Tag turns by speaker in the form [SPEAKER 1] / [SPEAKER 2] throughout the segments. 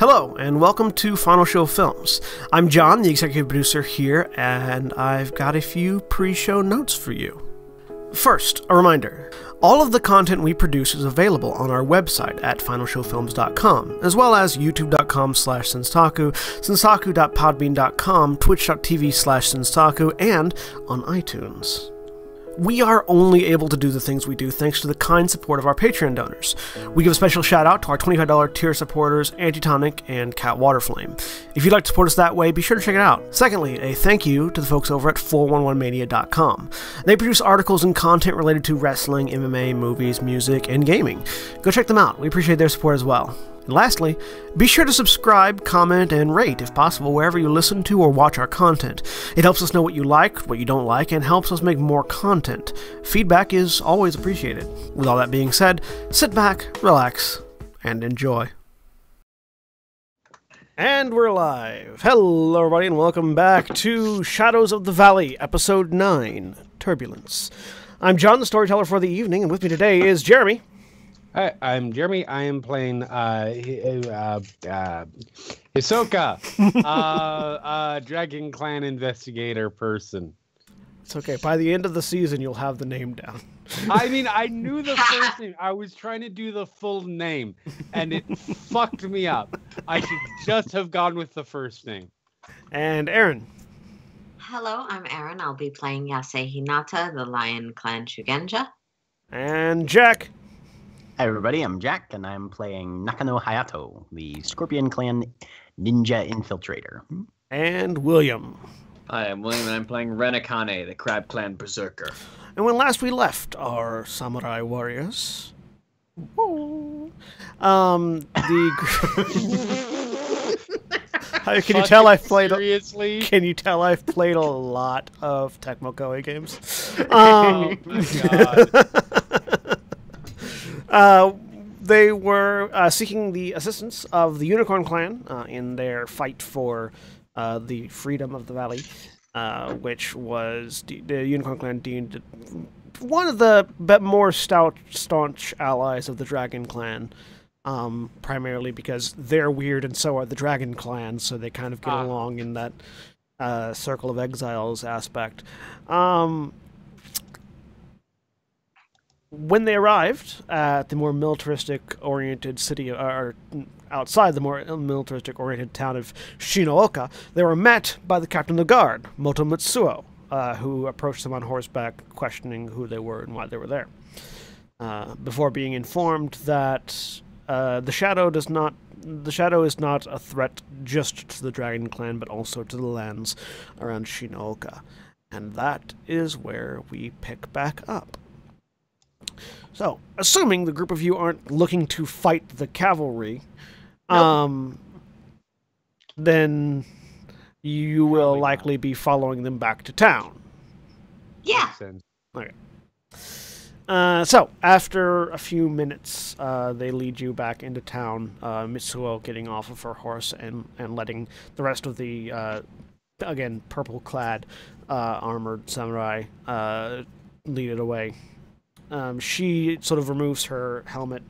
[SPEAKER 1] Hello, and welcome to Final Show Films. I'm John, the executive producer here, and I've got a few pre show notes for you. First, a reminder all of the content we produce is available on our website at finalshowfilms.com, as well as youtube.com slash senstaku, senstaku.podbean.com, twitch.tv slash senstaku, and on iTunes. We are only able to do the things we do thanks to the kind support of our Patreon donors. We give a special shout out to our $25 tier supporters, Antitonic and Kat Waterflame. If you'd like to support us that way, be sure to check it out. Secondly, a thank you to the folks over at 411mania.com. They produce articles and content related to wrestling, MMA, movies, music, and gaming. Go check them out. We appreciate their support as well. And lastly, be sure to subscribe, comment, and rate if possible wherever you listen to or watch our content. It helps us know what you like, what you don't like, and helps us make more content. Feedback is always appreciated. With all that being said, sit back, relax, and enjoy. And we're live. Hello, everybody, and welcome back to Shadows of the Valley, Episode 9 Turbulence. I'm John, the storyteller for the evening, and with me today is Jeremy.
[SPEAKER 2] Hi, I'm Jeremy. I am playing uh, uh, uh, Hisoka, uh, uh, Dragon Clan investigator person.
[SPEAKER 1] It's okay. By the end of the season, you'll have the name down.
[SPEAKER 2] I mean, I knew the first name. I was trying to do the full name, and it fucked me up. I should just have gone with the first name.
[SPEAKER 1] And Aaron.
[SPEAKER 3] Hello, I'm Aaron. I'll be playing Yase Hinata, the Lion Clan Shugenja.
[SPEAKER 1] And Jack.
[SPEAKER 4] Hi, everybody. I'm Jack, and I'm playing Nakano Hayato, the Scorpion Clan Ninja Infiltrator.
[SPEAKER 1] And William.
[SPEAKER 5] Hi, I'm William, and I'm playing Renakane, the Crab Clan Berserker.
[SPEAKER 1] And when last we left our samurai warriors, woo, um, the. How, can you tell I've played?
[SPEAKER 2] Seriously?
[SPEAKER 1] Can you tell I've played a lot of Tecmo Koei games? Um, uh, they were uh, seeking the assistance of the Unicorn Clan uh, in their fight for uh, the freedom of the valley, uh, which was de- the Unicorn Clan deemed one of the more stout, staunch allies of the Dragon Clan. Um, primarily because they're weird and so are the Dragon Clan, so they kind of get
[SPEAKER 2] Ah.
[SPEAKER 1] along in that uh, circle of exiles aspect. Um, when they arrived at the more militaristic oriented city, or outside the more militaristic oriented town of Shinooka, they were met by the captain of the guard, Moto Mitsuo, uh, who approached them on horseback, questioning who they were and why they were there. Uh, before being informed that uh, the shadow does not the shadow is not a threat just to the dragon clan but also to the lands around Shinooka and that is where we pick back up so assuming the group of you aren't looking to fight the cavalry um then you will
[SPEAKER 2] Probably not.
[SPEAKER 1] likely be following them back to town
[SPEAKER 3] Yeah.
[SPEAKER 2] Makes sense.
[SPEAKER 1] Uh, so, after a few minutes, uh, they lead you back into town, uh, Mitsuo getting off of her horse and, and letting the rest of the, uh, again, purple clad, uh, armored samurai uh, lead it away. Um, she sort of removes her helmet,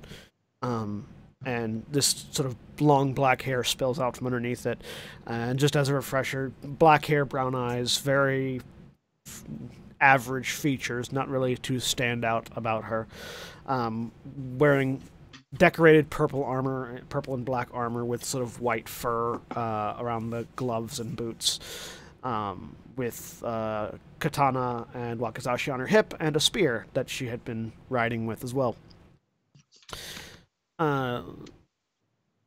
[SPEAKER 1] um, and this sort of long black hair spills out from underneath it. And just as a refresher, black hair, brown eyes, very average features, not really too stand out about her. Um, wearing decorated purple armor, purple and black armor with sort of white fur uh, around the gloves and boots, um, with uh, katana and wakizashi on her hip, and a spear that she had been riding with as well. Uh,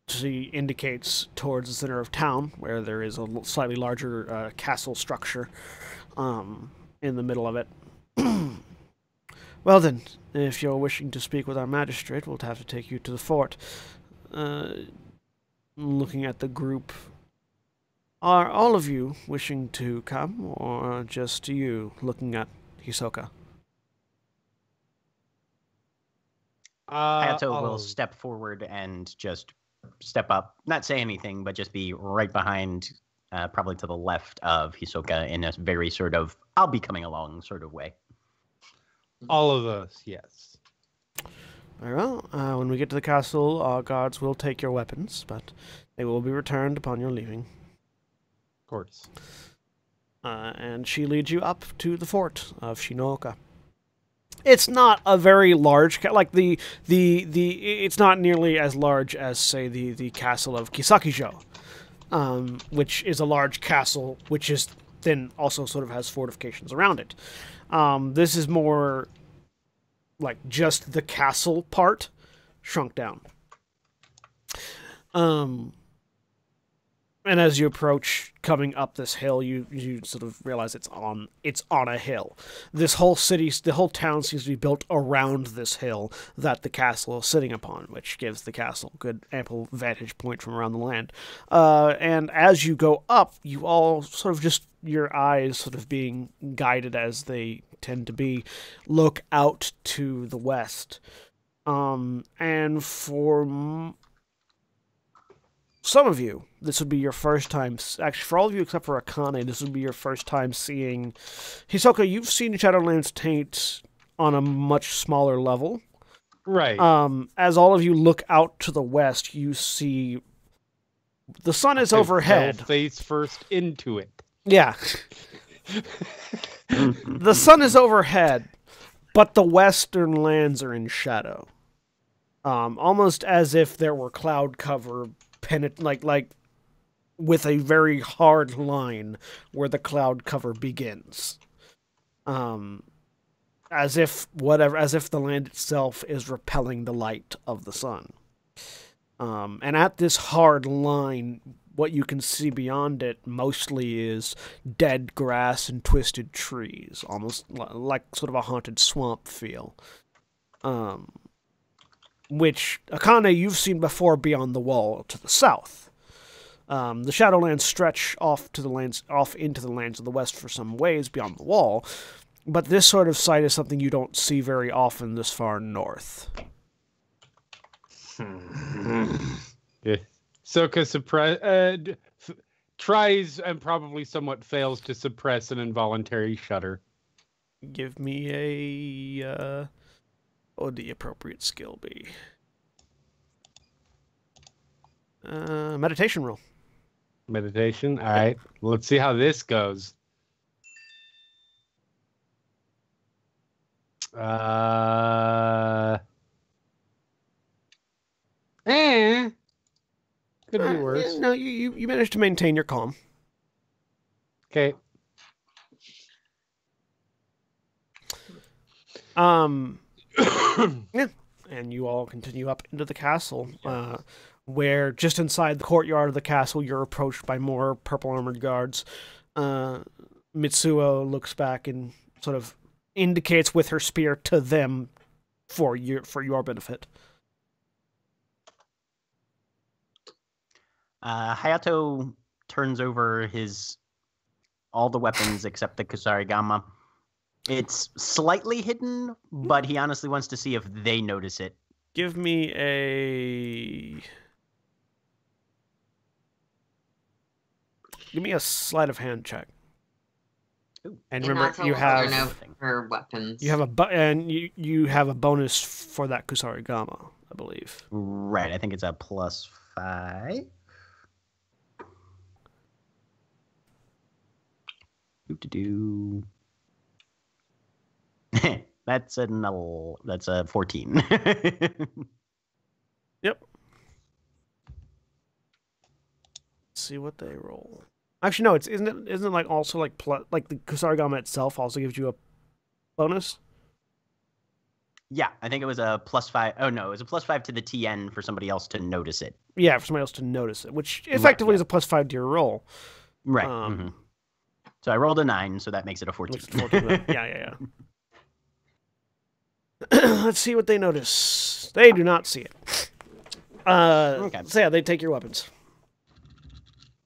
[SPEAKER 1] she indicates towards the center of town, where there is a slightly larger uh, castle structure. Um, in the middle of it. well then, if you're wishing to speak with our magistrate, we'll have to take you to the fort. Uh, looking at the group, are all of you wishing to come, or just you looking at Hisoka?
[SPEAKER 2] Uh,
[SPEAKER 4] Hayato
[SPEAKER 2] all
[SPEAKER 4] will step forward and just step up, not say anything, but just be right behind, uh, probably to the left of Hisoka in a very sort of, I'll be coming along sort of way.
[SPEAKER 2] all of us, yes.
[SPEAKER 1] Very well. Uh, when we get to the castle, our guards will take your weapons, but they will be returned upon your leaving.
[SPEAKER 2] Course.
[SPEAKER 1] uh, and she leads you up to the fort of Shinoka. It's not a very large, like the the the. It's not nearly as large as say the the castle of Kisakijo, um, which is a large castle, which is then also sort of has fortifications around it. Um, this is more like just the castle part shrunk down. Um, and as you approach coming up this hill you you sort of realize it's on it's on a hill. This whole city the whole town seems to be built around this hill that the castle is sitting upon which gives the castle good ample vantage point from around the land. Uh, and as you go up you all sort of just your eyes sort of being guided as they tend to be look out to the west. Um, and for some of you, this would be your first time. Actually, for all of you except for Akane, this would be your first time seeing Hisoka. You've seen Shadowlands Taint on a much smaller level.
[SPEAKER 2] Right.
[SPEAKER 1] Um, as all of you look out to the west, you see the sun is
[SPEAKER 2] I
[SPEAKER 1] overhead.
[SPEAKER 2] fell face first into it.
[SPEAKER 1] Yeah, the sun is overhead, but the western lands are in shadow. Um, almost as if there were cloud cover, penet- like like with a very hard line where the cloud cover begins. Um, as if whatever, as if the land itself is repelling the light of the sun. Um, and at this hard line, what you can see beyond it mostly is dead grass and twisted trees, almost li- like sort of a haunted swamp feel. Um, which Akane you've seen before beyond the wall to the south. Um, the Shadowlands stretch off to the lands off into the lands of the west for some ways beyond the wall, but this sort of site is something you don't see very often this far north.
[SPEAKER 2] Yeah. Soka suppress uh, d- f- tries and probably somewhat fails to suppress an involuntary shudder.
[SPEAKER 1] Give me a uh, what would the appropriate skill be? Uh, meditation roll.
[SPEAKER 2] Meditation. All right. Let's see how this goes. Uh. Eh. Could be
[SPEAKER 1] Uh,
[SPEAKER 2] worse.
[SPEAKER 1] yeah, no, you, you you managed to maintain your calm.
[SPEAKER 2] Okay.
[SPEAKER 1] Um, yeah, and you all continue up into the castle, uh, where just inside the courtyard of the castle, you're approached by more purple armored guards. Uh, Mitsuo looks back and sort of indicates with her spear to them for your for your benefit.
[SPEAKER 4] Uh, Hayato turns over his all the weapons except the Kusarigama. It's slightly hidden, but he honestly wants to see if they notice it.
[SPEAKER 1] Give me a. Give me a sleight of hand check.
[SPEAKER 4] Ooh.
[SPEAKER 1] And
[SPEAKER 3] Hinata
[SPEAKER 1] remember, you have
[SPEAKER 3] turn her weapons.
[SPEAKER 1] you have a bu- and you you have a bonus for that Kusarigama, I believe.
[SPEAKER 4] Right, I think it's a plus five. Do to do. That's a null. That's a fourteen.
[SPEAKER 1] Yep. Let's see what they roll. Actually, no. It's isn't it isn't it like also like plus like the Kusarigama itself also gives you a bonus.
[SPEAKER 4] yeah, I think it was a plus five. Oh no, it was a plus five to the TN for somebody else to notice it.
[SPEAKER 1] Yeah, for somebody else to notice it, which effectively
[SPEAKER 4] yeah.
[SPEAKER 1] is a plus five to your roll.
[SPEAKER 4] Right.
[SPEAKER 1] Um,
[SPEAKER 4] mhm. So I rolled a nine, so that makes it a fourteen.
[SPEAKER 1] It 14, yeah, yeah, yeah. Let's see what they notice. They do not see it. Uh,
[SPEAKER 4] Okay.
[SPEAKER 1] So yeah, they take your weapons.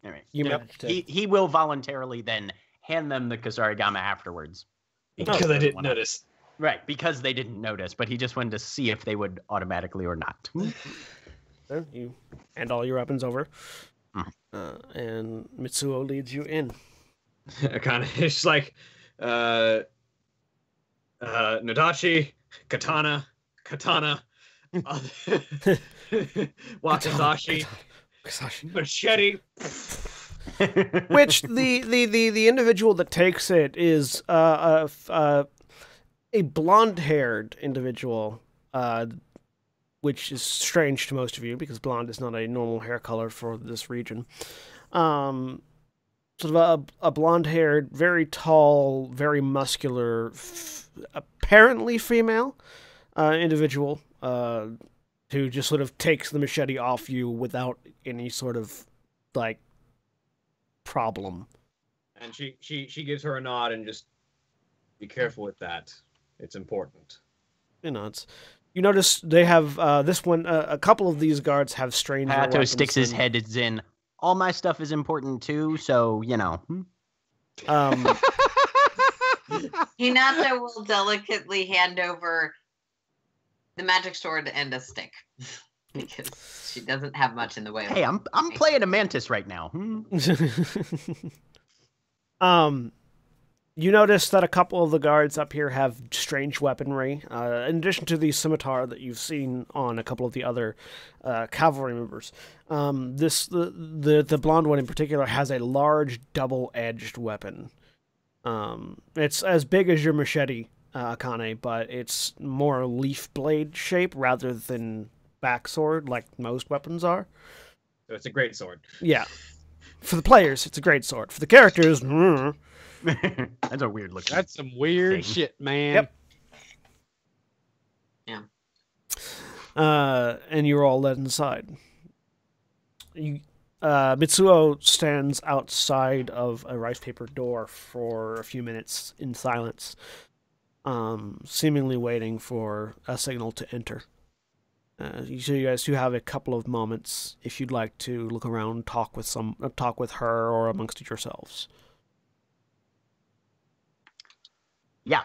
[SPEAKER 4] All right.
[SPEAKER 1] You
[SPEAKER 2] Yep.
[SPEAKER 1] to.
[SPEAKER 4] He he will voluntarily then hand them the Kusarigama afterwards.
[SPEAKER 6] Because
[SPEAKER 1] Oh.
[SPEAKER 6] I didn't notice.
[SPEAKER 4] Right, because they didn't notice, but he just wanted to see if they would automatically or not.
[SPEAKER 1] So you hand all your weapons over,
[SPEAKER 4] Mhm.
[SPEAKER 1] uh, and Mitsuo leads you in.
[SPEAKER 6] kind of it's like uh uh Nodachi, katana, katana, Wakizashi, machete.
[SPEAKER 1] Which the, the, the, the individual that takes it is uh, a, f- uh, a blonde haired individual, uh, which is strange to most of you because blonde is not a normal hair color for this region. Um, sort of a, a blonde haired, very tall, very muscular, f- apparently female uh, individual uh, who just sort of takes the machete off you without any sort of like problem.
[SPEAKER 6] And she she she gives her a nod and just be careful with that. It's important.
[SPEAKER 1] You know, it's you notice they have uh, this one. Uh, a couple of these guards have strange.
[SPEAKER 4] Hayato sticks his head in. All my stuff is important too, so you know. hmm.
[SPEAKER 1] Um,
[SPEAKER 3] Hinata will delicately hand over the magic sword and a stick because she doesn't have much in the way. of
[SPEAKER 4] Hey, I'm I'm playing a mantis right now. hmm.
[SPEAKER 1] um, you notice that a couple of the guards up here have strange weaponry. Uh, in addition to the scimitar that you've seen on a couple of the other uh, cavalry members, um, this the, the the blonde one in particular has a large double-edged weapon. Um, it's as big as your machete, uh, Akane, but it's more leaf blade shape rather than back sword like most weapons are.
[SPEAKER 6] So it's a great sword.
[SPEAKER 1] Yeah. For the players, it's a great sword. For the characters, mm,
[SPEAKER 4] That's a weird looking.
[SPEAKER 2] That's some weird
[SPEAKER 4] Thing.
[SPEAKER 2] shit, man.
[SPEAKER 1] Yep. Yeah. uh, and you're all led inside. You, uh, Mitsuo stands outside of a rice paper door for a few minutes in silence, um, seemingly waiting for a signal to enter. Uh, you- so you guys do have a couple of moments if you'd like to look around, talk with some, uh, talk with her, or amongst yourselves.
[SPEAKER 4] Yeah.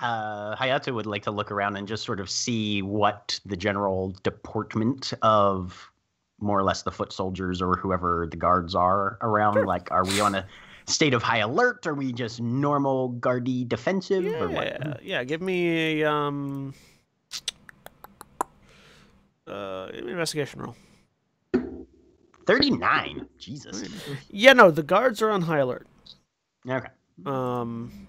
[SPEAKER 4] Uh, Hayato would like to look around and just sort of see what the general deportment of more or less the foot soldiers or whoever the guards are around. Like, are we on a state of high alert? Are we just normal guardy defensive or what?
[SPEAKER 1] Yeah, yeah. Give me a um, uh, give me an investigation roll.
[SPEAKER 4] 39. Jesus.
[SPEAKER 1] Yeah, no, the guards are on high alert.
[SPEAKER 4] Okay.
[SPEAKER 1] Um,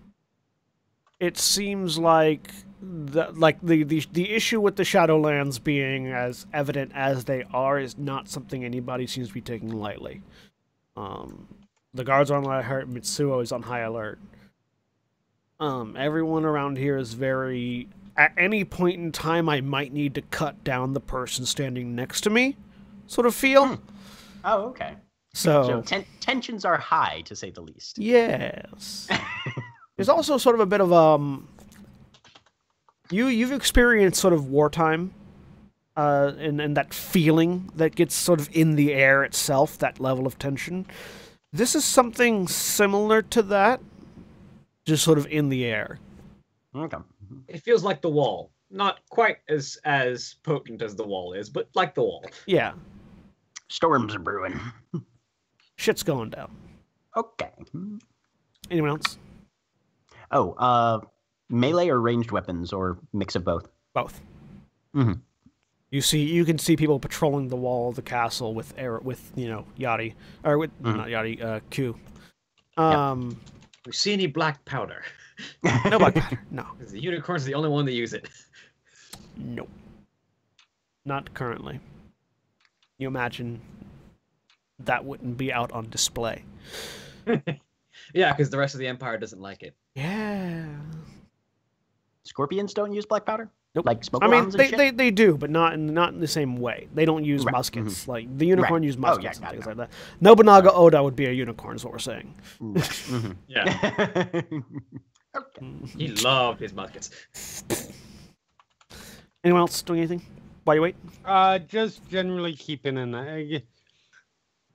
[SPEAKER 1] it seems like the like the, the the issue with the Shadowlands being as evident as they are is not something anybody seems to be taking lightly. Um, the guards are on high alert. Mitsuo is on high alert. Um, everyone around here is very. At any point in time, I might need to cut down the person standing next to me, sort of feel.
[SPEAKER 4] Oh, okay.
[SPEAKER 1] So,
[SPEAKER 4] So ten- tensions are high, to say the least.
[SPEAKER 1] Yes. There's also sort of a bit of um you you've experienced sort of wartime uh and, and that feeling that gets sort of in the air itself, that level of tension. This is something similar to that, just sort of in the air.
[SPEAKER 4] Okay.
[SPEAKER 6] It feels like the wall. Not quite as as potent as the wall is, but like the wall.
[SPEAKER 1] Yeah.
[SPEAKER 4] Storms are brewing.
[SPEAKER 1] Shit's going down.
[SPEAKER 4] Okay.
[SPEAKER 1] Anyone else?
[SPEAKER 4] Oh, uh, melee or ranged weapons, or mix of both.
[SPEAKER 1] Both.
[SPEAKER 4] Mhm.
[SPEAKER 1] You see, you can see people patrolling the wall of the castle with air, with you know Yachty or with
[SPEAKER 4] Mhm.
[SPEAKER 1] not Yachty, uh, Q. Um,
[SPEAKER 6] We see any black powder?
[SPEAKER 1] no black powder. No,
[SPEAKER 6] 'Cause the unicorn's the only one that use it.
[SPEAKER 1] no, not currently. You imagine that wouldn't be out on display.
[SPEAKER 6] Yeah, because the rest of the empire doesn't like it.
[SPEAKER 1] Yeah.
[SPEAKER 4] Scorpions don't use black powder.
[SPEAKER 1] Nope.
[SPEAKER 4] Like smoke
[SPEAKER 1] I mean,
[SPEAKER 4] bombs and
[SPEAKER 1] they,
[SPEAKER 4] shit?
[SPEAKER 1] they, they do, but not in not in the same way. They don't use
[SPEAKER 4] Right,
[SPEAKER 1] muskets like the unicorn
[SPEAKER 4] Right.
[SPEAKER 1] use
[SPEAKER 4] Oh,
[SPEAKER 1] muskets
[SPEAKER 4] yeah,
[SPEAKER 1] and things
[SPEAKER 4] got
[SPEAKER 1] like that. Nobunaga Oda would be a unicorn, is what we're saying.
[SPEAKER 4] Right. Mhm.
[SPEAKER 6] Yeah,
[SPEAKER 4] okay.
[SPEAKER 6] he loved his muskets.
[SPEAKER 1] Anyone else doing anything while you wait?
[SPEAKER 2] Uh, just generally keeping an eye,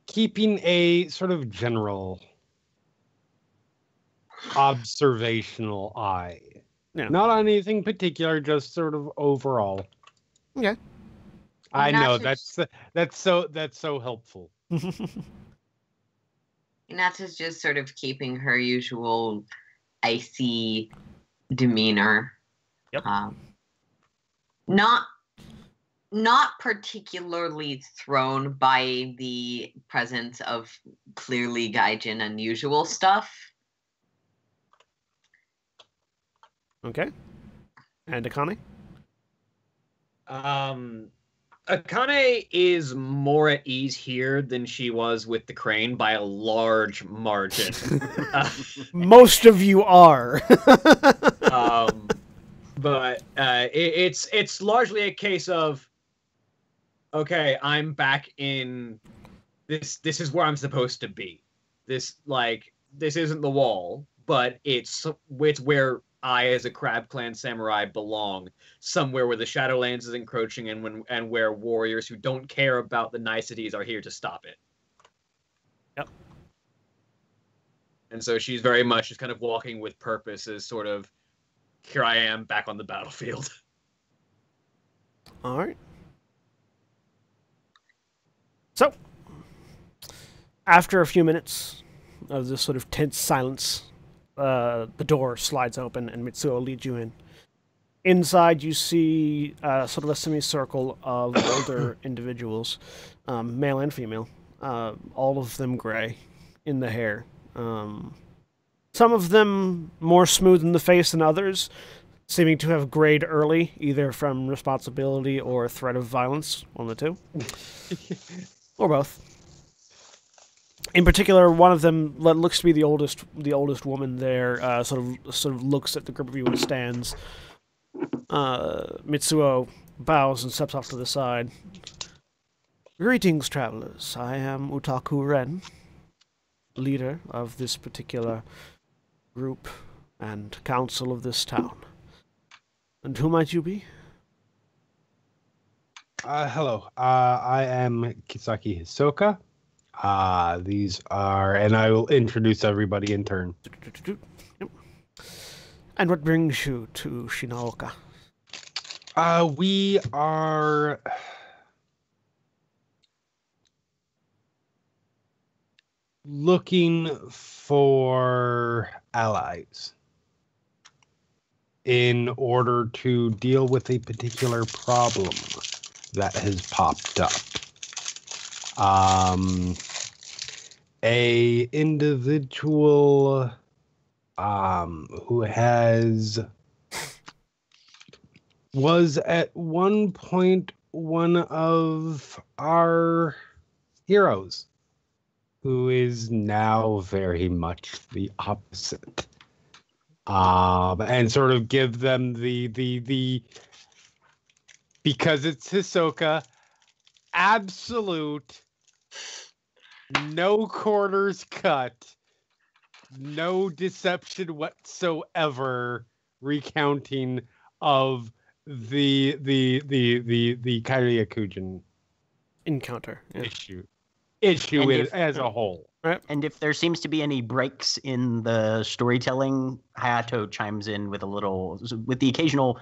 [SPEAKER 2] keeping a sort of general observational eye.
[SPEAKER 1] Yeah.
[SPEAKER 2] Not on anything particular, just sort of overall.
[SPEAKER 1] Yeah.
[SPEAKER 2] I
[SPEAKER 3] Not
[SPEAKER 2] know
[SPEAKER 3] just-
[SPEAKER 2] that's that's so that's so helpful.
[SPEAKER 3] Hinata's just sort of keeping her usual icy demeanor.
[SPEAKER 1] Yep.
[SPEAKER 3] Um, not not particularly thrown by the presence of clearly Gaijin unusual stuff.
[SPEAKER 1] Okay. And Akane?
[SPEAKER 6] Um, Akane is more at ease here than she was with the crane by a large margin. Uh,
[SPEAKER 1] Most of you are.
[SPEAKER 6] um, but uh, it, it's it's largely a case of okay, I'm back in this. This is where I'm supposed to be. This like this isn't the wall, but it's it's where I, as a Crab Clan samurai, belong. Somewhere where the Shadowlands is encroaching, and when and where warriors who don't care about the niceties are here to stop it.
[SPEAKER 1] Yep.
[SPEAKER 6] And so she's very much just kind of walking with purpose, as sort of here I am back on the battlefield.
[SPEAKER 1] All right. So, after a few minutes of this sort of tense silence, uh, the door slides open and Mitsuo leads you in. Inside, you see uh, sort of a semicircle of older individuals, um, male and female, uh, all of them gray in the hair. Um, some of them more smooth in the face than others, seeming to have grayed early, either from responsibility or threat of violence, one of the two, or both. In particular, one of them lo- looks to be the oldest, the oldest woman there. Uh, sort of, sort of looks at the group of you and stands. Uh, Mitsuo bows and steps off to the side. Greetings, travelers. I am Utaku Ren, leader of this particular group and council of this town. And who might you be?
[SPEAKER 2] Uh, hello. Uh, I am Kisaki Hisoka. Uh, these are, and I will introduce everybody in turn.
[SPEAKER 1] Yep. And what brings you to Shinaoka?
[SPEAKER 2] Uh, we are. Looking for allies in order to deal with a particular problem that has popped up. Um, a individual um, who has was at one point one of our heroes who is now very much the opposite. Um and sort of give them the the the because it's Hisoka absolute no corners cut no deception whatsoever recounting of the the the the the Kyrie Akujin
[SPEAKER 1] Encounter. Yeah.
[SPEAKER 2] issue issue is,
[SPEAKER 4] if-
[SPEAKER 2] as a whole.
[SPEAKER 4] And if there seems to be any breaks in the storytelling, Hayato chimes in with a little, with the occasional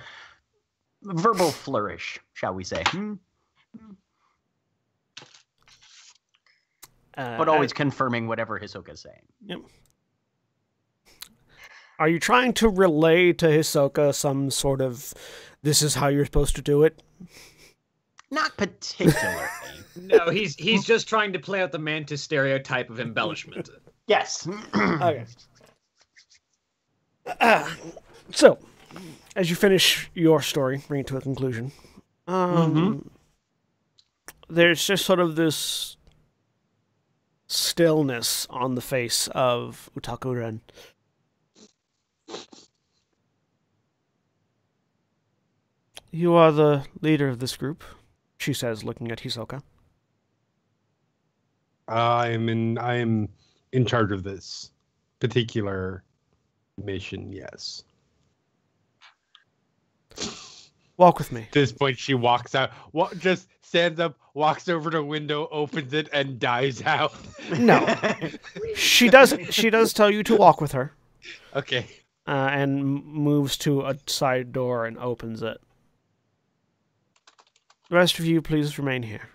[SPEAKER 4] verbal flourish, shall we say? Hmm?
[SPEAKER 1] Uh,
[SPEAKER 4] But always confirming whatever Hisoka's saying. Yep.
[SPEAKER 1] Are you trying to relay to Hisoka some sort of this is how you're supposed to do it?
[SPEAKER 4] Not particularly.
[SPEAKER 6] No, he's he's just trying to play out the mantis stereotype of embellishment.
[SPEAKER 4] yes.
[SPEAKER 1] Okay. Ah, so, as you finish your story, bring it to a conclusion, um, there's just sort of this stillness on the face of Utaku Ren. You are the leader of this group, she says, looking at Hisoka.
[SPEAKER 2] I am in I am in charge of this particular mission, yes.
[SPEAKER 1] Walk with me.
[SPEAKER 2] At this point she walks out What? just stands up, walks over to a window, opens it, and dies out.
[SPEAKER 1] No. She does. She does tell you to walk with her.
[SPEAKER 2] okay.
[SPEAKER 1] uh, and moves to a side door and opens it. The rest of you, please remain here.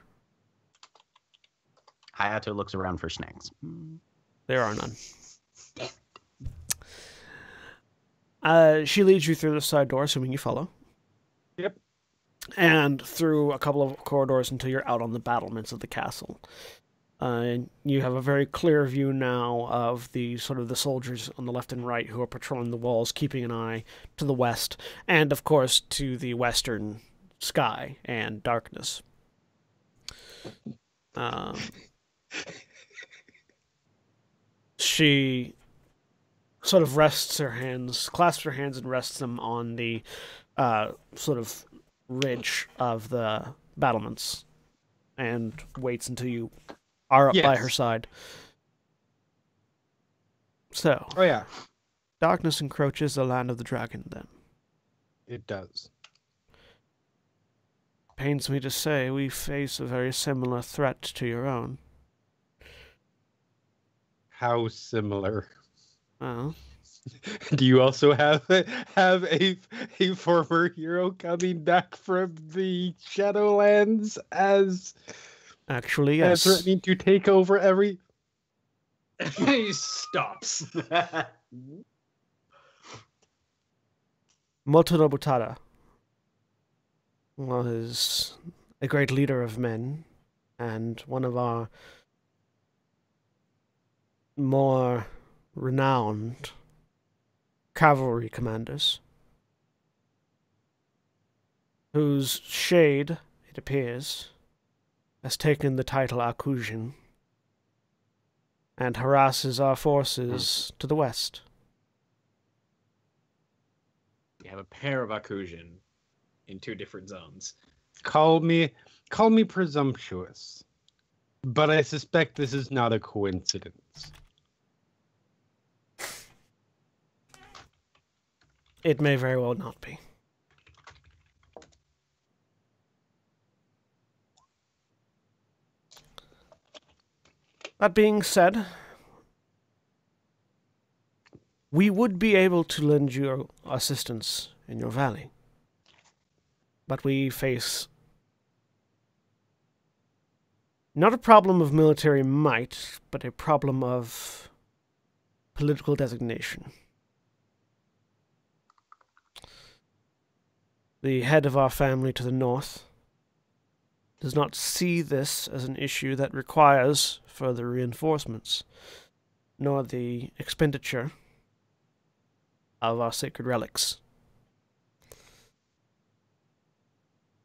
[SPEAKER 4] Hayato looks around for snacks.
[SPEAKER 1] There are none. Uh, she leads you through the side door, assuming you follow.
[SPEAKER 2] Yep.
[SPEAKER 1] And through a couple of corridors until you're out on the battlements of the castle. Uh, and you have a very clear view now of the sort of the soldiers on the left and right who are patrolling the walls, keeping an eye to the west, and of course to the western sky and darkness. Um, she sort of rests her hands, clasps her hands, and rests them on the uh, sort of ridge of the battlements, and waits until you are up by her side. So,
[SPEAKER 2] Oh yeah,
[SPEAKER 1] darkness encroaches the land of the dragon. Then
[SPEAKER 2] it does.
[SPEAKER 1] pains me to say we face a very similar threat to your own.
[SPEAKER 2] How similar.
[SPEAKER 1] Well,
[SPEAKER 2] Do you also have have a a former hero coming back from the Shadowlands as
[SPEAKER 1] actually,
[SPEAKER 2] as
[SPEAKER 1] yes.
[SPEAKER 2] threatening to take over every?
[SPEAKER 6] he stops.
[SPEAKER 1] Moto Nobutada was a great leader of men and one of our more renowned cavalry commanders, whose shade, it appears, has taken the title Akujin and harasses our forces hmm. to the west.
[SPEAKER 6] You have a pair of Akujin in two different zones.
[SPEAKER 2] Call me call me presumptuous, but I suspect this is not a coincidence.
[SPEAKER 1] It may very well not be. That being said, we would be able to lend you assistance in your valley. But we face not a problem of military might, but a problem of political designation. The head of our family to the north does not see this as an issue that requires further reinforcements, nor the expenditure of our sacred relics.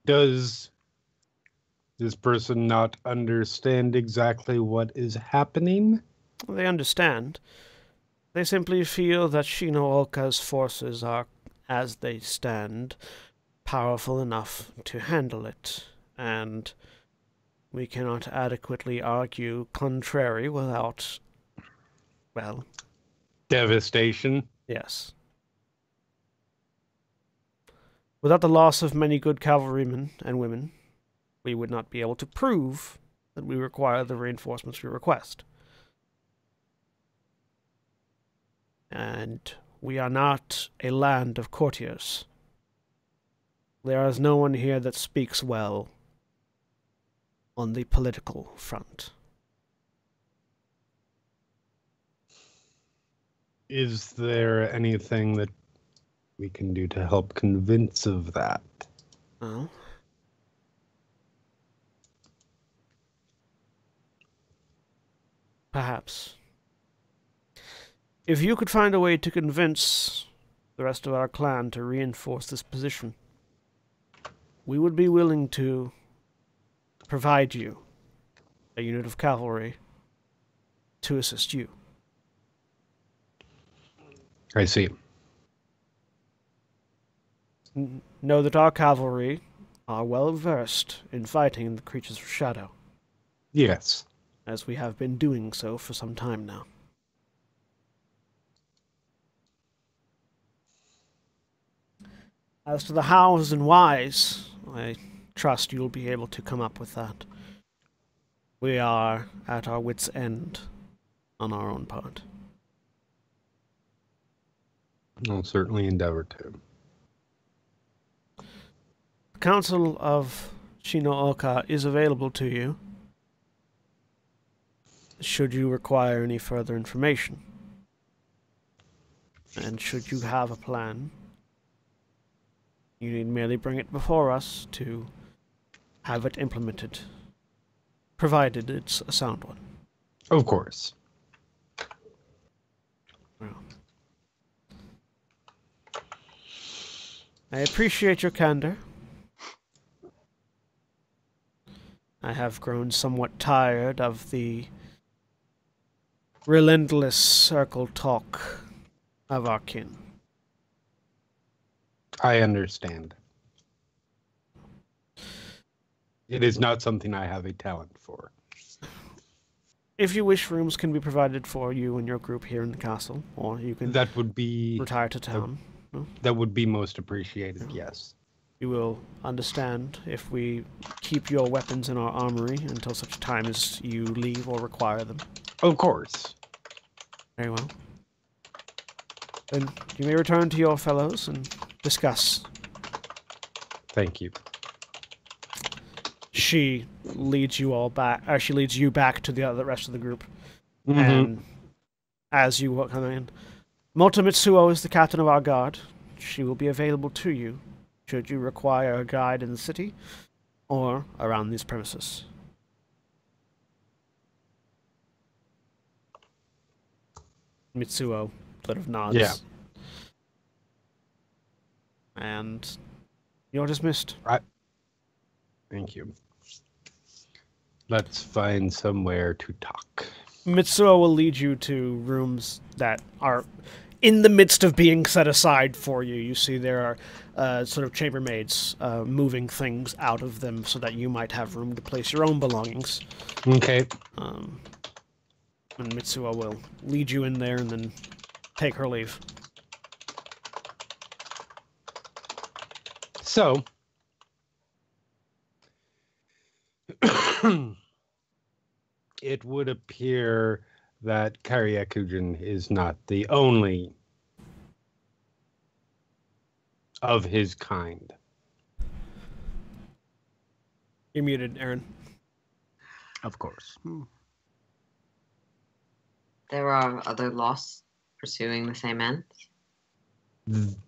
[SPEAKER 2] Does this person not understand exactly what is happening?
[SPEAKER 1] They understand. They simply feel that Shinooka's forces are, as they stand, powerful enough to handle it, and we cannot adequately argue contrary without, well,
[SPEAKER 2] Devastation.
[SPEAKER 1] yes. Without the loss of many good cavalrymen and women, we would not be able to prove that we require the reinforcements we request. And we are not a land of courtiers. There is no one here that speaks well on the political front.
[SPEAKER 2] Is there anything that we can do to help convince of that?
[SPEAKER 1] Well, perhaps. If you could find a way to convince the rest of our clan to reinforce this position, we would be willing to provide you a unit of cavalry to assist you.
[SPEAKER 2] I see.
[SPEAKER 1] Know that our cavalry are well versed in fighting the creatures of shadow.
[SPEAKER 2] Yes.
[SPEAKER 1] as we have been doing so for some time now. As to the hows and whys, I trust you'll be able to come up with that. We are at our wits' end on our own part.
[SPEAKER 2] I'll certainly endeavor to.
[SPEAKER 1] The Council of Shinooka is available to you should you require any further information. And should you have a plan, You need merely bring it before us to have it implemented, provided it's a sound one.
[SPEAKER 2] Of course.
[SPEAKER 1] Well. I appreciate your candor. I have grown somewhat tired of the relentless circle talk of our kin.
[SPEAKER 2] I understand. It is not something I have a talent for.
[SPEAKER 1] If you wish, rooms can be provided for you and your group here in the castle, or you can
[SPEAKER 2] That would be
[SPEAKER 1] retire to town.
[SPEAKER 2] that would be most appreciated. Yes.
[SPEAKER 1] You will understand if we keep your weapons in our armory until such time as you leave or require them.
[SPEAKER 2] Of course.
[SPEAKER 1] Very well. Then you may return to your fellows and discuss.
[SPEAKER 2] Thank you.
[SPEAKER 1] She leads you all back. Or she leads you back to the other rest of the group.
[SPEAKER 2] Mhm.
[SPEAKER 1] And as you walk come in, Moto Mitsuo is the captain of our guard. She will be available to you should you require a guide in the city or around these premises. Mitsuo sort of nods.
[SPEAKER 2] Yeah.
[SPEAKER 1] And you're dismissed. Right.
[SPEAKER 2] Thank you. Let's find somewhere to talk.
[SPEAKER 1] Mitsuo will lead you to rooms that are in the midst of being set aside for you. You see there are uh, sort of chambermaids uh, moving things out of them so that you might have room to place your own belongings.
[SPEAKER 2] Okay.
[SPEAKER 1] Um, and Mitsuo will lead you in there and then take her leave.
[SPEAKER 2] So, it would appear that Karyakujin is not the only of his kind.
[SPEAKER 1] You're muted, Aaron.
[SPEAKER 4] Of course. Hmm.
[SPEAKER 3] There are other lost pursuing the same ends.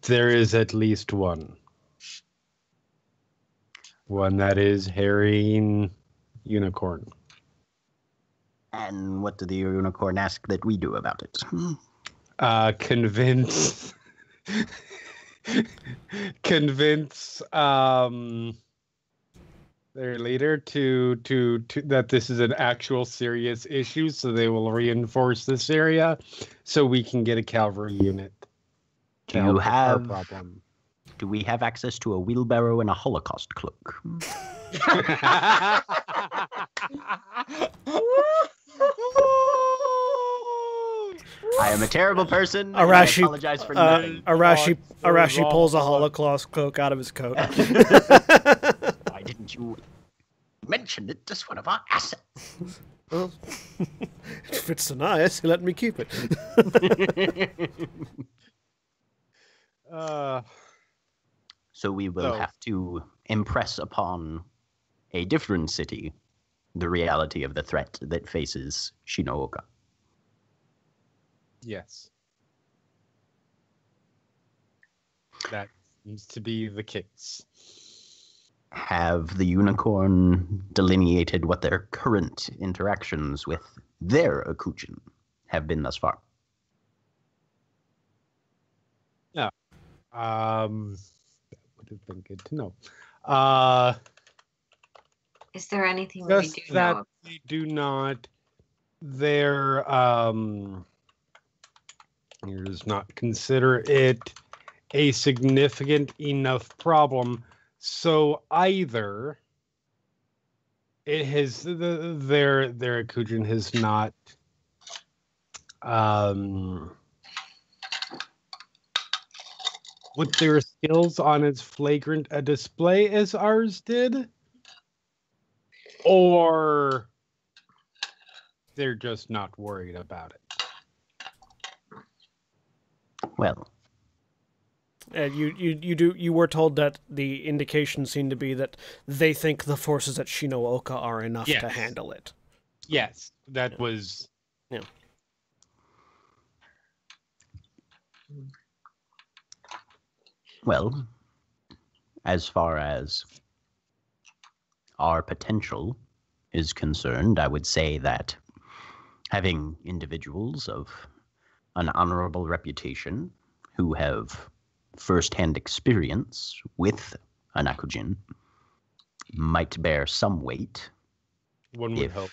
[SPEAKER 2] There is at least one. One that is harrying unicorn.
[SPEAKER 4] And what did the unicorn ask that we do about it?
[SPEAKER 2] Uh convince convince um their leader to, to to that this is an actual serious issue so they will reinforce this area so we can get a cavalry unit
[SPEAKER 4] Do you have-
[SPEAKER 2] problem
[SPEAKER 4] Do we have access to a wheelbarrow and a Holocaust cloak? I am a terrible person. and I
[SPEAKER 1] Arashi-
[SPEAKER 4] apologize for
[SPEAKER 1] Uh,
[SPEAKER 4] nothing.
[SPEAKER 1] Arashi, Arashi pulls a. Holocaust cloak out of his coat.
[SPEAKER 4] Why didn't you mention it as one of our assets?
[SPEAKER 1] well, it fits so nice. He let me keep it.
[SPEAKER 2] uh
[SPEAKER 4] So we will have to impress upon a different city the reality of the threat that faces Shinooka.
[SPEAKER 2] yes that seems to be the case
[SPEAKER 4] Have the unicorn delineated what their current interactions with their Akujin have been thus far?
[SPEAKER 2] um that would have been good to know uh
[SPEAKER 3] Is there anything we do
[SPEAKER 2] that
[SPEAKER 3] know?
[SPEAKER 2] they do not their um does not consider it a significant enough problem so either it has the, their their Akujin has not um put their skills on as flagrant a display as ours did? Or they're just not worried about it.
[SPEAKER 4] Well,
[SPEAKER 1] And you, you, you do you were told that the indications seem to be that they think the forces at Shinooka are enough to handle it.
[SPEAKER 2] Yes, that was
[SPEAKER 4] well, as far as our potential is concerned, I would say that having individuals of an honorable reputation who have first-hand experience with an Akujin might bear some weight
[SPEAKER 2] One would
[SPEAKER 4] if
[SPEAKER 2] hope.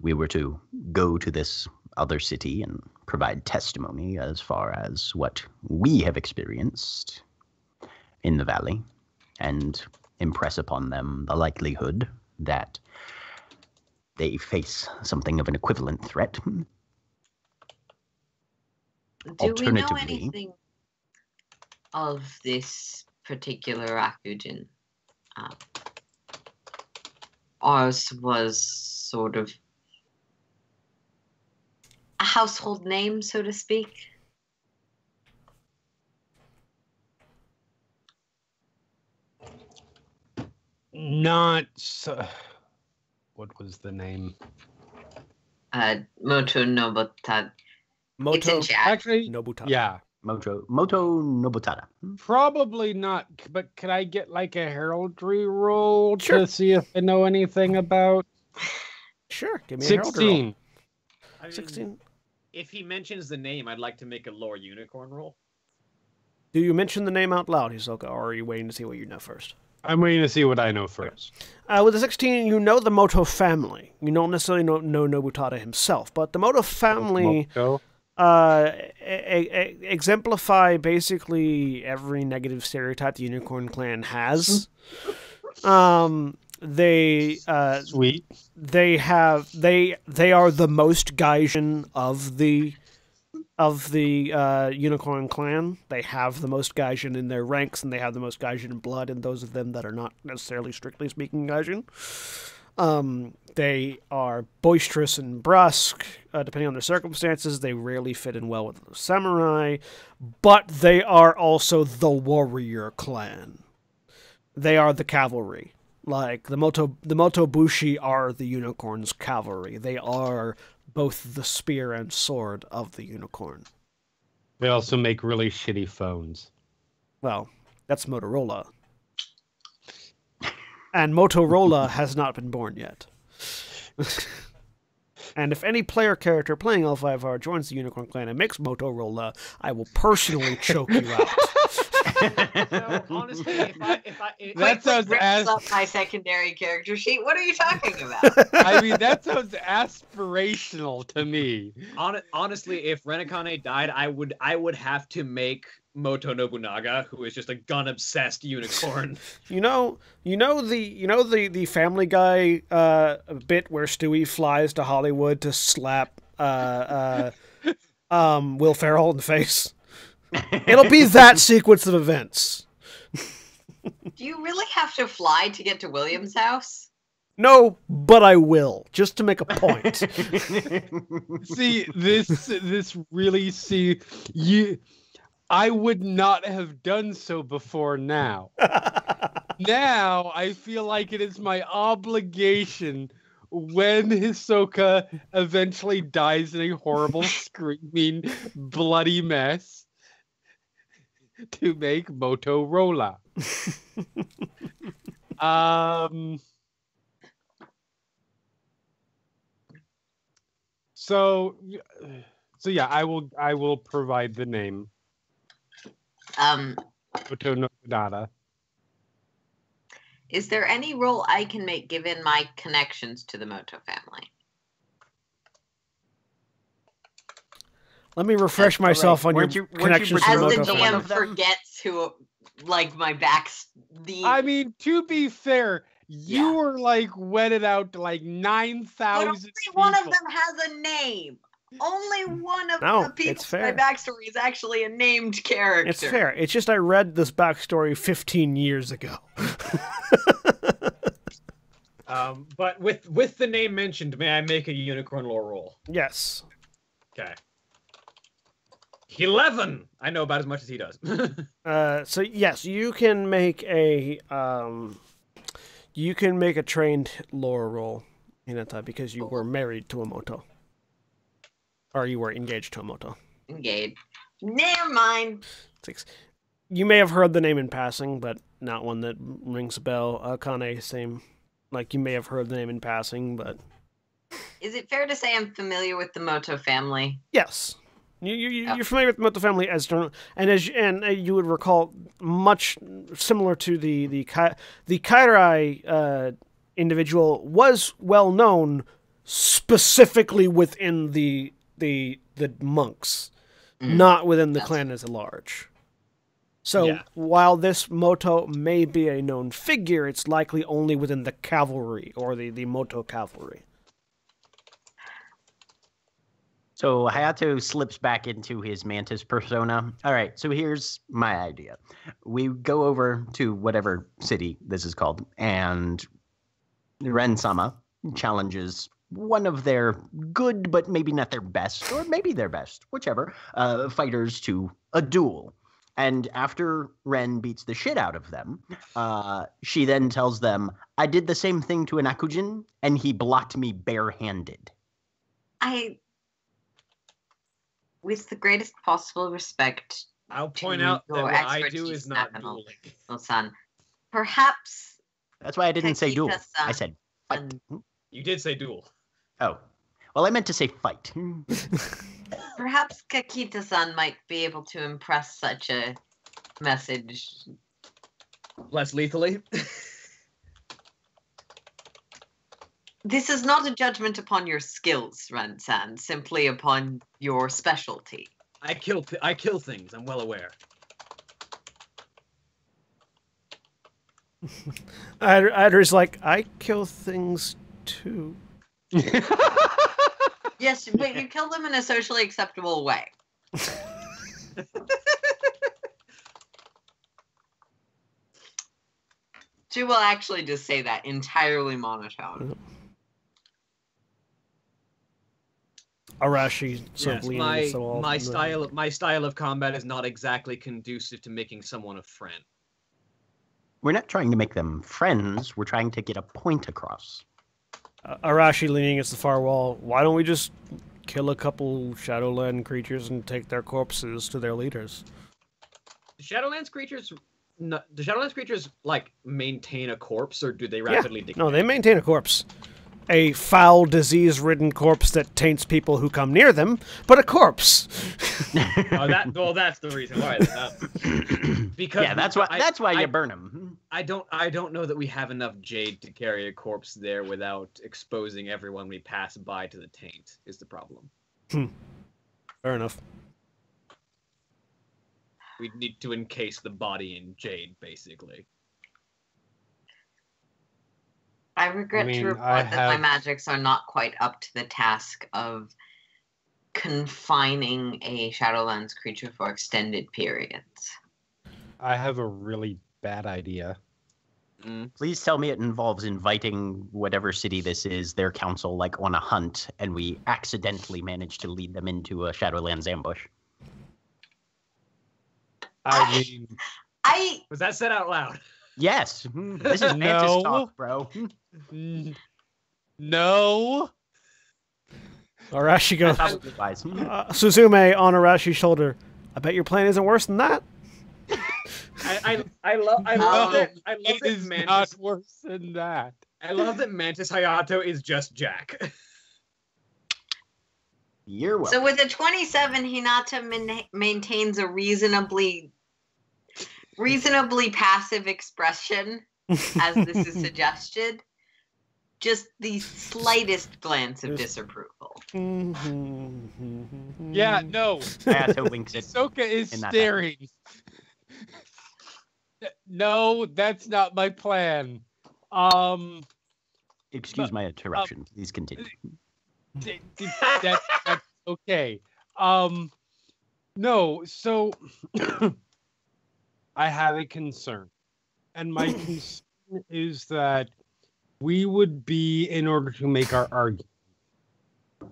[SPEAKER 4] we were to go to this other city and provide testimony as far as what we have experienced in the valley and impress upon them the likelihood that they face something of an equivalent threat.
[SPEAKER 3] Do we know anything of this particular Akujin? Um, ours was sort of a household name, so to speak.
[SPEAKER 2] Not so. What was the name?
[SPEAKER 3] Uh, Moto Nobota. It's
[SPEAKER 1] Moto
[SPEAKER 3] in chat.
[SPEAKER 2] Actually,
[SPEAKER 1] Nobutada.
[SPEAKER 2] yeah,
[SPEAKER 4] Moto Moto Nobutada.
[SPEAKER 2] probably not. But could I get like a heraldry roll
[SPEAKER 1] Sure.
[SPEAKER 2] to see if I know anything about
[SPEAKER 1] Sure. Give me a herald roll.
[SPEAKER 2] sixteen?
[SPEAKER 6] I mean,
[SPEAKER 1] 16.
[SPEAKER 6] If he mentions the name, I'd like to make a lore unicorn roll.
[SPEAKER 1] Do you mention the name out loud, Hisoka, or are you waiting to see what you know first?
[SPEAKER 2] I'm waiting to see what I know first.
[SPEAKER 1] Uh, with the 16, you know the Moto family. You don't necessarily know, know Nobutada himself, but the Moto family
[SPEAKER 2] Moto.
[SPEAKER 1] uh, e- e- exemplify basically every negative stereotype the Unicorn Clan has. Um, they uh,
[SPEAKER 2] Sweet.
[SPEAKER 1] they have they they are the most Gaijin of the of the uh, Unicorn Clan. They have the most Gaijin in their ranks, and they have the most Gaijin in blood. And those of them that are not necessarily strictly speaking Gaijin, um, they are boisterous and brusque, uh, depending on their circumstances. They rarely fit in well with the samurai, but they are also the warrior clan. They are the cavalry. Like the Moto, the Motobushi are the unicorn's cavalry. They are both the spear and sword of the unicorn.
[SPEAKER 2] They also make really shitty phones.
[SPEAKER 1] Well, that's Motorola. And Motorola has not been born yet. and if any player character playing L5R joins the Unicorn Clan and makes Motorola, I will personally choke you out.
[SPEAKER 6] No, honestly, if I if I if,
[SPEAKER 2] That sounds
[SPEAKER 3] rips
[SPEAKER 2] as-
[SPEAKER 3] up my secondary character sheet. What are you talking about?
[SPEAKER 2] I mean, that sounds aspirational to me.
[SPEAKER 6] hon- honestly, if Renekane died, I would I would have to make Moto Nobunaga, who is just a gun obsessed unicorn.
[SPEAKER 1] You know, you know the you know the the Family Guy uh, bit where Stewie flies to Hollywood to slap uh, uh, um, Will Ferrell in the face. It'll be that sequence of events.
[SPEAKER 3] Do you really have to fly to get to William's house?
[SPEAKER 1] No, but I will just to make a point.
[SPEAKER 2] See, this this really see you. I would not have done so before now. now I feel like it is my obligation when Hisoka eventually dies in a horrible, screaming, bloody mess to make Motorola. um. So, so yeah, I will. I will provide the name
[SPEAKER 3] Um,
[SPEAKER 2] Moto Nobudata.
[SPEAKER 3] is there any role I can make given my connections to the Moto family?
[SPEAKER 1] Let me refresh myself on your
[SPEAKER 4] Weren't you- weren't you
[SPEAKER 1] connections to
[SPEAKER 3] As
[SPEAKER 1] the
[SPEAKER 3] the
[SPEAKER 4] Moto
[SPEAKER 1] Moto
[SPEAKER 4] family.
[SPEAKER 3] DM
[SPEAKER 4] One of them?
[SPEAKER 3] forgets who, like my backs, the
[SPEAKER 2] I mean, to be fair, you
[SPEAKER 3] Yeah.
[SPEAKER 2] were like wedded out to like nine thousand.
[SPEAKER 3] but
[SPEAKER 2] thousand.
[SPEAKER 3] only one of them has a name. Only one of
[SPEAKER 1] No,
[SPEAKER 3] the people
[SPEAKER 1] it's
[SPEAKER 3] in my backstory is actually a named character.
[SPEAKER 1] It's fair. It's just I read this backstory 15 years ago.
[SPEAKER 6] Um, but with with the name mentioned, may I make a unicorn lore roll?
[SPEAKER 1] yes.
[SPEAKER 6] Okay. Eleven. I know about as much as he does.
[SPEAKER 1] Uh, so yes, you can make a um, you can make a trained lore roll, Hinata, because you were married to a moto, or you were engaged to a moto.
[SPEAKER 3] Engaged. Never mind.
[SPEAKER 1] Six. you may have heard the name in passing, but not one that rings a bell. Akane, same. Like you may have heard the name in passing, but
[SPEAKER 3] Is it fair to say I'm familiar with the Moto family?
[SPEAKER 1] yes, you, you, you're familiar with the moto family as and as and uh, you would recall, much similar to the the Kai, the Kairai uh, individual was well known specifically within the the the monks,
[SPEAKER 3] Mm.
[SPEAKER 1] not within the clan as a large. So
[SPEAKER 6] Yeah.
[SPEAKER 1] while this Moto may be a known figure, it's likely only within the cavalry or the, the Moto cavalry.
[SPEAKER 4] So Hayato slips back into his mantis persona. All right, so here's my idea. We go over to whatever city this is called, and Ren Sama challenges one of their good, but maybe not their best, or maybe their best, whichever, uh, fighters to a duel. And after Ren beats the shit out of them, uh, she then tells them, I did the same thing to an Akujin, and he blocked me barehanded.
[SPEAKER 3] I, with the greatest possible respect,
[SPEAKER 6] I'll point out that what I do is not
[SPEAKER 3] Nathaniel.
[SPEAKER 6] dueling.
[SPEAKER 3] Wilson, perhaps
[SPEAKER 4] That's why I didn't say duel. I said fight.
[SPEAKER 3] Hmm?
[SPEAKER 6] You did say duel.
[SPEAKER 4] Oh. Well, I meant to say fight. Hmm?
[SPEAKER 3] perhaps Kakita-san might be able to impress such a message.
[SPEAKER 6] Less lethally.
[SPEAKER 3] This is not a judgment upon your skills, Ransan, simply upon your specialty.
[SPEAKER 6] I kill. th- I kill things. I'm well aware.
[SPEAKER 1] Ad- Adder's like, I kill things too.
[SPEAKER 3] Yes, but you kill them in a socially acceptable way. She will actually just say that entirely monotone.
[SPEAKER 1] Arashi sort
[SPEAKER 6] Yes,
[SPEAKER 1] of leaning
[SPEAKER 6] my
[SPEAKER 1] so all-
[SPEAKER 6] my style of my style of combat is not exactly conducive to making someone a friend.
[SPEAKER 4] We're not trying to make them friends. We're trying to get a point across.
[SPEAKER 1] Uh, Arashi leaning against the far wall. Why don't we just kill a couple Shadowland creatures and take their corpses to their leaders?
[SPEAKER 6] Do Shadowlands creatures, no, do Shadowlands creatures like maintain a corpse, or do they rapidly decay?
[SPEAKER 1] No, they maintain a corpse. A foul, disease-ridden corpse that taints people who come near them, but a corpse.
[SPEAKER 6] Oh, that well, that's the reason why. Uh, because
[SPEAKER 4] yeah, that's why.
[SPEAKER 6] I-
[SPEAKER 4] that's why
[SPEAKER 6] I-
[SPEAKER 4] you burn them.
[SPEAKER 6] I don't I don't know that we have enough jade to carry a corpse there without exposing everyone we pass by to the taint is the problem.
[SPEAKER 1] Fair enough.
[SPEAKER 6] We need to encase the body in jade, basically.
[SPEAKER 3] I regret
[SPEAKER 2] mean,
[SPEAKER 3] to report
[SPEAKER 2] I
[SPEAKER 3] that my magics are not quite up to the task of confining a Shadowlands creature for extended periods.
[SPEAKER 2] I have a really bad idea.
[SPEAKER 6] Mm.
[SPEAKER 4] Please tell me it involves inviting whatever city this is, their council, like on a hunt, and we accidentally manage to lead them into a Shadowlands ambush.
[SPEAKER 2] I mean,
[SPEAKER 3] I
[SPEAKER 6] Was that said out loud?
[SPEAKER 4] Yes, this is Mantis
[SPEAKER 2] No.
[SPEAKER 4] talk, bro.
[SPEAKER 2] N- no.
[SPEAKER 1] Arashi goes, uh, Suzume on Arashi's shoulder. I bet your plan isn't worse than that.
[SPEAKER 6] I I, I love I love
[SPEAKER 3] No,
[SPEAKER 6] that I love
[SPEAKER 2] It
[SPEAKER 6] that
[SPEAKER 2] is
[SPEAKER 6] Mantis
[SPEAKER 2] not worse than that.
[SPEAKER 6] I love that Mantis Hayato is just Jack.
[SPEAKER 4] You're welcome.
[SPEAKER 3] so with a 27 Hinata min- maintains a reasonably reasonably passive expression as this is suggested. Just the slightest glance of disapproval.
[SPEAKER 2] Yeah, no.
[SPEAKER 4] Hayato winks at
[SPEAKER 2] Ahsoka is
[SPEAKER 4] in that
[SPEAKER 2] staring. No, that's not my plan. Um,
[SPEAKER 4] Excuse my interruption. Please continue.
[SPEAKER 2] d- d- that's, that's okay. Um, no, so I have a concern, and my concern is that we would be, in order to make our argument,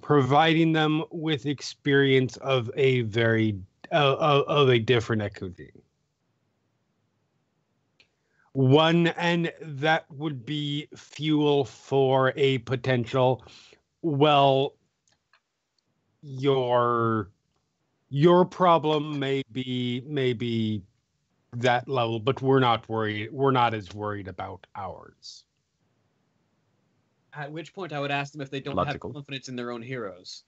[SPEAKER 2] providing them with experience of a very uh, of, a different Akujin. One, and that would be fuel for a potential. Well, your your problem may be may be that level, but we're not worried. We're not as worried about ours.
[SPEAKER 6] At which point, I would ask them if they don't
[SPEAKER 4] Logical.
[SPEAKER 6] have confidence in their own heroes.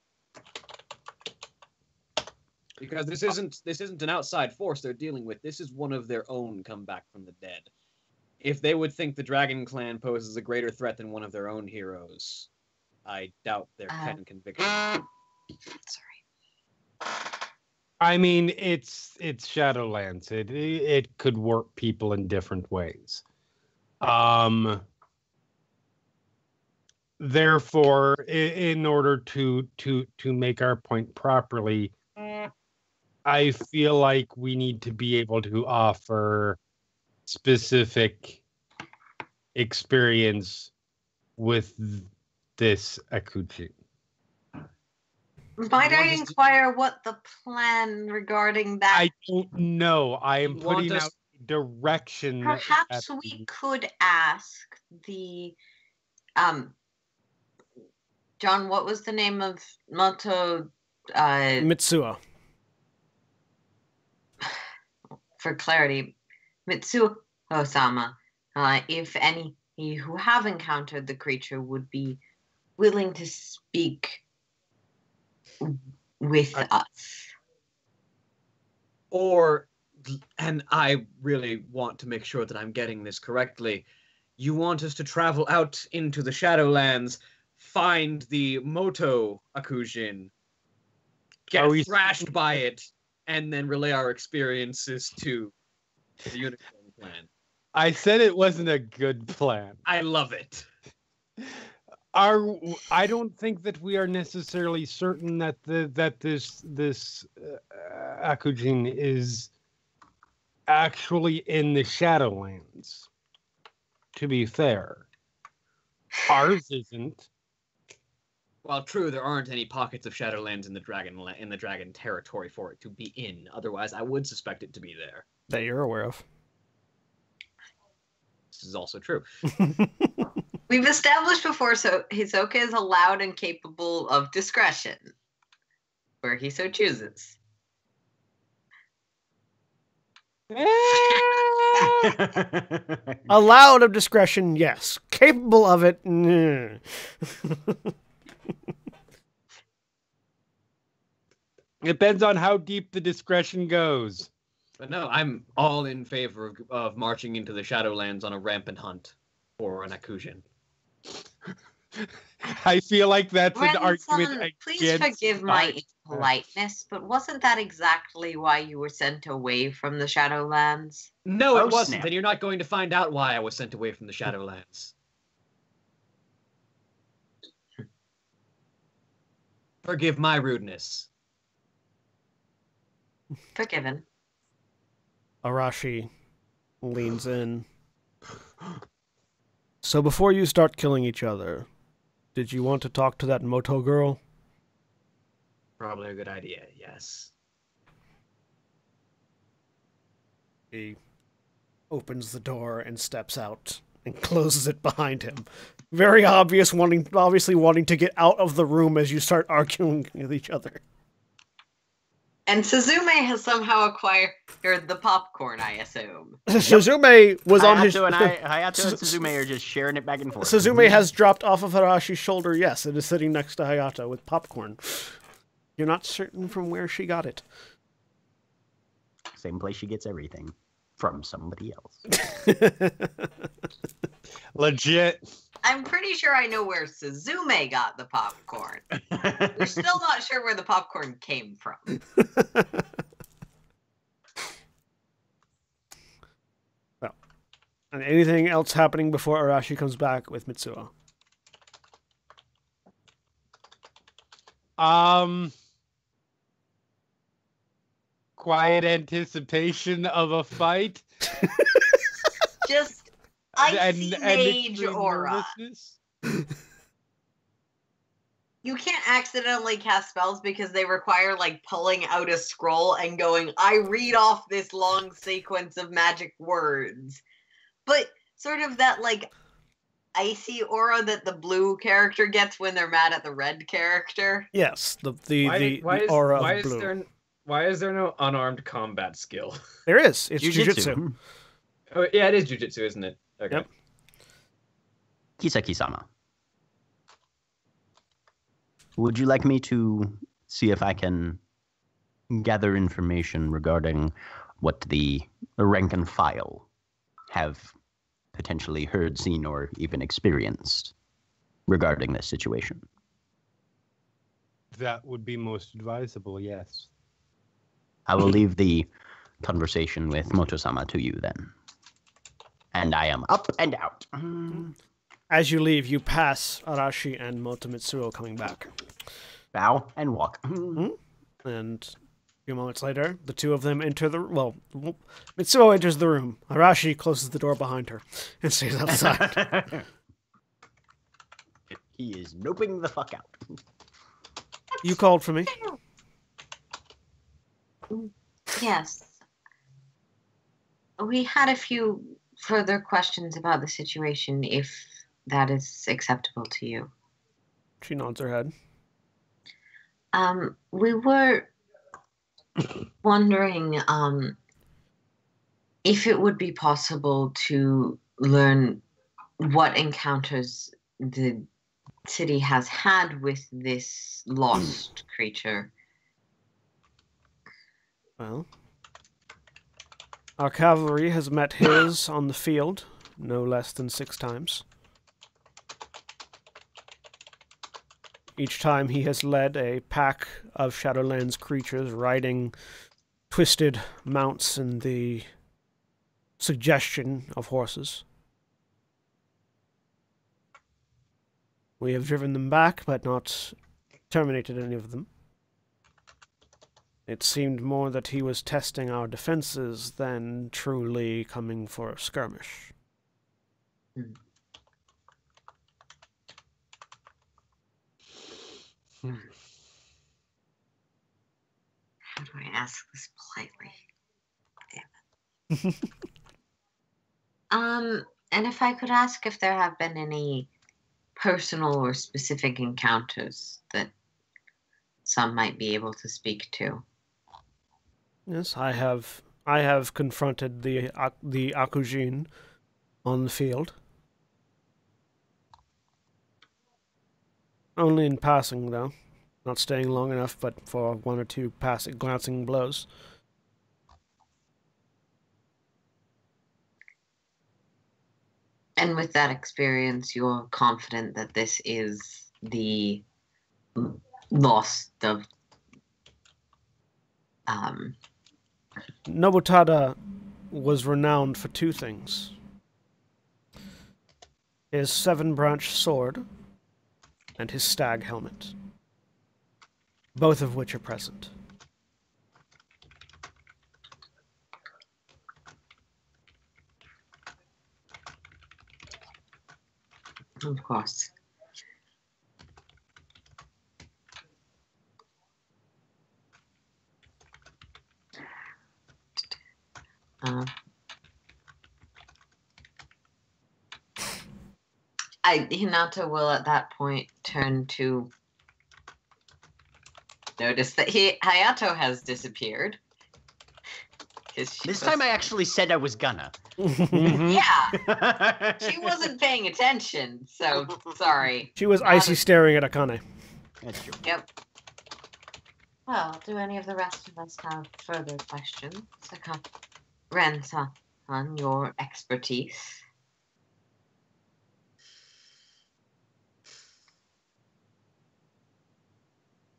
[SPEAKER 6] Because this isn't this isn't an outside force they're dealing with. This is one of their own come back from the dead. If they would think the Dragon Clan poses a greater threat than one of their own heroes, I doubt their
[SPEAKER 3] Uh,
[SPEAKER 6] pen conviction.
[SPEAKER 3] Sorry.
[SPEAKER 2] I mean, it's it's Shadowlands. It it could work people in different ways. Um. Therefore, in order to to to make our point properly, I feel like we need to be able to offer specific experience with this Akujin.
[SPEAKER 3] Might I
[SPEAKER 6] want to-
[SPEAKER 3] inquire what the plan regarding that?
[SPEAKER 2] I don't know. I am putting
[SPEAKER 6] us-
[SPEAKER 2] out direction.
[SPEAKER 3] Perhaps we
[SPEAKER 2] the-
[SPEAKER 3] could ask the um John, what was the name of Moto uh
[SPEAKER 1] Mitsuo.
[SPEAKER 3] for clarity, Mitsuo Osama, uh, if any who have encountered the creature would be willing to speak with
[SPEAKER 2] I-
[SPEAKER 3] us.
[SPEAKER 6] Or, and I really want to make sure that I'm getting this correctly. You want us to travel out into the Shadowlands, find the Moto Akujin, get
[SPEAKER 2] Are we-
[SPEAKER 6] thrashed by it, and then relay our experiences to the Unicorn Clan.
[SPEAKER 2] I said it wasn't a good plan.
[SPEAKER 6] I love it.
[SPEAKER 2] Are I don't think that we are necessarily certain that the that this this uh, Akujin is actually in the Shadowlands. To be fair, ours isn't.
[SPEAKER 6] While true, there aren't any pockets of Shadowlands in the Dragon in the Dragon territory for it to be in. Otherwise, I would suspect it to be there.
[SPEAKER 1] That you're aware of.
[SPEAKER 6] This is also true.
[SPEAKER 3] We've established before so Hisoka is allowed and capable of discretion where he so chooses.
[SPEAKER 1] Allowed of discretion, yes. Capable of it, nah.
[SPEAKER 2] It depends on how deep the discretion goes.
[SPEAKER 6] But no, I'm all in favor of, of marching into the Shadowlands on a rampant hunt for an Akujin.
[SPEAKER 2] I feel like that's an argument
[SPEAKER 3] please forgive my
[SPEAKER 2] mine.
[SPEAKER 3] impoliteness, but wasn't that exactly why you were sent away from the Shadowlands?
[SPEAKER 6] No, it
[SPEAKER 4] Oh,
[SPEAKER 6] wasn't,
[SPEAKER 4] snap.
[SPEAKER 6] and you're not going to find out why I was sent away from the Shadowlands. Forgive my rudeness.
[SPEAKER 3] Forgiven.
[SPEAKER 1] Arashi leans in. So before you start killing each other, did you want to talk to that Moto girl?
[SPEAKER 6] Probably a good idea, yes.
[SPEAKER 1] He opens the door and steps out and closes it behind him. Very obvious wanting obviously wanting to get out of the room as you start arguing with each other.
[SPEAKER 3] And Suzume has somehow acquired the popcorn, I assume.
[SPEAKER 1] Suzume was on his
[SPEAKER 4] Hayato and I, Hayato and
[SPEAKER 1] Su-
[SPEAKER 4] Suzume are just sharing it back and forth.
[SPEAKER 1] Suzume mm-hmm. has dropped off of Arashi's shoulder, yes, it is sitting next to Hayato with popcorn. You're not certain from where she got it.
[SPEAKER 4] Same place she gets everything from somebody else.
[SPEAKER 2] legit.
[SPEAKER 3] I'm pretty sure I know where Suzume got the popcorn. We're still not sure where the popcorn came from.
[SPEAKER 1] well, And anything else happening before Arashi comes back with Mitsuo?
[SPEAKER 2] Um, quiet anticipation of a fight.
[SPEAKER 3] Just icy mage
[SPEAKER 2] extreme
[SPEAKER 3] aura. You can't accidentally cast spells because they require like pulling out a scroll and going, I read off this long sequence of magic words. But sort of that like icy aura that the blue character gets when they're mad at the red character.
[SPEAKER 1] Yes, the the,
[SPEAKER 6] why,
[SPEAKER 1] the,
[SPEAKER 6] why
[SPEAKER 1] the
[SPEAKER 6] is,
[SPEAKER 1] aura
[SPEAKER 6] why
[SPEAKER 1] of
[SPEAKER 6] is
[SPEAKER 1] blue.
[SPEAKER 6] there why is there no unarmed combat skill?
[SPEAKER 1] There is. It's jujitsu.
[SPEAKER 4] Jujitsu. Mm-hmm.
[SPEAKER 6] Oh, yeah, it is jujitsu, isn't it? Okay.
[SPEAKER 1] Yep.
[SPEAKER 4] Kisaki-sama. Would you like me to see if I can gather information regarding what the rank and file have potentially heard, seen, or even experienced regarding this situation?
[SPEAKER 2] That would be most advisable, yes.
[SPEAKER 4] I will leave the conversation with Moto-sama to you then. And I am up and out. Mm.
[SPEAKER 1] As you leave, you pass Arashi and Moto Mitsuo coming back.
[SPEAKER 4] Bow and walk. Mm-hmm.
[SPEAKER 1] And a few moments later, the two of them enter the well. Mitsuo enters the room. Arashi closes the door behind her and stays outside.
[SPEAKER 4] he is noping the fuck out.
[SPEAKER 1] you called for me.
[SPEAKER 3] Yes. We had a few further questions about the situation, if that is acceptable to you.
[SPEAKER 1] She nods her head.
[SPEAKER 3] Um, we were wondering um, if it would be possible to learn what encounters the city has had with this lost creature.
[SPEAKER 1] Well, our cavalry has met his on the field no less than six times. Each time he has led a pack of Shadowlands creatures riding twisted mounts in the suggestion of horses. We have driven them back, but not terminated any of them. It seemed more that he was testing our defenses than truly coming for a skirmish.
[SPEAKER 3] How do I ask this politely? Damn it. um, and if I could ask if there have been any personal or specific encounters that some might be able to speak to.
[SPEAKER 1] Yes, I have. I have confronted the Ak- the Akujin on the field. Only in passing, though. Not staying long enough, but for one or two passing, glancing blows.
[SPEAKER 3] And with that experience, you're confident that this is the l- lost of um,
[SPEAKER 1] Nobutada was renowned for two things his seven branch sword and his stag helmet, both of which are present.
[SPEAKER 3] of course. Uh, I Hinata will at that point turn to notice that he Hayato has disappeared.
[SPEAKER 4] This
[SPEAKER 3] was-
[SPEAKER 4] time I actually said I was gonna.
[SPEAKER 3] yeah, she wasn't paying attention, so sorry.
[SPEAKER 1] She was
[SPEAKER 3] Not
[SPEAKER 1] icy
[SPEAKER 3] a-
[SPEAKER 1] staring at Akane.
[SPEAKER 4] That's true.
[SPEAKER 3] Yep. Well, do any of the rest of us have further questions? Saka- Ren-san, on your expertise.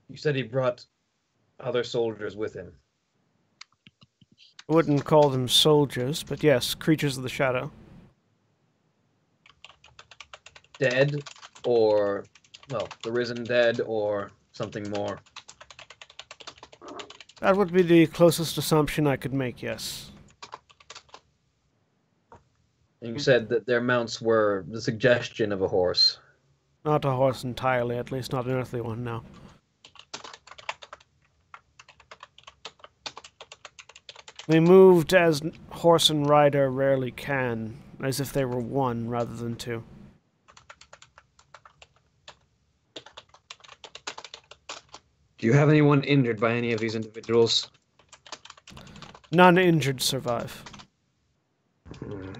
[SPEAKER 6] You said he brought other soldiers with him.
[SPEAKER 1] I wouldn't call them soldiers, but yes, creatures of the shadow.
[SPEAKER 6] Dead, or well, the risen dead, or something more.
[SPEAKER 1] That would be the closest assumption I could make, yes.
[SPEAKER 6] And you said that their mounts were the suggestion of a horse.
[SPEAKER 1] Not a horse entirely, at least not an earthly one, no. They moved as horse and rider rarely can, as if they were one rather than two.
[SPEAKER 6] Do you have anyone injured by any of these individuals?
[SPEAKER 1] None injured survive.
[SPEAKER 6] Hmm.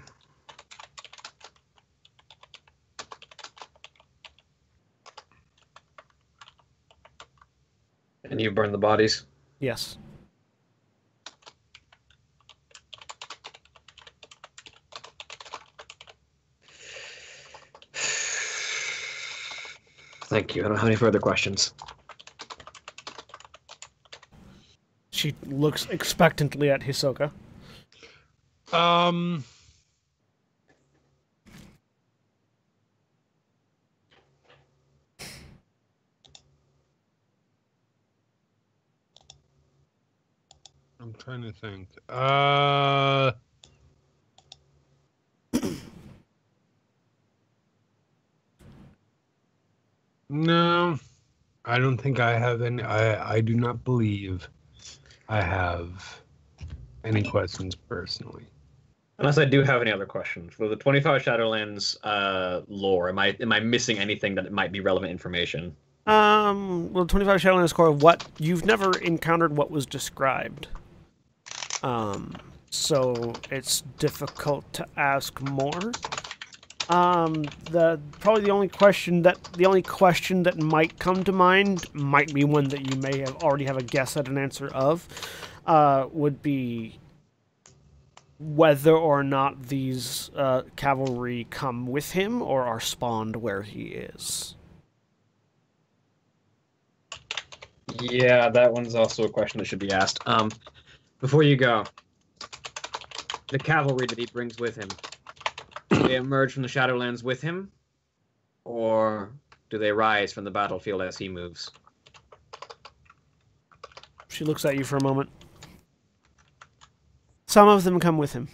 [SPEAKER 6] And you burn the bodies.
[SPEAKER 1] Yes.
[SPEAKER 6] Thank you. I don't have any further questions.
[SPEAKER 1] She looks expectantly at Hisoka.
[SPEAKER 2] Um. I'm trying to think. Uh. No, I don't think I have any. I I do not believe I have any questions personally.
[SPEAKER 6] Unless I do have any other questions for the 25 Shadowlands uh, lore, am I am I missing anything that might be relevant information?
[SPEAKER 1] Um, well, 25 Shadowlands Core, what you've never encountered what was described. Um, so it's difficult to ask more. Um, the probably the only question that the only question that might come to mind might be one that you may have already have a guess at an answer of. Uh, would be whether or not these uh, cavalry come with him or are spawned where he is.
[SPEAKER 6] Yeah, that one's also a question that should be asked. Um, before you go, the cavalry that he brings with him, do they emerge from the Shadowlands with him, or do they rise from the battlefield as he moves?
[SPEAKER 1] She looks at you for a moment. Some of them come with him.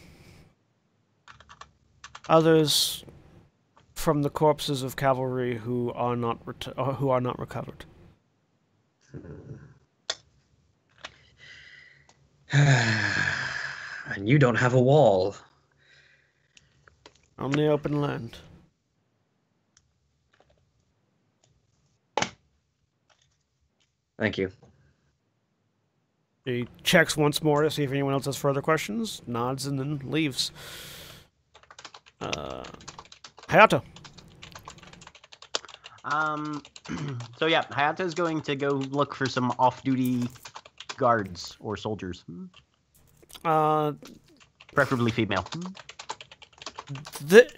[SPEAKER 1] Others from the corpses of cavalry who are not ret- uh, who are not recovered.
[SPEAKER 6] and you don't have a wall.
[SPEAKER 1] On the open land.
[SPEAKER 6] Thank you.
[SPEAKER 1] He checks once more to see if anyone else has further questions, nods, and then leaves. Uh, Hayato.
[SPEAKER 4] Um, so yeah, Hayato's going to go look for some off-duty guards or soldiers, hmm,
[SPEAKER 1] Uh,
[SPEAKER 4] preferably female.
[SPEAKER 1] the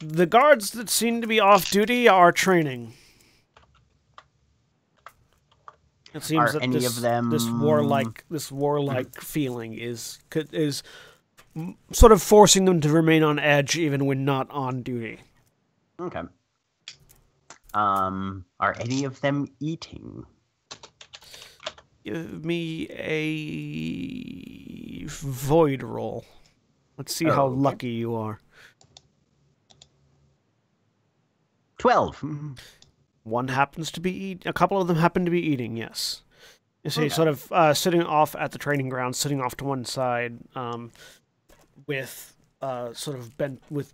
[SPEAKER 1] the guards that seem to be off duty are training. It seems
[SPEAKER 4] Are
[SPEAKER 1] that
[SPEAKER 4] any
[SPEAKER 1] this,
[SPEAKER 4] of them-
[SPEAKER 1] this warlike this warlike feeling is could- is sort of forcing them to remain on edge even when not on duty.
[SPEAKER 4] Okay. Um, are any of them eating?
[SPEAKER 1] Give me a void roll. Let's see how
[SPEAKER 4] Oh, okay.
[SPEAKER 1] lucky you are.
[SPEAKER 4] Twelve. Hmm.
[SPEAKER 1] One happens to be eat. A couple of them happen to be eating. Yes. You see,
[SPEAKER 4] Okay.
[SPEAKER 1] sort of uh, sitting off at the training ground, sitting off to one side, um, with uh, sort of bent with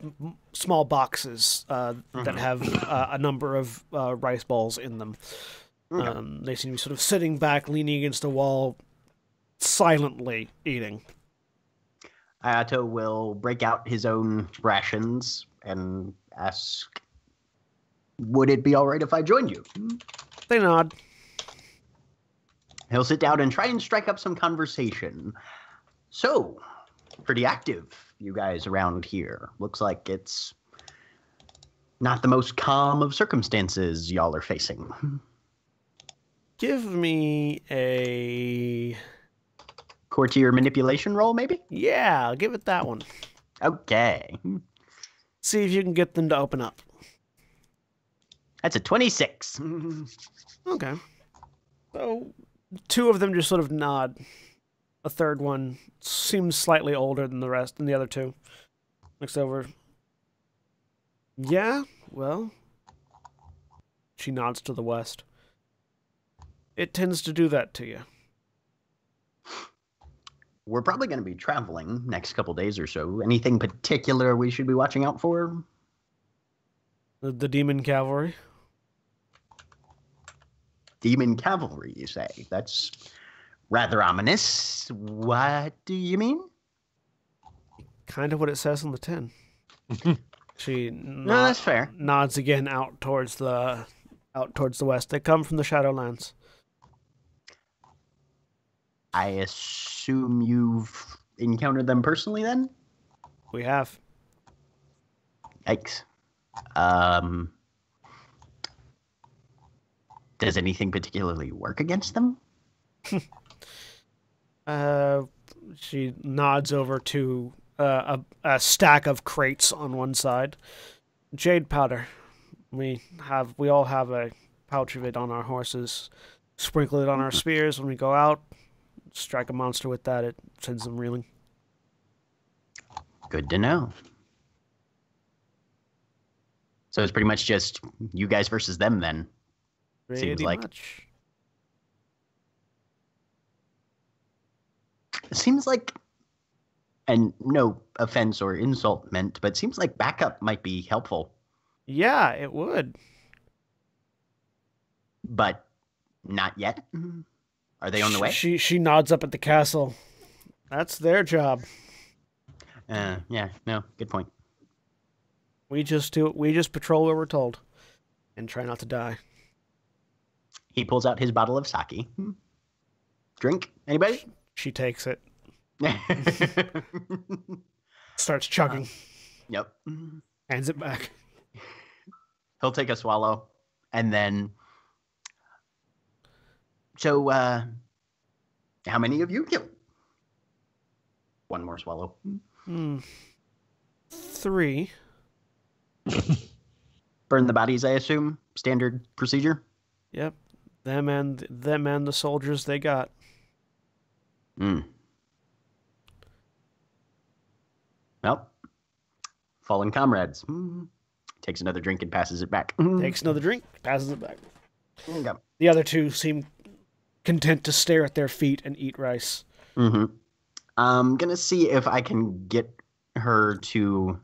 [SPEAKER 1] small boxes uh, that
[SPEAKER 4] Mhm.
[SPEAKER 1] have uh, a number of uh, rice balls in them.
[SPEAKER 4] Okay.
[SPEAKER 1] Um, they seem to be sort of sitting back, leaning against a wall, silently eating.
[SPEAKER 4] Hayato will break out his own rations and ask, "Would it be all right if I joined you?"
[SPEAKER 1] They nod.
[SPEAKER 4] He'll sit down and try and strike up some conversation. So, pretty active, you guys around here. Looks like it's not the most calm of circumstances y'all are facing.
[SPEAKER 1] Give me a
[SPEAKER 4] Courtier manipulation roll, maybe?
[SPEAKER 1] yeah. I'll Give it that one.
[SPEAKER 4] Okay.
[SPEAKER 1] See if you can get them to open up.
[SPEAKER 4] That's a 26.
[SPEAKER 1] Okay. So two of them just sort of nod. A third one seems slightly older than the rest than the other two. Looks over. Yeah, well. She nods to the west. It tends to do that to you.
[SPEAKER 4] We're probably going to be traveling next couple days or so. Anything particular we should be watching out for?
[SPEAKER 1] The, the demon cavalry.
[SPEAKER 4] Demon cavalry, you say? That's Rather ominous. What do you mean?
[SPEAKER 1] Kind of what it says on the tin. she
[SPEAKER 4] No, that's fair.
[SPEAKER 1] nods again out towards the out towards the west. They come from the Shadowlands.
[SPEAKER 4] I assume you've encountered them personally then?
[SPEAKER 1] We have.
[SPEAKER 4] Yikes. Um, does anything particularly work against them?
[SPEAKER 1] Uh, she nods over to uh, a, a stack of crates on one side. Jade powder. We have. We all have a pouch of it on our horses. Sprinkle it on our spears when we go out. Strike a monster with that. It sends them reeling.
[SPEAKER 4] Good to know. So it's pretty much just you guys versus them then. Seems
[SPEAKER 1] Pretty
[SPEAKER 4] like-
[SPEAKER 1] much.
[SPEAKER 4] It seems like, and no offense or insult meant, but it seems like backup might be helpful,
[SPEAKER 1] Yeah, it would.
[SPEAKER 4] but not yet. Are they on the way?
[SPEAKER 1] She she nods up at the castle. That's their job.
[SPEAKER 4] Uh, yeah, no, good point.
[SPEAKER 1] We just do. We just patrol where we're told, and try not to die.
[SPEAKER 4] He pulls out his bottle of sake. Drink? Anybody?
[SPEAKER 1] She takes it, starts chugging,
[SPEAKER 4] yep.
[SPEAKER 1] hands it back.
[SPEAKER 4] He'll take a swallow, and then. So, uh, how many of you killed? One more swallow.
[SPEAKER 1] Hmm. Three.
[SPEAKER 4] Burn the bodies, I assume. Standard procedure.
[SPEAKER 1] Yep. Them and them and the soldiers they got.
[SPEAKER 4] Mm. Well, fallen comrades. Mm. Takes another drink and passes it back.
[SPEAKER 1] Takes another drink, passes it back. The other two seem content to stare at their feet and eat rice.
[SPEAKER 4] hmm I'm gonna see if I can get her to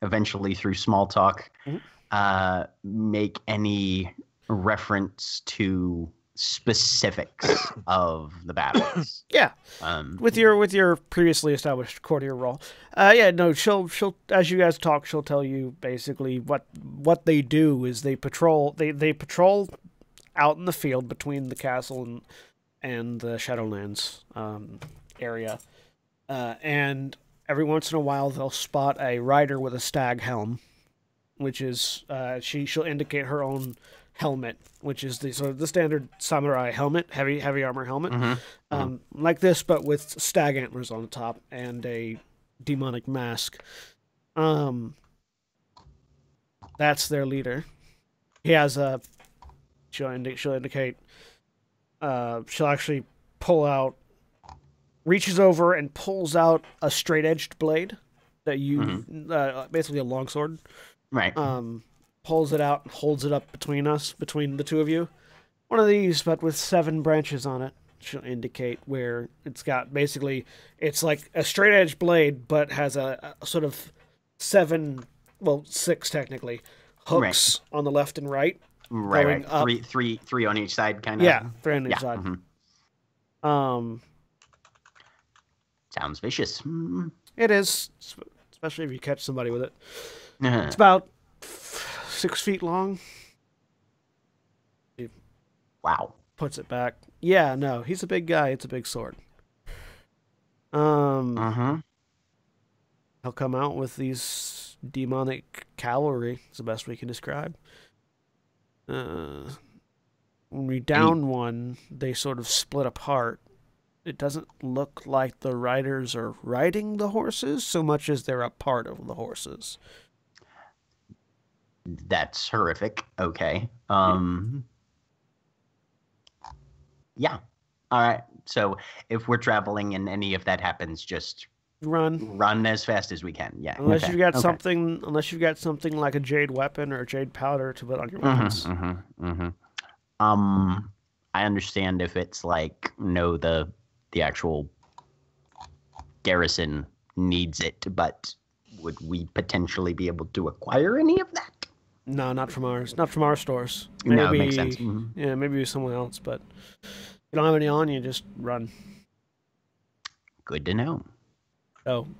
[SPEAKER 4] eventually, through small talk,
[SPEAKER 1] Mhm.
[SPEAKER 4] uh, make any reference to specifics of the battles.
[SPEAKER 1] Yeah.
[SPEAKER 4] Um,
[SPEAKER 1] with your with your previously established courtier role. Uh, yeah, no, she'll she'll as you guys talk, she'll tell you basically what what they do is they patrol they they patrol out in the field between the castle and and the Shadowlands um, area, uh, and every once in a while they'll spot a rider with a stag helm, which is uh, she she'll indicate her own helmet, which is the sort of the standard samurai helmet, heavy heavy armor helmet
[SPEAKER 4] mhm.
[SPEAKER 1] um, like this, but with stag antlers on the top and a demonic mask. Um, that's their leader. He has a. She'll, indi- she'll indicate. Uh, she'll actually pull out, reaches over and pulls out a straight edged blade that you, uh, basically a longsword.
[SPEAKER 4] Right.
[SPEAKER 1] Um, pulls it out and holds it up between us, between the two of you. One of these, but with seven branches on it. She'll indicate where it's got basically, it's like a straight edge blade, but has a, a sort of seven, well, six technically, hooks on the left and right.
[SPEAKER 4] Right. Right.
[SPEAKER 1] up.
[SPEAKER 4] Three, three, three on each side, kind of.
[SPEAKER 1] Yeah, three on each
[SPEAKER 4] Yeah.
[SPEAKER 1] side.
[SPEAKER 4] mhm.
[SPEAKER 1] Um,
[SPEAKER 4] Sounds vicious. Mm.
[SPEAKER 1] it is, especially if you catch somebody with it.
[SPEAKER 4] Uh,
[SPEAKER 1] It's about six feet long.
[SPEAKER 4] wow.
[SPEAKER 1] Puts it back. Yeah, no, he's a big guy. It's a big sword. Um,
[SPEAKER 4] Uh huh.
[SPEAKER 1] he'll come out with these demonic cavalry. It's the best we can describe. Uh, when we down one, they sort of split apart. It doesn't look like the riders are riding the horses so much as they're a part of the horses.
[SPEAKER 4] That's horrific. Okay. Um. Yeah. All right. So if we're traveling and any of that happens, just
[SPEAKER 1] Run.
[SPEAKER 4] run as fast as we can. Yeah.
[SPEAKER 1] Unless
[SPEAKER 4] okay,
[SPEAKER 1] you've got
[SPEAKER 4] okay.
[SPEAKER 1] something, unless you've got something like a jade weapon or jade powder to put on your weapons.
[SPEAKER 4] mhm, mhm. Um, I understand if it's like no, the the actual garrison needs it, but would we potentially be able to acquire any of that?
[SPEAKER 1] No, not from ours. Not from our stores. Maybe,
[SPEAKER 4] No, it makes sense. Mhm.
[SPEAKER 1] Yeah, maybe someone else, but you don't have any on you, just run.
[SPEAKER 4] Good to know.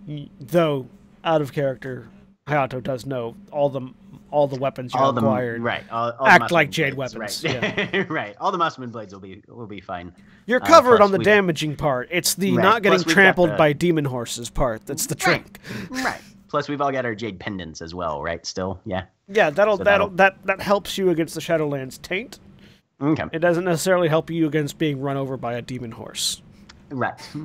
[SPEAKER 1] Y- though out of character, Hayato does know all the all the weapons you
[SPEAKER 4] all the right. All, all
[SPEAKER 1] Act like jade
[SPEAKER 4] blades,
[SPEAKER 1] weapons,
[SPEAKER 4] Right. right. All the Muscleman blades will be will be fine.
[SPEAKER 1] You're
[SPEAKER 4] Uh,
[SPEAKER 1] covered
[SPEAKER 4] plus
[SPEAKER 1] on the damaging part. It's the
[SPEAKER 4] Right,
[SPEAKER 1] not getting
[SPEAKER 4] plus
[SPEAKER 1] trampled
[SPEAKER 4] the-
[SPEAKER 1] by demon horses part that's the trick.
[SPEAKER 4] Right. Plus, we've all got our jade pendants as well, right? Still, yeah.
[SPEAKER 1] Yeah, that'll
[SPEAKER 4] So
[SPEAKER 1] that'll
[SPEAKER 4] that'll-
[SPEAKER 1] that that helps you against the Shadowlands taint.
[SPEAKER 4] Okay.
[SPEAKER 1] It doesn't necessarily help you against being run over by a demon horse.
[SPEAKER 4] Right.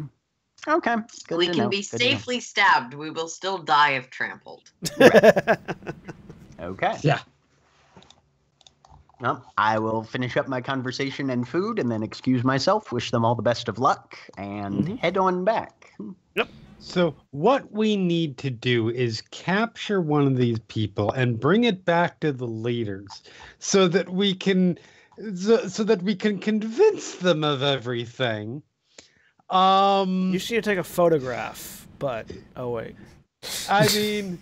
[SPEAKER 4] Okay. Good
[SPEAKER 3] we
[SPEAKER 4] to
[SPEAKER 3] can
[SPEAKER 4] know,
[SPEAKER 3] be
[SPEAKER 4] good
[SPEAKER 3] safely stabbed. We will still die if trampled.
[SPEAKER 4] Okay.
[SPEAKER 6] Yeah.
[SPEAKER 4] Well, I will finish up my conversation and food, and then excuse myself. Wish them all the best of luck, and
[SPEAKER 1] Mhm.
[SPEAKER 4] head on back. Yep.
[SPEAKER 2] So what we need to do is capture one of these people and bring it back to the leaders so that we can so, so that we can convince them of everything. Um
[SPEAKER 1] You should take a photograph, but oh wait.
[SPEAKER 2] I mean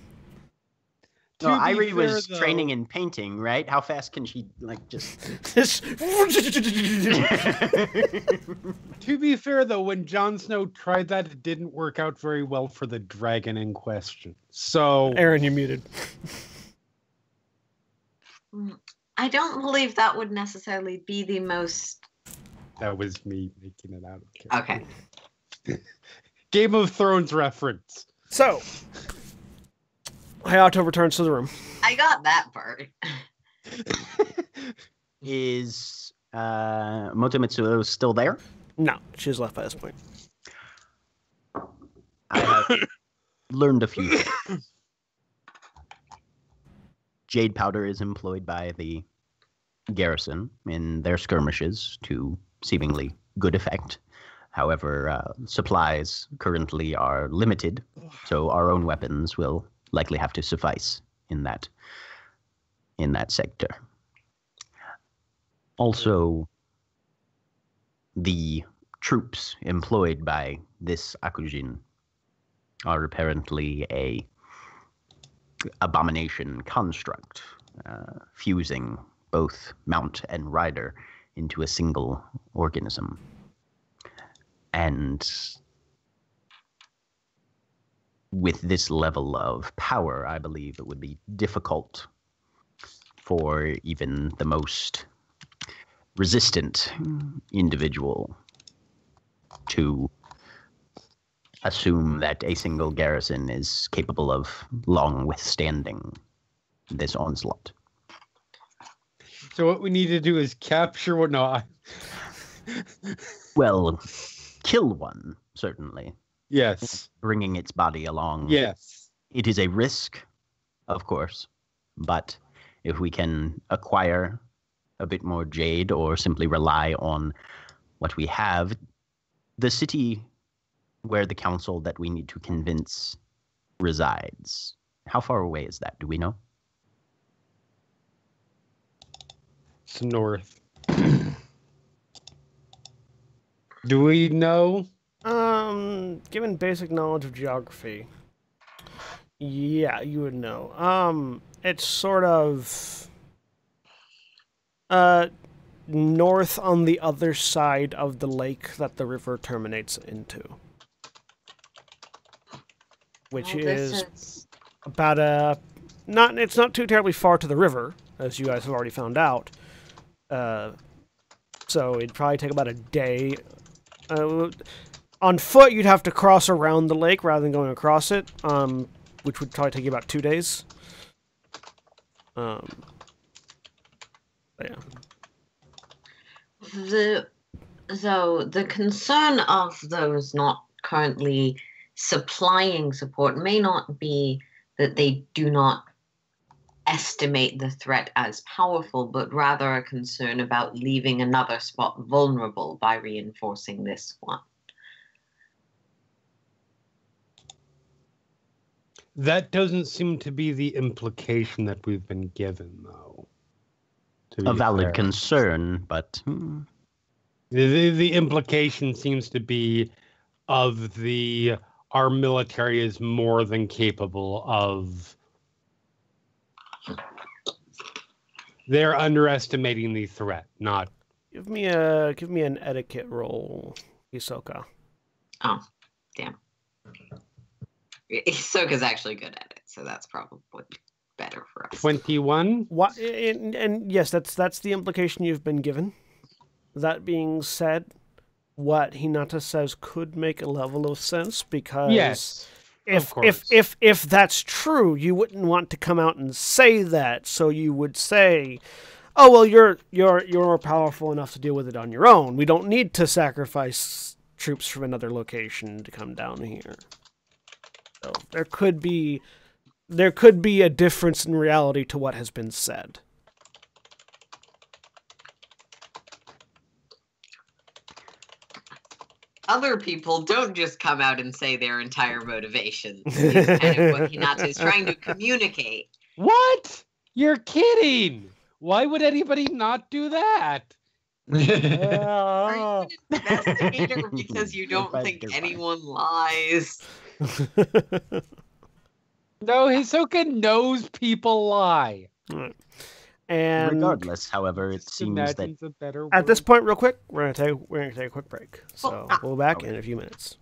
[SPEAKER 4] No,
[SPEAKER 2] to be
[SPEAKER 4] was
[SPEAKER 2] fair,
[SPEAKER 4] training
[SPEAKER 2] though-
[SPEAKER 4] in painting, right? How fast can she like just?
[SPEAKER 2] To be fair, though, when Jon Snow tried that, it didn't work out very well for the dragon in question. So,
[SPEAKER 1] Aaron, you're muted.
[SPEAKER 3] I don't believe that would necessarily be the most.
[SPEAKER 2] That was me making it out of character.
[SPEAKER 3] Okay.
[SPEAKER 2] Game of Thrones reference.
[SPEAKER 1] So, Hayato returns to the room.
[SPEAKER 3] I got that part.
[SPEAKER 4] Is uh, Moto Mitsuo still there?
[SPEAKER 1] No, she's left by this point.
[SPEAKER 4] I have learned a few things. Jade powder is employed by the garrison in their skirmishes to seemingly good effect. However, uh, supplies currently are limited, so our own weapons will likely have to suffice in that in that sector. Also, the troops employed by this Akujin are apparently a abomination construct, uh, fusing both mount and rider into a single organism. And with this level of power, I believe it would be difficult for even the most resistant individual to assume that a single garrison is capable of long withstanding this onslaught.
[SPEAKER 2] So what we need to do is capture what? No, I,
[SPEAKER 4] Well, kill one, certainly,
[SPEAKER 2] yes,
[SPEAKER 4] bringing its body along.
[SPEAKER 2] yes.
[SPEAKER 4] It is a risk, of course, but if we can acquire a bit more jade or simply rely on what we have, the city where the council that we need to convince resides, how far away is that? Do we know?
[SPEAKER 2] It's north. do we know?
[SPEAKER 1] Um, given basic knowledge of geography, yeah, you would know. Um, it's sort of uh north on the other side of the lake that the river terminates into, which
[SPEAKER 3] Well,
[SPEAKER 1] is
[SPEAKER 3] is
[SPEAKER 1] about a not it's not too terribly far to the river as you guys have already found out uh, so it'd probably take about a day. Uh, on foot you'd have to cross around the lake rather than going across it um, which would probably take you about two days. Um, yeah.
[SPEAKER 3] The so the concern of those not currently supplying support may not be that they do not estimate the threat as powerful, but rather a concern about leaving another spot vulnerable by reinforcing this one.
[SPEAKER 2] That doesn't seem to be the implication that we've been given, though. to
[SPEAKER 4] A valid
[SPEAKER 2] fair.
[SPEAKER 4] concern, but hmm,
[SPEAKER 2] The, the, the implication seems to be of the our military is more than capable of. They're underestimating the threat, not
[SPEAKER 1] Give me a give me an etiquette roll, Hisoka.
[SPEAKER 3] Oh, damn. Hisoka's actually good at it, so that's probably better for us.
[SPEAKER 2] 21.
[SPEAKER 1] What? And, and yes, that's that's the implication you've been given. That being said, what Hinata says could make a level of sense because
[SPEAKER 2] Yes.
[SPEAKER 1] If if if if that's true, you wouldn't want to come out and say that. So you would say, "Oh well, you're you're you're powerful enough to deal with it on your own. We don't need to sacrifice troops from another location to come down here." So there could be there could be a difference in reality to what has been said.
[SPEAKER 3] Other people don't just come out and say their entire motivations. It's kind of what Hinata is trying to communicate.
[SPEAKER 2] What? You're kidding. Why would anybody not do that?
[SPEAKER 3] Are you an investigator because you don't
[SPEAKER 4] Fine,
[SPEAKER 3] think
[SPEAKER 4] you're fine.
[SPEAKER 3] anyone lies?
[SPEAKER 2] no, Hisoka knows people lie.
[SPEAKER 1] And
[SPEAKER 4] Regardless, however, it seems that
[SPEAKER 2] a better
[SPEAKER 1] at this point, real quick, we're gonna take we're gonna take a quick break. So
[SPEAKER 3] Well, ah,
[SPEAKER 1] we'll be back
[SPEAKER 4] okay.
[SPEAKER 1] in a few minutes.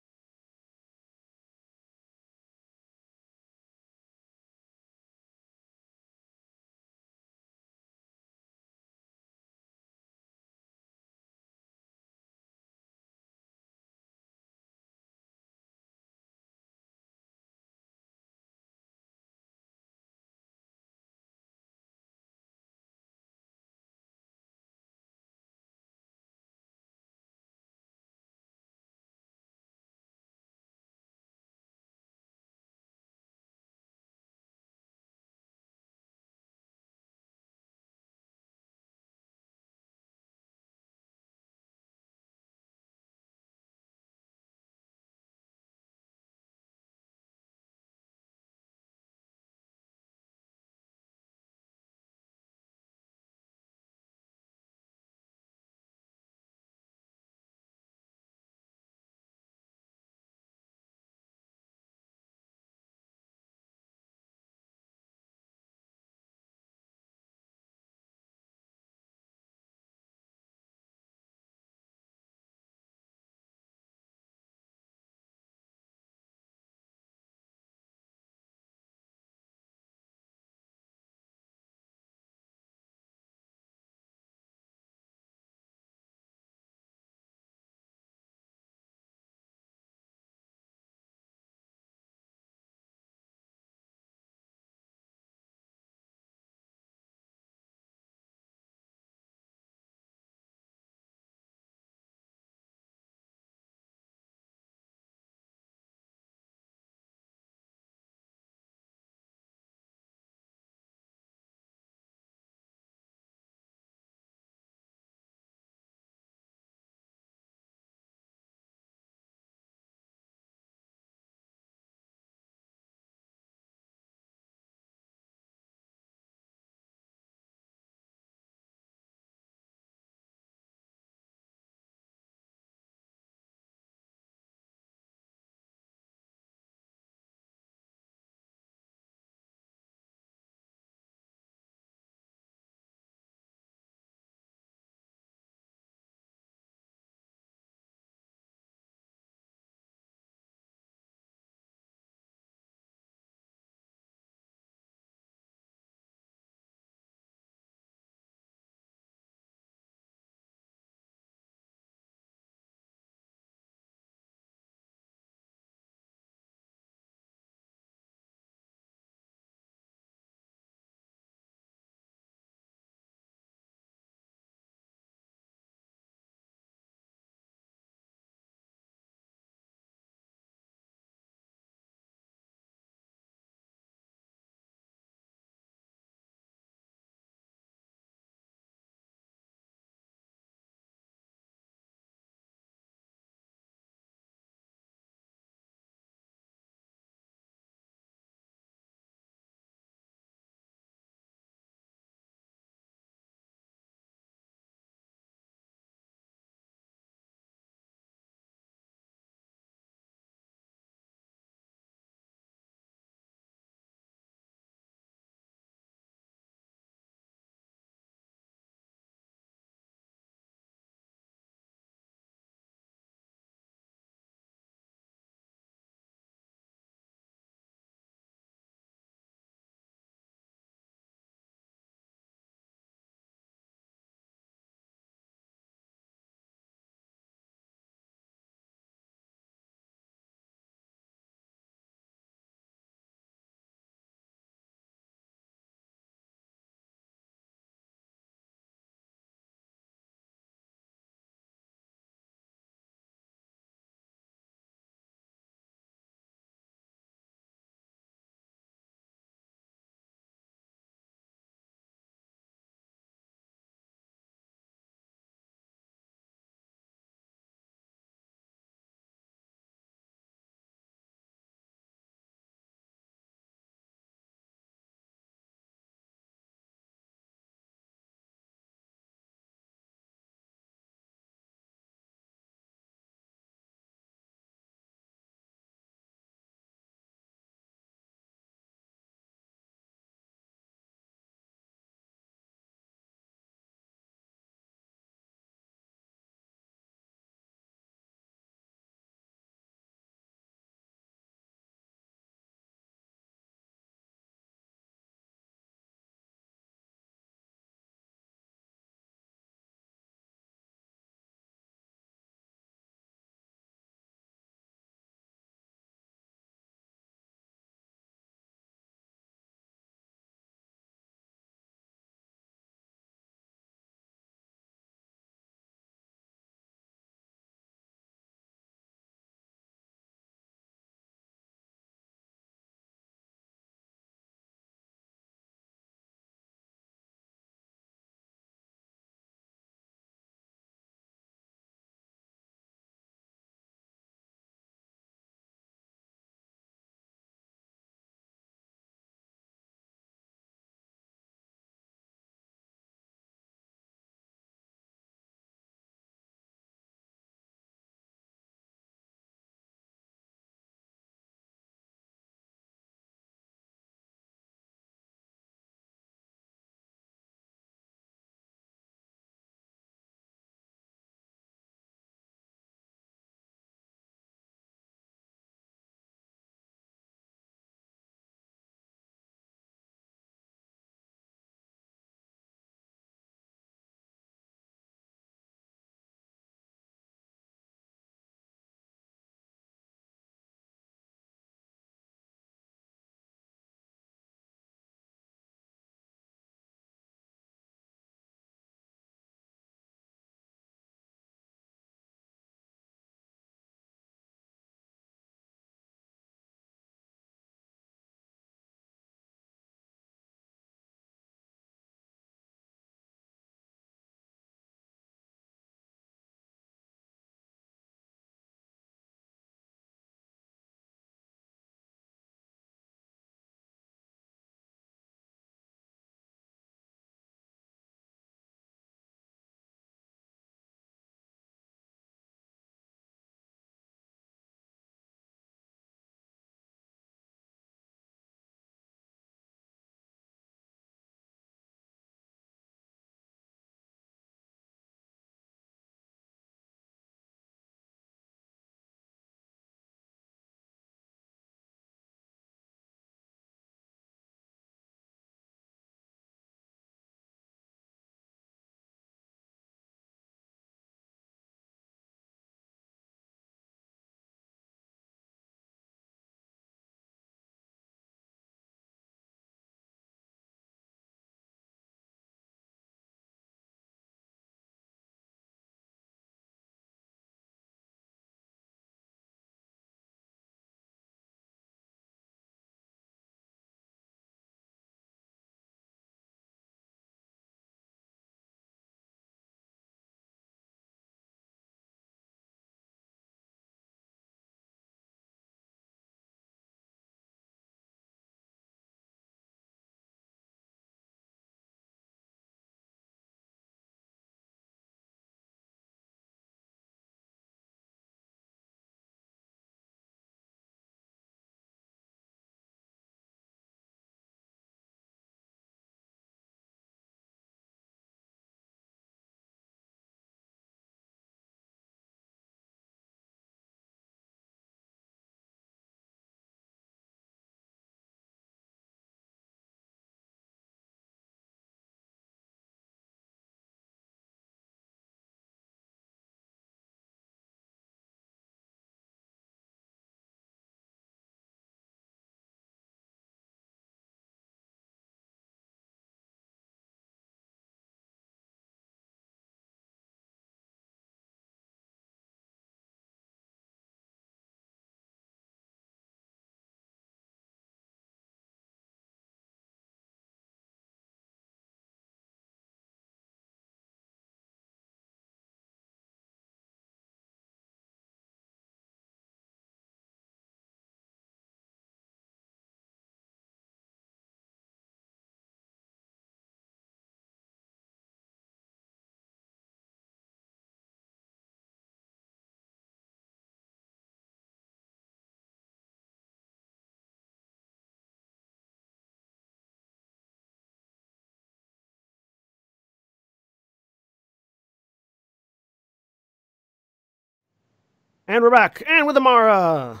[SPEAKER 1] And we're back. And with Amara.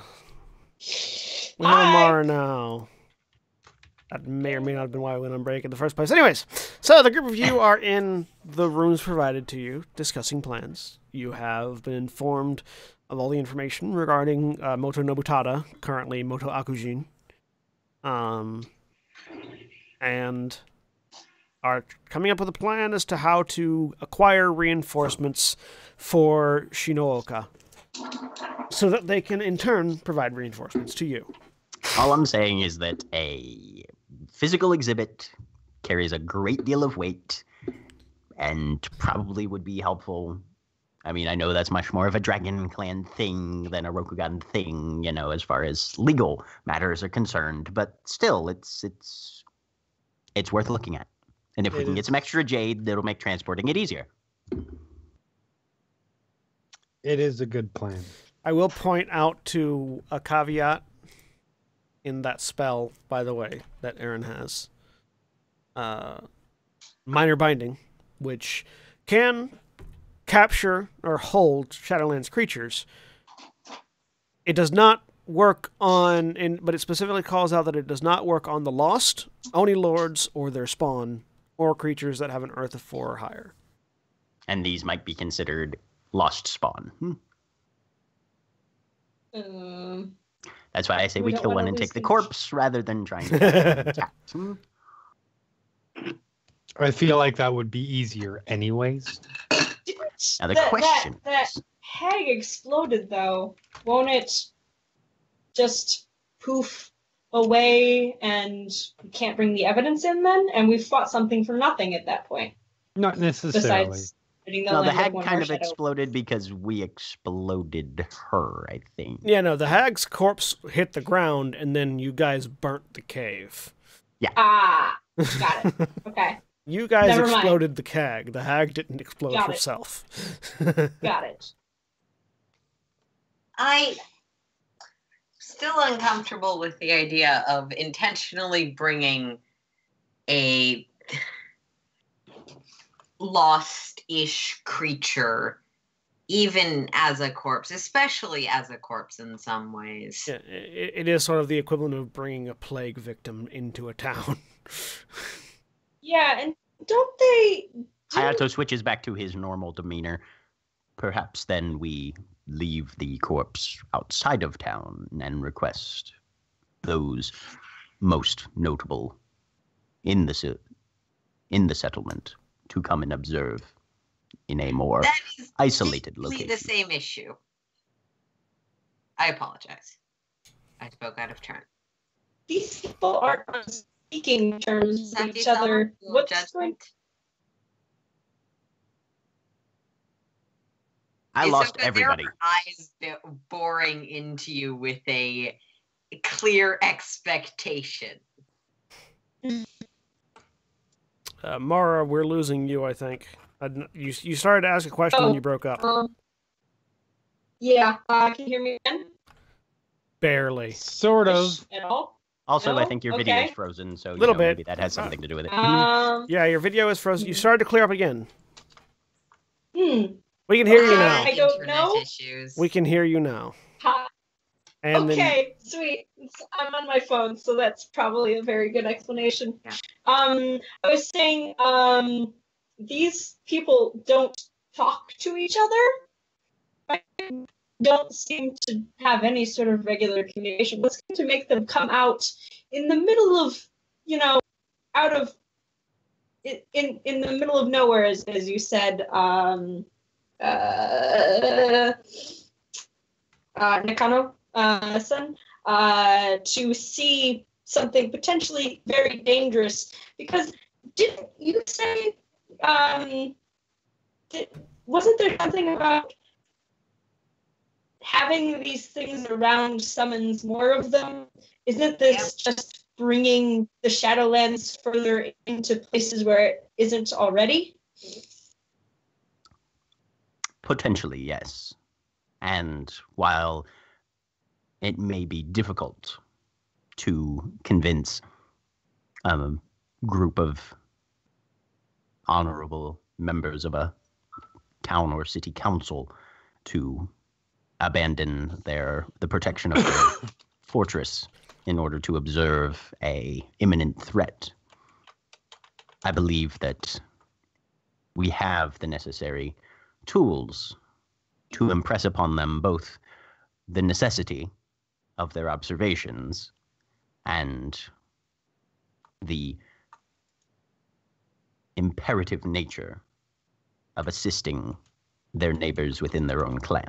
[SPEAKER 1] We have Amara now. That may or may not have been why we went on break in the first place. Anyways, so the group of you are in the rooms provided to you, discussing plans. You have been informed of all the information regarding uh, Moto Nobutada, currently Moto Akujin, um, and are coming up with a plan as to how to acquire reinforcements for Shinooka, so that they can in turn provide reinforcements to you.
[SPEAKER 4] All I'm saying is that a physical exhibit carries a great deal of weight and probably would be helpful. I mean, I know that's much more of a Dragon Clan thing than a Rokugan thing, you know, as far as legal matters are concerned, but still it's it's it's worth looking at. And if we
[SPEAKER 2] It
[SPEAKER 4] can get some extra jade, that'll make transporting it easier.
[SPEAKER 2] It is a good plan.
[SPEAKER 1] I will point out to a caveat in that spell, by the way, that Aaron has. Uh, minor binding, which can capture or hold Shadowlands creatures. It does not work on, in, but it specifically calls out that it does not work on the lost, Oni lords, or their spawn, or creatures that have an Earth of four or higher.
[SPEAKER 4] And these might be considered lost spawn. Hmm.
[SPEAKER 7] Um,
[SPEAKER 4] That's why I say
[SPEAKER 7] We
[SPEAKER 4] we, kill one and take the
[SPEAKER 7] them.
[SPEAKER 4] corpse rather than trying to attack. Hmm.
[SPEAKER 2] I feel like that would be easier anyways.
[SPEAKER 4] Now the
[SPEAKER 7] that,
[SPEAKER 4] question
[SPEAKER 7] that, that
[SPEAKER 4] is-
[SPEAKER 7] hag exploded though. Won't it just poof away and we can't bring the evidence in then? And we've fought something for nothing at that point.
[SPEAKER 2] Not necessarily.
[SPEAKER 7] Besides hitting the
[SPEAKER 4] Well, the hag kind of
[SPEAKER 7] shadow.
[SPEAKER 4] exploded because we exploded her, I think.
[SPEAKER 1] Yeah, no, the hag's corpse hit the ground, and then you guys burnt the cave. Yeah.
[SPEAKER 7] Ah, got it. Okay,
[SPEAKER 1] You guys
[SPEAKER 7] Never mind.
[SPEAKER 1] exploded the hag. The hag didn't explode
[SPEAKER 7] Got it.
[SPEAKER 1] herself.
[SPEAKER 7] got it.
[SPEAKER 3] I still uncomfortable with the idea of intentionally bringing a lost-ish creature even as a corpse especially as a corpse in some ways
[SPEAKER 1] Yeah, it, it is sort of the equivalent of bringing a plague victim into a town.
[SPEAKER 7] Yeah, and don't they? do-
[SPEAKER 4] Hayato switches back to his normal demeanor. Perhaps then we leave the corpse outside of town and request those most notable in the in the settlement to come and observe in a more
[SPEAKER 3] that is
[SPEAKER 4] isolated location.
[SPEAKER 3] the same issue i apologize i spoke out of turn
[SPEAKER 7] These people aren't on speaking terms with each other.
[SPEAKER 3] Summer, your
[SPEAKER 7] What's going?
[SPEAKER 3] judgment?
[SPEAKER 4] I
[SPEAKER 3] Is
[SPEAKER 4] lost
[SPEAKER 3] there-
[SPEAKER 4] everybody.
[SPEAKER 3] There are eyes boring into you with a clear expectation. Mm.
[SPEAKER 1] Uh, Mara, we're losing you, I think. I you, you started to ask a question and
[SPEAKER 7] Oh.
[SPEAKER 1] you broke up.
[SPEAKER 7] Um, yeah, uh, can you hear me again?
[SPEAKER 1] Barely.
[SPEAKER 2] Sort of.
[SPEAKER 7] Ish At all?
[SPEAKER 4] Also, I think your video is frozen, so you
[SPEAKER 1] Little
[SPEAKER 4] know,
[SPEAKER 1] bit.
[SPEAKER 4] maybe that has something to do with it.
[SPEAKER 7] Um,
[SPEAKER 1] Yeah, your video is frozen. You started to clear up again.
[SPEAKER 7] hmm.
[SPEAKER 1] We can hear you
[SPEAKER 7] Uh,
[SPEAKER 1] now.
[SPEAKER 7] I don't know.
[SPEAKER 3] Issues.
[SPEAKER 1] We can hear you now.
[SPEAKER 7] Ha-
[SPEAKER 1] And then
[SPEAKER 7] okay, sweet. I'm on my phone, so that's probably a very good explanation.
[SPEAKER 3] Yeah.
[SPEAKER 7] Um, I was saying, um, these people don't talk to each other. Don't seem to have any sort of regular communication. What's going to make them come out in the middle of, you know, out of in in, in the middle of nowhere, as as you said, um, uh, uh, Nakano uh, son, uh, to see something potentially very dangerous. Because didn't you say, um, did, wasn't there something about having these things around summons more of them? Isn't this just bringing the Shadowlands further into places where it isn't already?
[SPEAKER 4] Potentially, yes. And while it may be difficult to convince um, a group of honorable members of a town or city council to abandon their the protection of their fortress in order to observe a imminent threat. I believe that we have the necessary tools to impress upon them both the necessity of their observations and the imperative nature of assisting their neighbors within their own clan.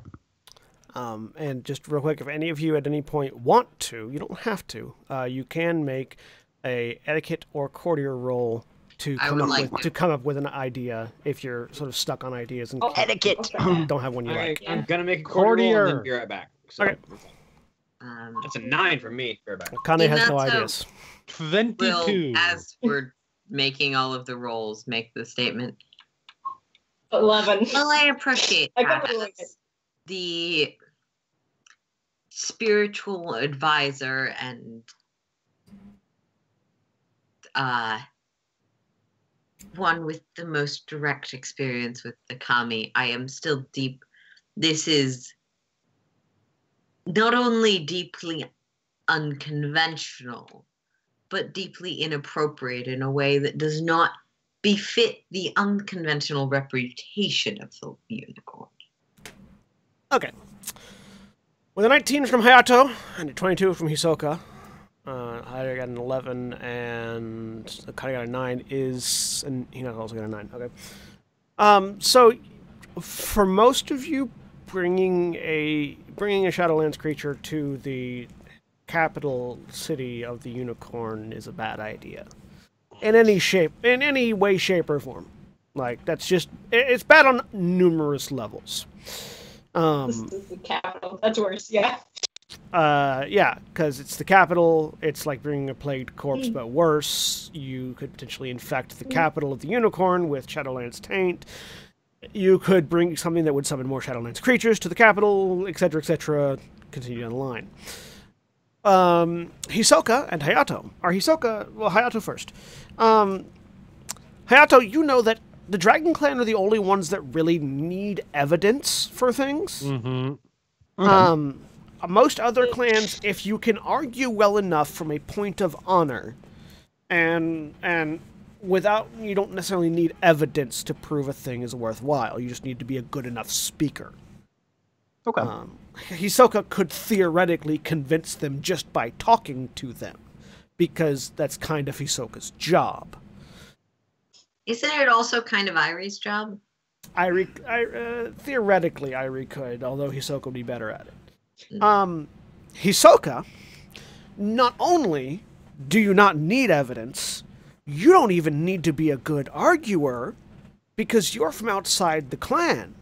[SPEAKER 1] Um, and just real quick, if any of you at any point want to, you don't have to. Uh, you can make a etiquette or courtier roll to come up
[SPEAKER 3] like
[SPEAKER 1] with
[SPEAKER 3] to.
[SPEAKER 1] to come up with an idea if you're sort of stuck on ideas and
[SPEAKER 7] Oh,
[SPEAKER 4] Etiquette.
[SPEAKER 7] okay.
[SPEAKER 1] don't have one you
[SPEAKER 6] I,
[SPEAKER 1] like.
[SPEAKER 6] I'm gonna make a courtier roll and then be right back. So,
[SPEAKER 1] Okay.
[SPEAKER 6] That's a nine for me. Be right back.
[SPEAKER 1] Kane has no
[SPEAKER 3] Inato.
[SPEAKER 1] ideas.
[SPEAKER 3] will,
[SPEAKER 2] Twenty-two.
[SPEAKER 3] as we're making all of the rolls, make the statement.
[SPEAKER 7] Eleven.
[SPEAKER 3] Well, I appreciate
[SPEAKER 7] I
[SPEAKER 3] that
[SPEAKER 7] got it.
[SPEAKER 3] the spiritual advisor and uh, one with the most direct experience with the kami. I am still deep. This is not only deeply unconventional, but deeply inappropriate in a way that does not befit the unconventional reputation of the unicorn.
[SPEAKER 1] Okay. With a 19 from Hayato and a 22 from Hisoka, uh, Hayato got an 11 and Kane got a 9 is and Hina also got a 9. Okay. Um, so for most of you, bringing a bringing a Shadowlands creature to the capital city of the unicorn is a bad idea. In any shape, in any way, shape, or form. Like that's just it's bad on numerous levels. Um,
[SPEAKER 7] This is the capital. That's worse. Yeah.
[SPEAKER 1] uh, yeah, because it's the capital. It's like bringing a plagued corpse, but worse. You could potentially infect the capital of the unicorn with Shadowlands taint. You could bring something that would summon more Shadowlands creatures to the capital, etc., etc. Continue down the line. Um, Hisoka and Hayato. Are Hisoka? Well, Hayato first. Um, Hayato, you know that the Dragon Clan are the only ones that really need evidence for things.
[SPEAKER 2] Mm-hmm.
[SPEAKER 1] Um, most other clans, if you can argue well enough from a point of honor, and and without you don't necessarily need evidence to prove a thing is worthwhile. You just need to be a good enough speaker.
[SPEAKER 4] Okay.
[SPEAKER 1] Um, Hisoka could theoretically convince them just by talking to them, because that's kind of Hisoka's job.
[SPEAKER 3] Isn't it also kind of Irie's job?
[SPEAKER 1] Irie, I, uh, theoretically, Irie could, although Hisoka would be better at it. Um, Hisoka, not only do you not need evidence, you don't even need to be a good arguer because you're from outside the clan.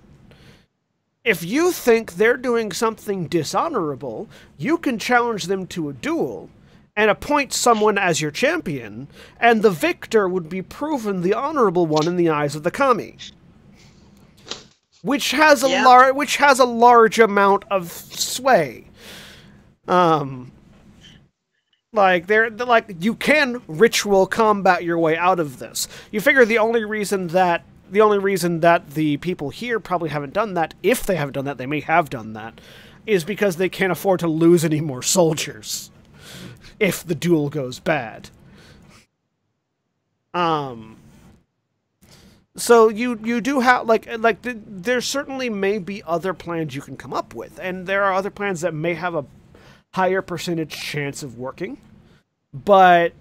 [SPEAKER 1] If you think they're doing something dishonorable, you can challenge them to a duel and appoint someone as your champion, and the victor would be proven the honorable one in the eyes of the kami which has a
[SPEAKER 3] Yeah.
[SPEAKER 1] lar- which has a large amount of sway. Um, like they're, they're like you can ritual combat your way out of this. You figure the only reason that the only reason that the people here probably haven't done that, if they haven't done that, they may have done that, is because they can't afford to lose any more soldiers if the duel goes bad. Um, so you you do have like like th- there certainly may be other plans you can come up with, and there are other plans that may have a higher percentage chance of working, but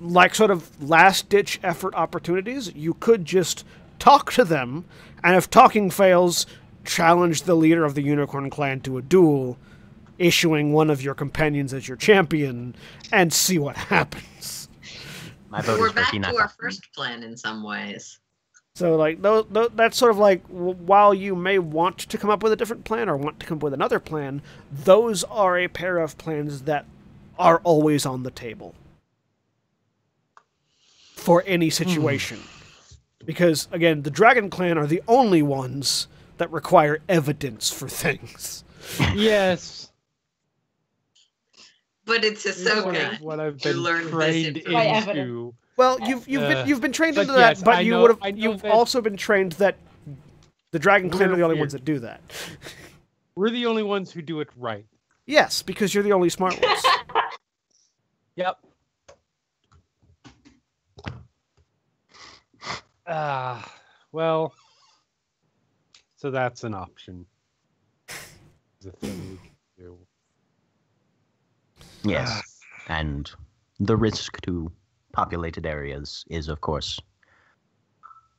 [SPEAKER 1] like sort of last ditch effort opportunities, you could just talk to them, and if talking fails, challenge the leader of the Unicorn Clan to a duel, issuing one of your companions as your champion, and see what happens.
[SPEAKER 4] My vote
[SPEAKER 3] We're
[SPEAKER 4] is
[SPEAKER 3] back to
[SPEAKER 4] Hinata.
[SPEAKER 3] our first plan in some ways.
[SPEAKER 1] So like tho- tho- that's sort of like while you may want to come up with a different plan or want to come up with another plan, those are a pair of plans that are always on the table for any situation. because again, the Dragon Clan are the only ones that require evidence for things.
[SPEAKER 2] Yes.
[SPEAKER 3] But it's
[SPEAKER 2] It's what,
[SPEAKER 3] Ahsoka.
[SPEAKER 2] I've, what I've been
[SPEAKER 3] learn this
[SPEAKER 2] trained
[SPEAKER 3] information.
[SPEAKER 2] Into.
[SPEAKER 7] evidence.
[SPEAKER 1] Well, you've you've
[SPEAKER 2] Uh,
[SPEAKER 1] been you've been trained
[SPEAKER 2] but
[SPEAKER 1] into that,
[SPEAKER 2] yes,
[SPEAKER 1] but
[SPEAKER 2] I
[SPEAKER 1] you
[SPEAKER 2] know-
[SPEAKER 1] would have you've
[SPEAKER 2] that-
[SPEAKER 1] also been trained that the Dragon Clan are the only
[SPEAKER 2] We're-
[SPEAKER 1] ones that do that.
[SPEAKER 2] We're the only ones who do it right.
[SPEAKER 1] Yes, because you're the only smart ones.
[SPEAKER 2] Yep. Ah, well, so that's an option. A thing we can do.
[SPEAKER 4] Yes. And the risk to populated areas is, of course,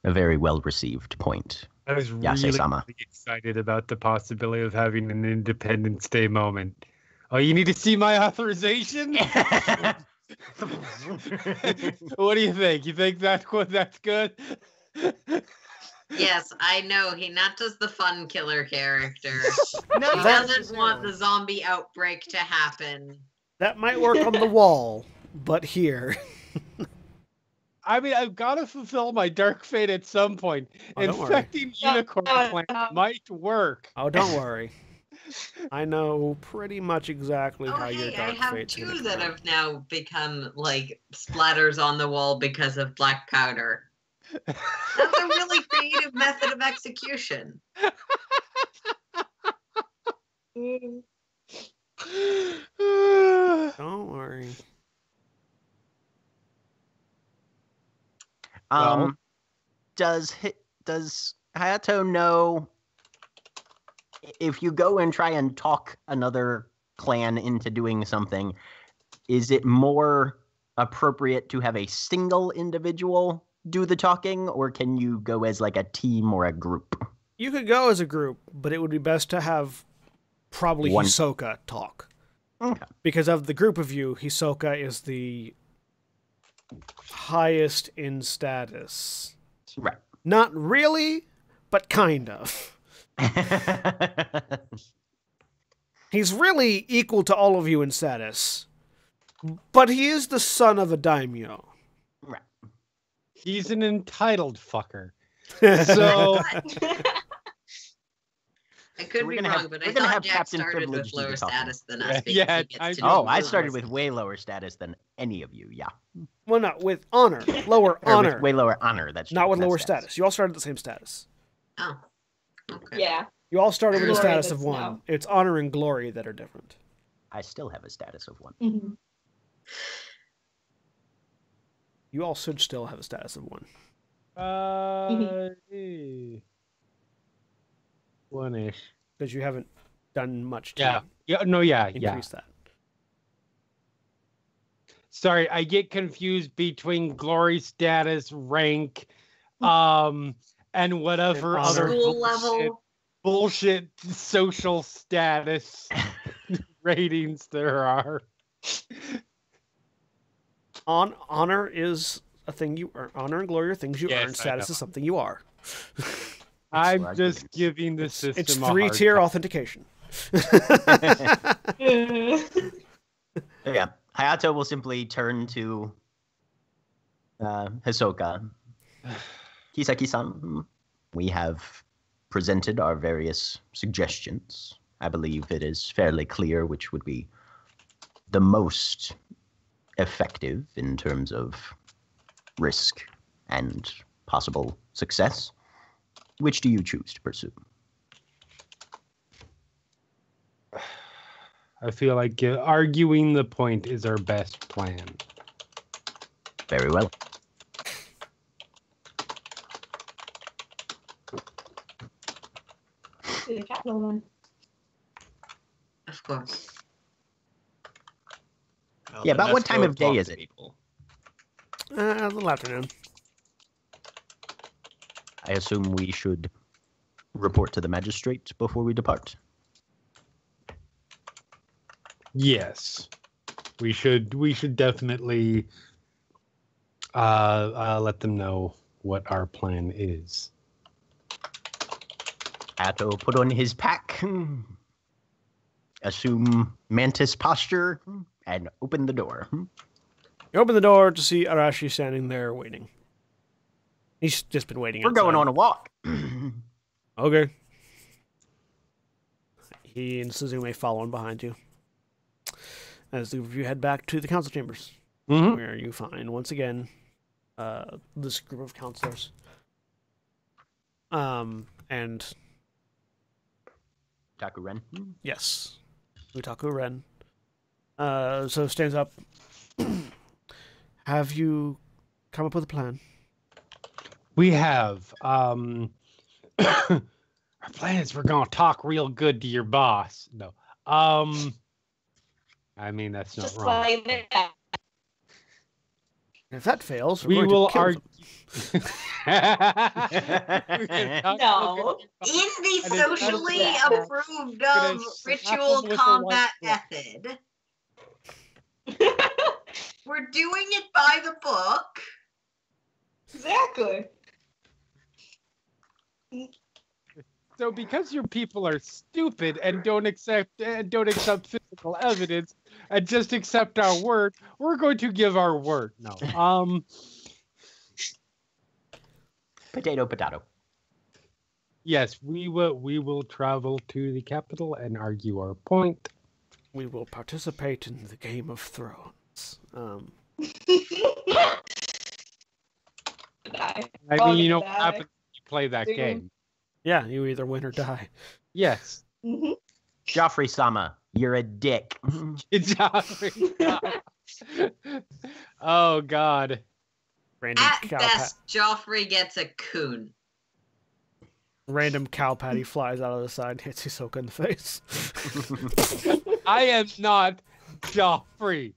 [SPEAKER 4] a very well received point.
[SPEAKER 2] I was
[SPEAKER 4] Yase
[SPEAKER 2] really, really excited about the possibility of having an Independence Day moment. Oh, you need to see my authorization? what do you think? You think that that's good?
[SPEAKER 3] Yes, I know. He not just the fun killer character.
[SPEAKER 4] no,
[SPEAKER 3] He doesn't want the zombie outbreak to happen.
[SPEAKER 1] that might work on the wall, but here.
[SPEAKER 2] I mean, I've got to fulfill my dark fate at some point.
[SPEAKER 1] Oh, don't worry.
[SPEAKER 2] Infecting
[SPEAKER 7] No,
[SPEAKER 2] unicorn
[SPEAKER 7] no,
[SPEAKER 2] plant might work.
[SPEAKER 1] Oh, don't worry. I know pretty much exactly
[SPEAKER 3] Oh,
[SPEAKER 1] how your
[SPEAKER 3] hey, I
[SPEAKER 1] dark
[SPEAKER 3] have
[SPEAKER 1] fate's gonna
[SPEAKER 3] two that have now become like splatters on the wall because of black powder. That's a really creative method of execution.
[SPEAKER 1] Don't worry.
[SPEAKER 4] Um,
[SPEAKER 2] Well-
[SPEAKER 4] does hi- does Hayato know if you go and try and talk another clan into doing something? Is it more appropriate to have a single individual do the talking, or can you go as like a team or a group?
[SPEAKER 1] You could go as a group, but it would be best to have probably
[SPEAKER 4] One-
[SPEAKER 1] Hisoka talk.
[SPEAKER 4] Okay.
[SPEAKER 1] Because of the group of you, Hisoka is the highest in status.
[SPEAKER 4] Right.
[SPEAKER 1] Not really, but kind of. He's really equal to all of you in status. But he is the son of a daimyo.
[SPEAKER 4] right.
[SPEAKER 2] He's an entitled fucker. So
[SPEAKER 3] I could
[SPEAKER 4] we're
[SPEAKER 3] be
[SPEAKER 4] gonna
[SPEAKER 3] wrong,
[SPEAKER 4] have-
[SPEAKER 3] but
[SPEAKER 4] we're
[SPEAKER 3] I
[SPEAKER 4] gonna
[SPEAKER 3] thought
[SPEAKER 4] have
[SPEAKER 3] Jack
[SPEAKER 4] Captain
[SPEAKER 3] started
[SPEAKER 4] Privilege
[SPEAKER 3] with lower status than us. because
[SPEAKER 2] yeah,
[SPEAKER 3] he gets
[SPEAKER 2] I-
[SPEAKER 3] to
[SPEAKER 4] Oh, I started with way lower status than any of you. Yeah.
[SPEAKER 1] well, not with honor. Lower honor.
[SPEAKER 4] way lower honor. That's
[SPEAKER 1] not
[SPEAKER 4] true,
[SPEAKER 1] with
[SPEAKER 4] not
[SPEAKER 1] lower status. You all started at the same status.
[SPEAKER 3] Oh. Okay.
[SPEAKER 7] yeah.
[SPEAKER 1] You all started with a status of one.
[SPEAKER 7] now.
[SPEAKER 1] It's honor and glory that are different.
[SPEAKER 4] I still have a status of one.
[SPEAKER 7] Mhm.
[SPEAKER 1] You all should still have a status of one.
[SPEAKER 2] uh, eh, one-ish.
[SPEAKER 1] Because you haven't done much to
[SPEAKER 2] Yeah. Yeah. No. Yeah. Yeah.
[SPEAKER 1] increase that.
[SPEAKER 2] Sorry, I get confused between glory status, rank, um, and whatever
[SPEAKER 1] And
[SPEAKER 2] other bullshit,
[SPEAKER 3] level.
[SPEAKER 2] bullshit social status ratings there are.
[SPEAKER 1] On honor is a thing you earn. Honor and glory are things you
[SPEAKER 2] Yes,
[SPEAKER 1] earn. Status is something you are.
[SPEAKER 2] I'm
[SPEAKER 4] what
[SPEAKER 2] just giving the
[SPEAKER 1] It's,
[SPEAKER 2] system
[SPEAKER 1] it's three tier
[SPEAKER 2] time.
[SPEAKER 1] authentication.
[SPEAKER 4] Yeah, Hayato will simply turn to uh, Hisoka. Kisaki-san, we have presented our various suggestions. I believe it is fairly clear which would be the most effective in terms of risk and possible success. Which do you choose to pursue?
[SPEAKER 2] I feel like uh, arguing the point is our best plan.
[SPEAKER 4] Very well.
[SPEAKER 7] To the capital then.
[SPEAKER 3] Of course.
[SPEAKER 5] Well,
[SPEAKER 4] Yeah, about what time of day is it?
[SPEAKER 5] people.
[SPEAKER 1] Uh, a little afternoon.
[SPEAKER 4] I assume we should report to the magistrate before we depart.
[SPEAKER 2] Yes, we should. We should definitely uh, uh, let them know what our plan is.
[SPEAKER 4] Atto put on his pack, assume mantis posture, and open the door.
[SPEAKER 1] You open the door to see Arashi standing there waiting. He's just been waiting.
[SPEAKER 4] We're going on a walk.
[SPEAKER 1] Okay. He and Suzume following behind you. As the you head back to the council chambers,
[SPEAKER 2] Mhm.
[SPEAKER 1] where you find once again uh, this group of counselors. Um, and
[SPEAKER 4] Taku Ren.
[SPEAKER 1] Yes. Utaku Ren. Uh, so stands up. Have you come up with a plan?
[SPEAKER 2] We have um our plan is we're gonna talk real good to your boss. No. Um I mean that's not
[SPEAKER 7] Just
[SPEAKER 2] wrong.
[SPEAKER 7] like that.
[SPEAKER 1] If that fails, we're
[SPEAKER 2] we
[SPEAKER 1] going to
[SPEAKER 2] will
[SPEAKER 1] kill
[SPEAKER 2] argue.
[SPEAKER 1] them.
[SPEAKER 2] We're gonna talk
[SPEAKER 7] No.
[SPEAKER 3] In the socially approved
[SPEAKER 2] um,
[SPEAKER 3] of ritual
[SPEAKER 2] him with a
[SPEAKER 3] combat method, we're doing it by the book.
[SPEAKER 7] exactly.
[SPEAKER 2] So because your people are stupid and don't accept and don't accept physical evidence and just accept our word, we're going to give our word. No. Um
[SPEAKER 4] Potato, potato.
[SPEAKER 2] yes, we will we will travel to the capital and argue our point.
[SPEAKER 1] We will participate in the Game of Thrones. Um,
[SPEAKER 7] Die.
[SPEAKER 2] I mean, you know what
[SPEAKER 7] die.
[SPEAKER 2] happens when you play that
[SPEAKER 7] Ding.
[SPEAKER 2] game.
[SPEAKER 1] Yeah, you either win or die.
[SPEAKER 2] Yes.
[SPEAKER 7] Mhm.
[SPEAKER 4] Joffrey Sama, you're a dick.
[SPEAKER 2] Good job. oh God.
[SPEAKER 1] Random
[SPEAKER 3] At
[SPEAKER 1] cow,
[SPEAKER 3] best, Joffrey gets a coon.
[SPEAKER 1] random cow patty flies out of the side and hits Hisoka in the face.
[SPEAKER 2] I am not Joffrey.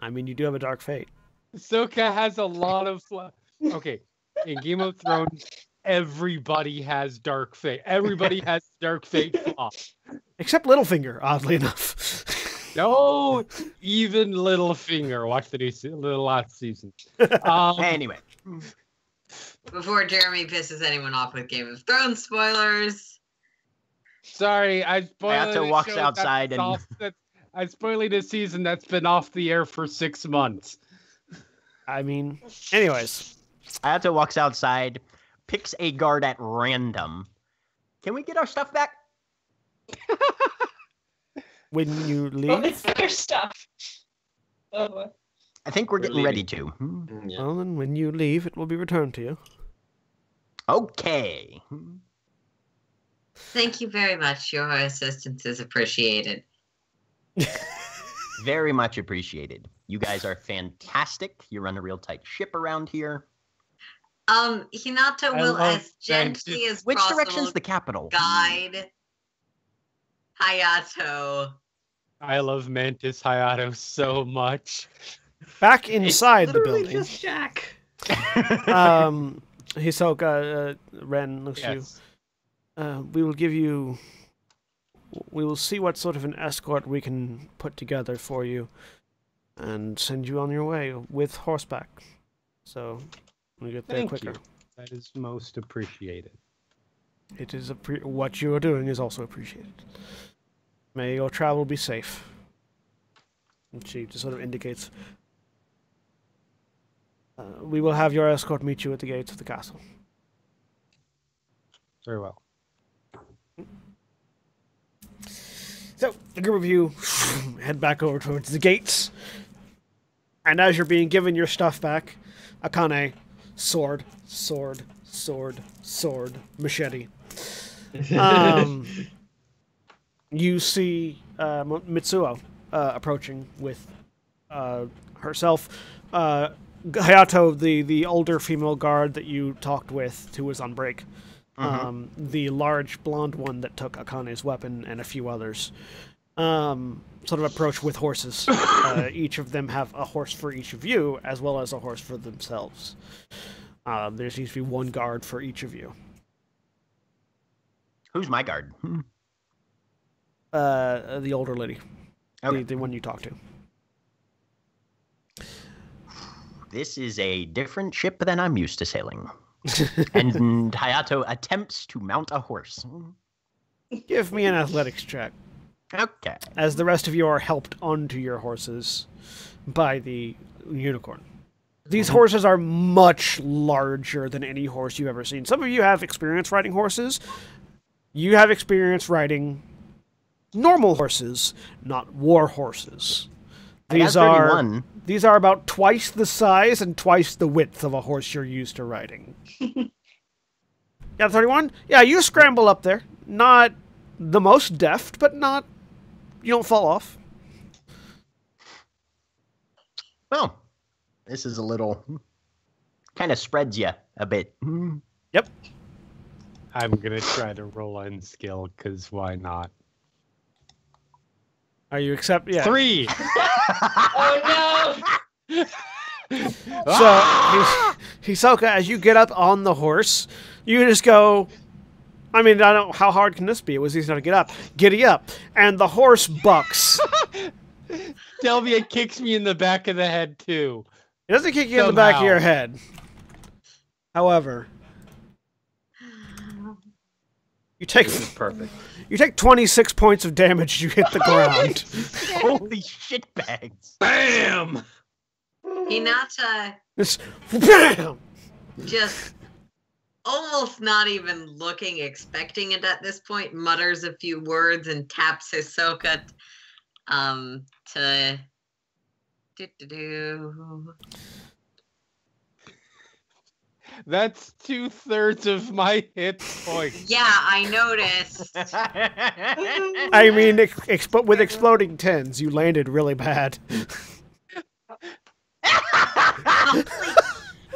[SPEAKER 1] I mean, you do have a dark fate.
[SPEAKER 2] Soka has a lot of fla- okay. In Game of Thrones, everybody has dark fate. Everybody has dark fate flaw.
[SPEAKER 1] Except Littlefinger, oddly enough.
[SPEAKER 2] No, even Littlefinger. Watch the new se- the last season. Um,
[SPEAKER 4] anyway,
[SPEAKER 3] Before Jeremy pisses anyone off with Game of Thrones spoilers.
[SPEAKER 2] sorry, I spoiled.
[SPEAKER 4] Hayato
[SPEAKER 2] a
[SPEAKER 4] walks
[SPEAKER 2] show
[SPEAKER 4] outside and-
[SPEAKER 2] off- that- I spoiled a season that's been off the air for six months.
[SPEAKER 1] I mean, anyways,
[SPEAKER 4] Hayato walks outside, picks a guard at random. Can we get our stuff back?
[SPEAKER 1] when you
[SPEAKER 7] Oh,
[SPEAKER 1] leave,
[SPEAKER 7] it's their stuff. Oh.
[SPEAKER 4] I think we're
[SPEAKER 5] We're
[SPEAKER 4] getting ready to. Hmm.
[SPEAKER 5] Mm, yeah.
[SPEAKER 1] well, then when you leave, it will be returned to you.
[SPEAKER 4] Okay.
[SPEAKER 3] Thank you very much. Your assistance is appreciated.
[SPEAKER 4] Very much appreciated. You guys are fantastic. You run a real tight ship around here.
[SPEAKER 3] Um, Hinata
[SPEAKER 2] I
[SPEAKER 3] will, as gently as
[SPEAKER 4] Which
[SPEAKER 3] possible,
[SPEAKER 4] direction's the capital?
[SPEAKER 3] guide Hayato.
[SPEAKER 2] I love Mantis Hayato so much.
[SPEAKER 1] Back inside the
[SPEAKER 5] Literally
[SPEAKER 1] building,
[SPEAKER 5] just Jack.
[SPEAKER 1] um, Hisoka, uh, Ren looks at you. Uh, we will give you. We will see what sort of an escort we can put together for you, and send you on your way with horseback. So we get there
[SPEAKER 2] Thank
[SPEAKER 1] quicker.
[SPEAKER 2] you. That is most appreciated.
[SPEAKER 1] It is appre- what you are doing is also appreciated. May your travel be safe. And she just sort of indicates. Uh, we will have your escort meet you at the gates of the castle.
[SPEAKER 2] Very well.
[SPEAKER 1] So the group of you head back over towards the gates, and as you're being given your stuff back, Akane, sword, sword, sword, sword, machete. Um, you see uh, Mitsuo uh, approaching with uh, herself. Uh, Hayato, the, the older female guard that you talked with, who was on break. Um, the large blonde one that took Akane's weapon, and a few others. Um, sort of approach with horses. uh, each of them have a horse for each of you, as well as a horse for themselves. Um, there seems to be one guard for each of you.
[SPEAKER 4] Who's my guard? Hmm.
[SPEAKER 1] Uh, the older lady,
[SPEAKER 4] Okay.
[SPEAKER 1] the, the one you talked to.
[SPEAKER 4] This is a different ship than I'm used to sailing. and Hayato attempts to mount a horse.
[SPEAKER 1] Give me an athletics check,
[SPEAKER 4] Okay.
[SPEAKER 1] as the rest of you are helped onto your horses by the unicorn. These horses are much larger than any horse you've ever seen. Some of you have experience riding horses. You have experience riding normal horses, not war horses. These are these are about twice the size and twice the width of a horse you're used to riding. yeah, 31? Yeah, you scramble up there. not the most deft, but not you don't fall off.
[SPEAKER 4] Well, this is a little kind of spreads you a bit.
[SPEAKER 1] Yep.
[SPEAKER 2] I'm gonna try to roll in skill because why not?
[SPEAKER 1] Are you accept? Yeah.
[SPEAKER 2] Three.
[SPEAKER 7] Oh no!
[SPEAKER 1] So, His- Hisoka, as you get up on the horse, you just go. I mean, I don't. How hard can this be? It was easy enough to get up. Giddy up, and the horse bucks.
[SPEAKER 2] Delvia kicks me in the back of the head too.
[SPEAKER 1] It doesn't kick you in the back of your head. However, you take
[SPEAKER 6] This is perfect.
[SPEAKER 1] you take 26 points of damage. You hit the ground.
[SPEAKER 4] Holy shit bags.
[SPEAKER 6] Bam!
[SPEAKER 3] Hinata
[SPEAKER 1] It's bam.
[SPEAKER 3] just almost not even looking, expecting it at this point, mutters a few words and taps Hisoka um to do do do.
[SPEAKER 2] That's two thirds of my hit points.
[SPEAKER 3] Yeah, I noticed.
[SPEAKER 1] I mean, ex- expo- with exploding tens, you landed really bad.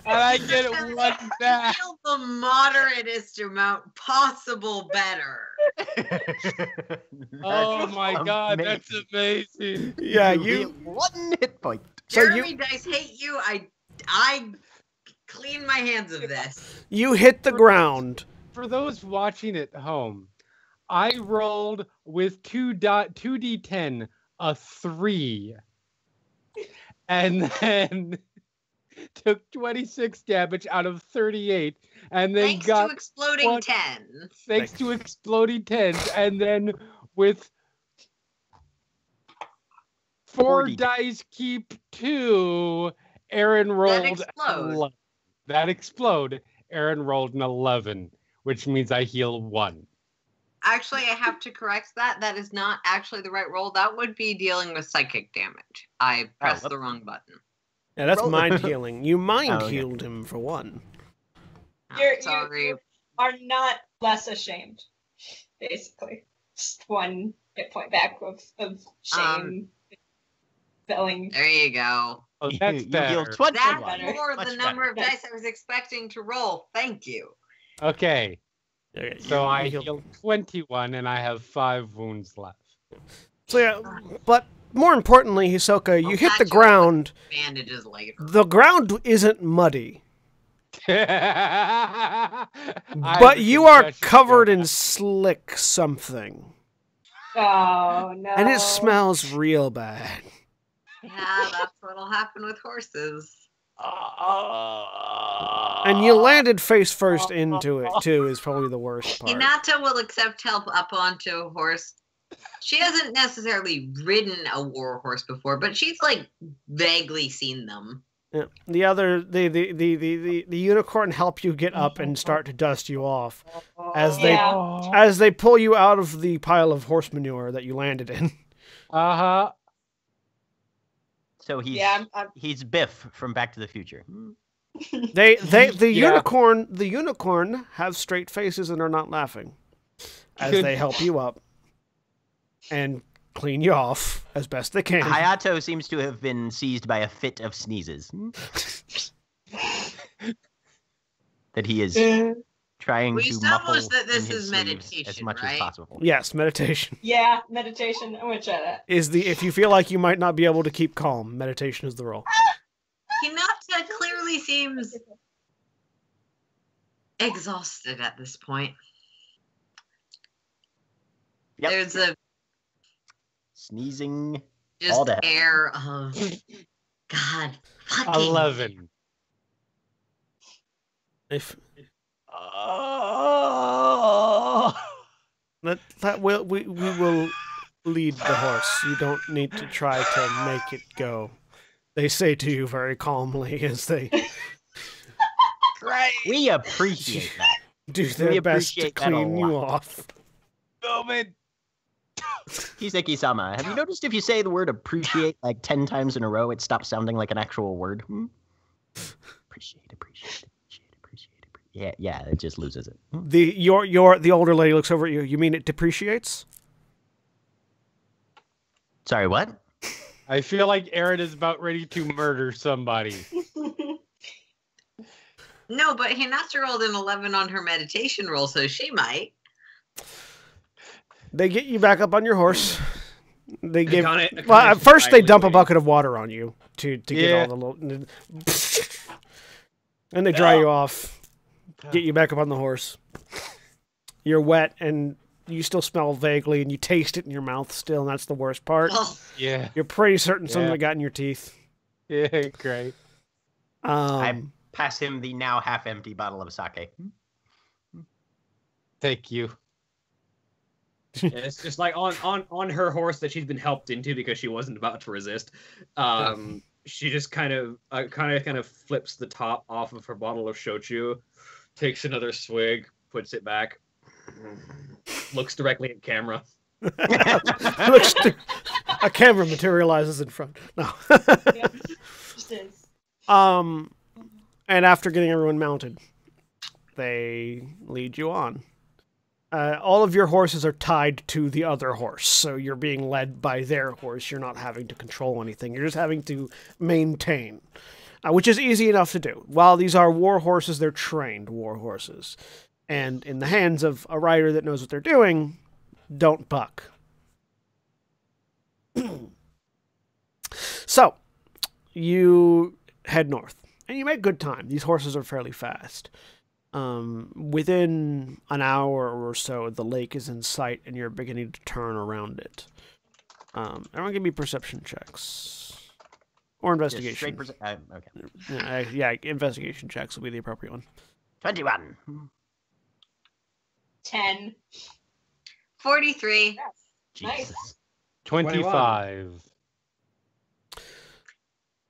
[SPEAKER 2] And I get one back.
[SPEAKER 3] Feel the moderatest amount possible better.
[SPEAKER 2] Oh my god,
[SPEAKER 4] amazing.
[SPEAKER 2] that's amazing.
[SPEAKER 1] Yeah,
[SPEAKER 4] You
[SPEAKER 1] you.
[SPEAKER 4] one hit point.
[SPEAKER 1] So you-
[SPEAKER 3] Jeremy Dice hate you. I I clean my hands of this.
[SPEAKER 1] You hit the ground.
[SPEAKER 2] For those watching at home, I rolled with two dot two d10 a three, and then took 26 damage out of 38, and then
[SPEAKER 3] Thanks
[SPEAKER 2] got
[SPEAKER 3] to exploding
[SPEAKER 2] one-
[SPEAKER 3] tens.
[SPEAKER 2] thanks to exploding tens, and then with four
[SPEAKER 4] 40.
[SPEAKER 2] dice keep two, Aaron rolled
[SPEAKER 3] that
[SPEAKER 2] explode. that explode. Aaron rolled an 11, which means I heal one.
[SPEAKER 3] Actually, I have to correct that. That is not actually the right roll. That would be dealing with psychic damage. I oh, pressed
[SPEAKER 4] whoop.
[SPEAKER 3] the wrong button.
[SPEAKER 1] Yeah, that's
[SPEAKER 4] Roll-
[SPEAKER 1] mind healing. You mind
[SPEAKER 4] Oh, okay.
[SPEAKER 1] healed him for one.
[SPEAKER 7] You're, you
[SPEAKER 3] sorry.
[SPEAKER 7] you are not less ashamed, basically. Just one hit point back of, of shame.
[SPEAKER 3] Um,
[SPEAKER 7] Feeling
[SPEAKER 3] There you go.
[SPEAKER 2] Oh,
[SPEAKER 4] You-
[SPEAKER 2] that's
[SPEAKER 4] you
[SPEAKER 2] better.
[SPEAKER 4] heal 21.
[SPEAKER 3] That's
[SPEAKER 7] better.
[SPEAKER 3] more
[SPEAKER 4] Much
[SPEAKER 3] the number of dice I was expecting to roll. Thank you.
[SPEAKER 2] Okay,
[SPEAKER 1] Okay,
[SPEAKER 2] so I
[SPEAKER 1] you healed-
[SPEAKER 2] healed 21 and I have five wounds left.
[SPEAKER 1] So yeah, but more importantly, Hisoka, you
[SPEAKER 3] I'll
[SPEAKER 1] hit the ground.
[SPEAKER 3] Bandages later.
[SPEAKER 1] The ground isn't muddy, but you are covered in slick something,
[SPEAKER 7] Oh no.
[SPEAKER 1] and it smells real bad.
[SPEAKER 3] Yeah, that's what'll happen with horses.
[SPEAKER 1] And you landed face first into it too. Is probably the worst part.
[SPEAKER 3] Hinata will accept help up onto a horse. She hasn't necessarily ridden a war horse before, but she's like vaguely seen them.
[SPEAKER 1] Yeah. The other, the the, the, the, the the unicorn help you get up and start to dust you off as they
[SPEAKER 7] Yeah.
[SPEAKER 1] as they pull you out of the pile of horse manure that you landed in.
[SPEAKER 2] Uh huh.
[SPEAKER 4] So he's
[SPEAKER 7] Yeah, I'm, I'm,
[SPEAKER 4] he's Biff from Back to the Future.
[SPEAKER 1] They they the
[SPEAKER 2] Yeah.
[SPEAKER 1] unicorn the unicorn have straight faces and are not laughing as
[SPEAKER 2] Good.
[SPEAKER 1] they help you up and clean you off as best they can.
[SPEAKER 4] Hayato seems to have been seized by a fit of sneezes. that he is trying
[SPEAKER 3] We
[SPEAKER 4] to muffle
[SPEAKER 3] established that this
[SPEAKER 4] in his
[SPEAKER 3] is
[SPEAKER 4] sleeves
[SPEAKER 3] meditation,
[SPEAKER 4] as much
[SPEAKER 3] right?
[SPEAKER 4] as possible.
[SPEAKER 1] Yes, meditation
[SPEAKER 7] yeah, meditation. I'm gonna try that.
[SPEAKER 1] is the if you feel like you might not be able to keep calm, meditation is the role.
[SPEAKER 3] Hinata clearly seems exhausted at this point.
[SPEAKER 4] Yep.
[SPEAKER 3] There's a
[SPEAKER 4] Sneezing.
[SPEAKER 3] just
[SPEAKER 4] All that.
[SPEAKER 3] air of God. Fucking
[SPEAKER 2] 11.
[SPEAKER 1] If
[SPEAKER 2] Oh.
[SPEAKER 1] that that will we we will lead the horse. You don't need to try to make it go. They say to you very calmly as they Great.
[SPEAKER 4] We appreciate that.
[SPEAKER 1] do their
[SPEAKER 4] We
[SPEAKER 1] best to
[SPEAKER 4] appreciate
[SPEAKER 1] clean you
[SPEAKER 4] lot.
[SPEAKER 1] off.
[SPEAKER 2] Moment.
[SPEAKER 4] Kiseki-sama, have you noticed if you say the word appreciate like 10 times in a row, it stops sounding like an actual word? Hmm? Appreciate, appreciate, appreciate, appreciate, appreciate. Yeah, yeah, it just loses it.
[SPEAKER 1] The your your the older lady looks over at you. You mean it depreciates?
[SPEAKER 4] Sorry, what?
[SPEAKER 2] I feel like Aaron is about ready to murder somebody.
[SPEAKER 3] No, but Hinata rolled an 11 on her meditation roll, so she might.
[SPEAKER 1] They get you back up on your horse. They give.
[SPEAKER 6] Akane- Akane
[SPEAKER 1] Well, at first they
[SPEAKER 6] idly
[SPEAKER 1] dump a bucket of water on you to to get all the little. And they dry you off, get you back up on the horse. You're wet and you still smell vaguely, and you taste it in your mouth still, and that's the worst part.
[SPEAKER 3] Oh,
[SPEAKER 2] Yeah,
[SPEAKER 1] You're pretty certain some of
[SPEAKER 2] Yeah.
[SPEAKER 1] it got in your teeth.
[SPEAKER 2] yeah, great.
[SPEAKER 1] Um,
[SPEAKER 4] Pass him the now half empty bottle of sake.
[SPEAKER 2] Thank you.
[SPEAKER 6] Yeah, it's just like on on on her horse that she's been helped into because she wasn't about to resist. Um, she just kind of uh, kind of kind of flips the top off of her bottle of shochu, takes another swig, puts it back, looks directly at camera.
[SPEAKER 1] looks a camera materializes in front. No.
[SPEAKER 7] Yep. Just is.
[SPEAKER 1] Um, and after getting everyone mounted, they lead you on. Uh, all of your horses are tied to the other horse, so you're being led by their horse. You're not having to control anything. You're just having to maintain, uh, which is easy enough to do. While these are war horses, they're trained war horses, and in the hands of a rider that knows what they're doing, don't buck. so, you head north and you make good time these horses are fairly fast um, within an hour or so the lake is in sight and you're beginning to turn around it um, everyone give me perception checks or investigation
[SPEAKER 4] straight perce- uh, okay.
[SPEAKER 1] yeah, yeah investigation checks will be the appropriate one
[SPEAKER 4] 21.
[SPEAKER 7] 10.
[SPEAKER 3] 43.
[SPEAKER 7] Nice.
[SPEAKER 4] Jesus.
[SPEAKER 2] 25.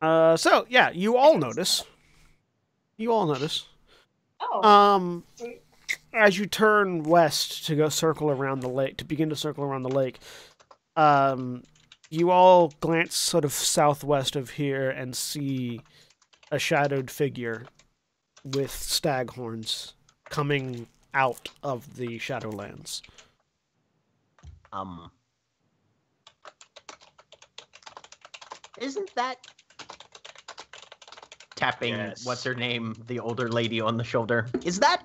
[SPEAKER 1] uh, so yeah you all notice you all notice
[SPEAKER 7] Oh,
[SPEAKER 1] Um, as you turn west to go circle around the lake, to begin to circle around the lake, um, you all glance sort of southwest of here and see a shadowed figure with stag horns coming out of the Shadowlands.
[SPEAKER 4] Um. Isn't that tapping
[SPEAKER 6] Yes.
[SPEAKER 4] what's her name, the older lady on the shoulder? Is that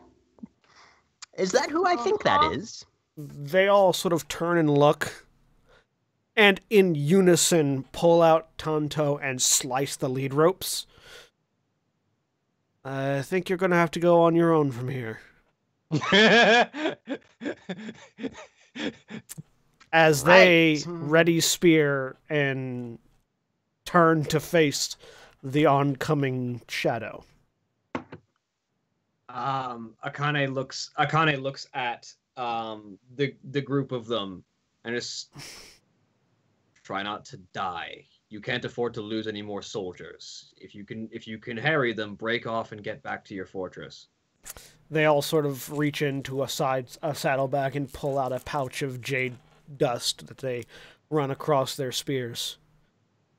[SPEAKER 4] is that who I think that
[SPEAKER 3] Uh-huh.
[SPEAKER 4] is?
[SPEAKER 1] They all sort of turn and look, and in unison pull out tanto and slice the lead ropes. I think you're going to have to go on your own from here. as they
[SPEAKER 4] Right.
[SPEAKER 1] ready spear and turn to face the oncoming shadow.
[SPEAKER 6] Um, Akane looks Akane looks at um the the group of them and just try not to die. You can't afford to lose any more soldiers. If you can if you can harry them, break off and get back to your fortress.
[SPEAKER 1] They all sort of reach into a side a saddlebag and pull out a pouch of jade dust that they run across their spears.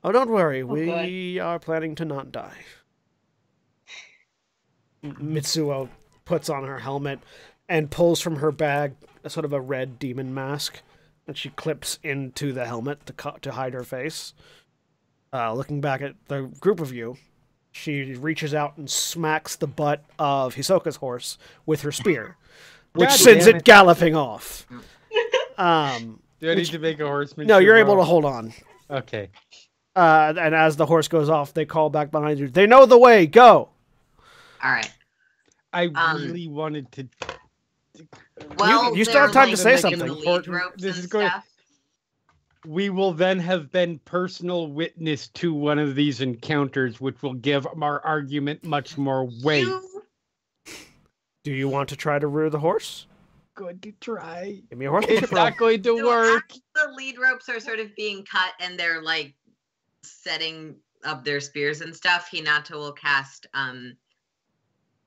[SPEAKER 1] Oh, don't worry, we are planning to not die. Mitsuo puts on her helmet and pulls from her bag a sort of a red demon mask that she clips into the helmet to co- to hide her face. Uh, looking back at the group of you, she reaches out and smacks the butt of Hisoka's horse with her spear, which
[SPEAKER 2] God
[SPEAKER 1] sends it
[SPEAKER 2] it.
[SPEAKER 1] galloping off. Um,
[SPEAKER 2] Do I need to make a horseman?
[SPEAKER 1] no, you're able to hold on.
[SPEAKER 2] Okay.
[SPEAKER 1] Uh, and as the horse goes off, they call back behind you. They know the way. Go.
[SPEAKER 3] All right.
[SPEAKER 2] I
[SPEAKER 3] Um,
[SPEAKER 2] really wanted to.
[SPEAKER 3] Well,
[SPEAKER 1] you still have time to say something.
[SPEAKER 3] The lead
[SPEAKER 2] Important-
[SPEAKER 3] ropes
[SPEAKER 2] this is going-
[SPEAKER 3] stuff.
[SPEAKER 2] We will then have been personal witness to one of these encounters, which will give our argument much more weight.
[SPEAKER 3] You-
[SPEAKER 1] Do you want to try to rear the horse?
[SPEAKER 2] Going to try.
[SPEAKER 1] Give me a horsemanship
[SPEAKER 2] It's not going to
[SPEAKER 3] So
[SPEAKER 2] work.
[SPEAKER 3] the lead ropes are sort of being cut and they're like setting up their spears and stuff. Hinata will cast um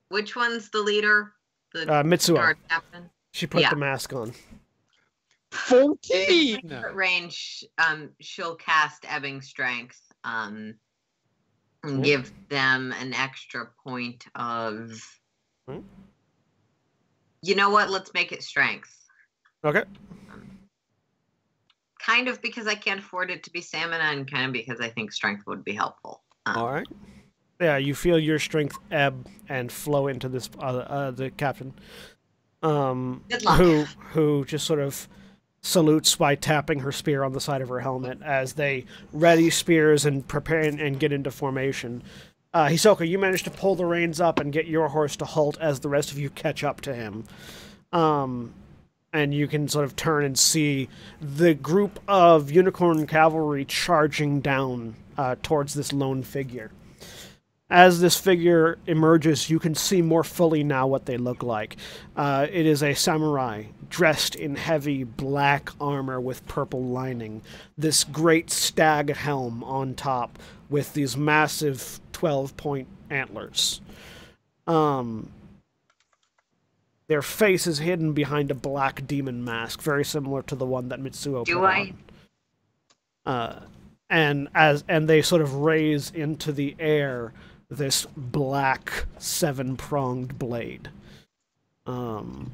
[SPEAKER 3] which one's the leader? The
[SPEAKER 1] Uh, Mitsuo.
[SPEAKER 3] captain.
[SPEAKER 1] She put
[SPEAKER 3] yeah.
[SPEAKER 1] the mask on.
[SPEAKER 2] 14.
[SPEAKER 3] Range, um, she'll cast ebbing strength, um and
[SPEAKER 1] Mhm.
[SPEAKER 3] give them an extra point of
[SPEAKER 1] Mhm.
[SPEAKER 3] You know what? Let's make it strength.
[SPEAKER 1] Okay.
[SPEAKER 3] Kind of because I can't afford it to be stamina, and kind of because I think strength would be helpful. Um,
[SPEAKER 1] All right. Yeah, you feel your strength ebb and flow into this uh, uh, the captain, um, who who just sort of salutes by tapping her spear on the side of her helmet as they ready spears and prepare and, and get into formation. Uh, Hisoka, you manage to pull the reins up and get your horse to halt as the rest of you catch up to him. Um, and you can sort of turn and see the group of unicorn cavalry charging down uh, towards this lone figure. As this figure emerges, you can see more fully now what they look like. Uh, it is a samurai dressed in heavy black armor with purple lining, this great stag helm on top with these massive 12 point antlers. Um, their face is hidden behind a black demon mask, very similar to the one that Mitsuo
[SPEAKER 3] Do
[SPEAKER 1] put
[SPEAKER 3] I-
[SPEAKER 1] on. Uh, and as and they sort of raise into the air this black seven pronged blade. Um,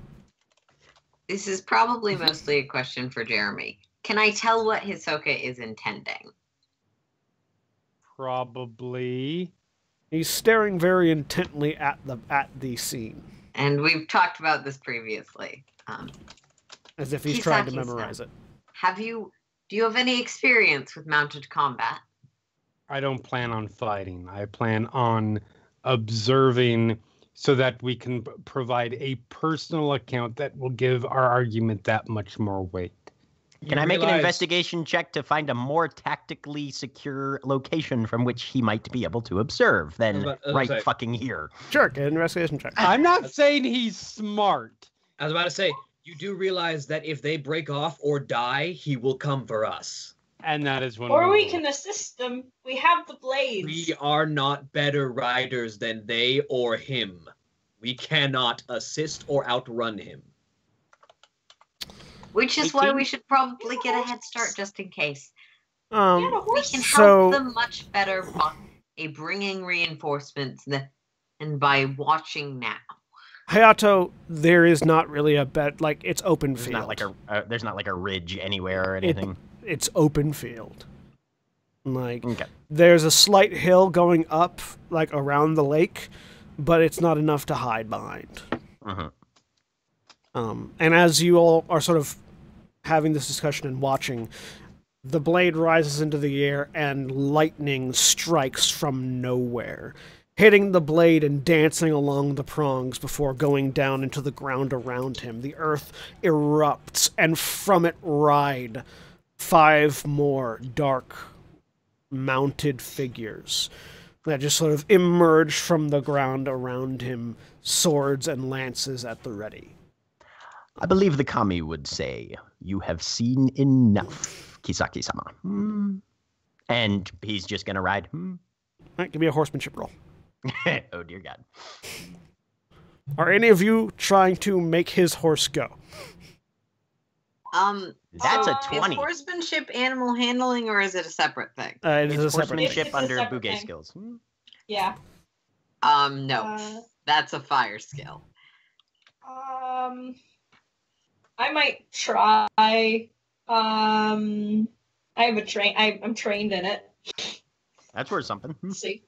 [SPEAKER 3] This is probably mostly a question for Jeremy. Can I tell what Hisoka is intending?
[SPEAKER 2] Probably.
[SPEAKER 1] he's staring very intently at the at the scene,
[SPEAKER 3] And we've talked about this previously. Um,
[SPEAKER 1] as if he's trying to memorize it.
[SPEAKER 3] have you? Do you have any experience with mounted combat?
[SPEAKER 2] I don't plan on fighting. I plan on observing so that we can provide a personal account that will give our argument that much more weight.
[SPEAKER 4] Can
[SPEAKER 6] You
[SPEAKER 4] I make an investigation check to find a more tactically secure location from which he might be able to observe than
[SPEAKER 6] about- uh,
[SPEAKER 4] right
[SPEAKER 6] say-
[SPEAKER 4] fucking here?
[SPEAKER 1] Sure, get an investigation check.
[SPEAKER 2] I'm not saying he's smart.
[SPEAKER 6] I was about to say, you do realize that if they break off or die, he will come for us.
[SPEAKER 2] And that is when
[SPEAKER 7] Or we
[SPEAKER 2] will-
[SPEAKER 7] can assist them. We have the blades.
[SPEAKER 6] We are not better riders than they or him. We cannot assist or outrun him.
[SPEAKER 3] Which is why we should probably get a head start just in case.
[SPEAKER 7] We
[SPEAKER 1] Um,
[SPEAKER 7] a
[SPEAKER 3] We can help
[SPEAKER 1] So-
[SPEAKER 3] them much better by bringing reinforcements and by watching now.
[SPEAKER 1] Hayato, there is not really a bet like it's open
[SPEAKER 4] There's
[SPEAKER 1] field.
[SPEAKER 4] not like a uh, there's not like a ridge anywhere or anything.
[SPEAKER 1] it's open field. Like
[SPEAKER 4] okay.
[SPEAKER 1] there's a slight hill going up like around the lake, but it's not enough to hide behind.
[SPEAKER 4] hmm
[SPEAKER 1] Um, and as you all are sort of having this discussion and watching, the blade rises into the air and lightning strikes from nowhere, hitting the blade and dancing along the prongs before going down into the ground around him. The earth erupts, and from it ride five more dark mounted figures that just sort of emerge from the ground around him, swords and lances at the ready.
[SPEAKER 4] I believe the kami would say, "You have seen enough, Kisaki-sama." Hmm. And he's just gonna ride. Hmm.
[SPEAKER 1] Right, give me a horsemanship roll.
[SPEAKER 4] oh dear God.
[SPEAKER 1] Are any of you trying to make his horse go?
[SPEAKER 3] Um,
[SPEAKER 4] That's
[SPEAKER 7] Uh,
[SPEAKER 4] a
[SPEAKER 3] is
[SPEAKER 4] twenty.
[SPEAKER 3] horsemanship animal handling, or is it a separate thing?
[SPEAKER 1] Uh, it is
[SPEAKER 4] It's
[SPEAKER 1] a
[SPEAKER 4] horsemanship
[SPEAKER 7] it's
[SPEAKER 4] under
[SPEAKER 7] separate
[SPEAKER 4] Bugei
[SPEAKER 7] thing.
[SPEAKER 4] skills. Hmm.
[SPEAKER 7] Yeah.
[SPEAKER 3] Um, no,
[SPEAKER 7] Uh,
[SPEAKER 3] that's a fire skill.
[SPEAKER 7] Um, I might try. Um, I have a train. I, I'm trained in it.
[SPEAKER 4] That's worth something. Hmm.
[SPEAKER 7] Let's see.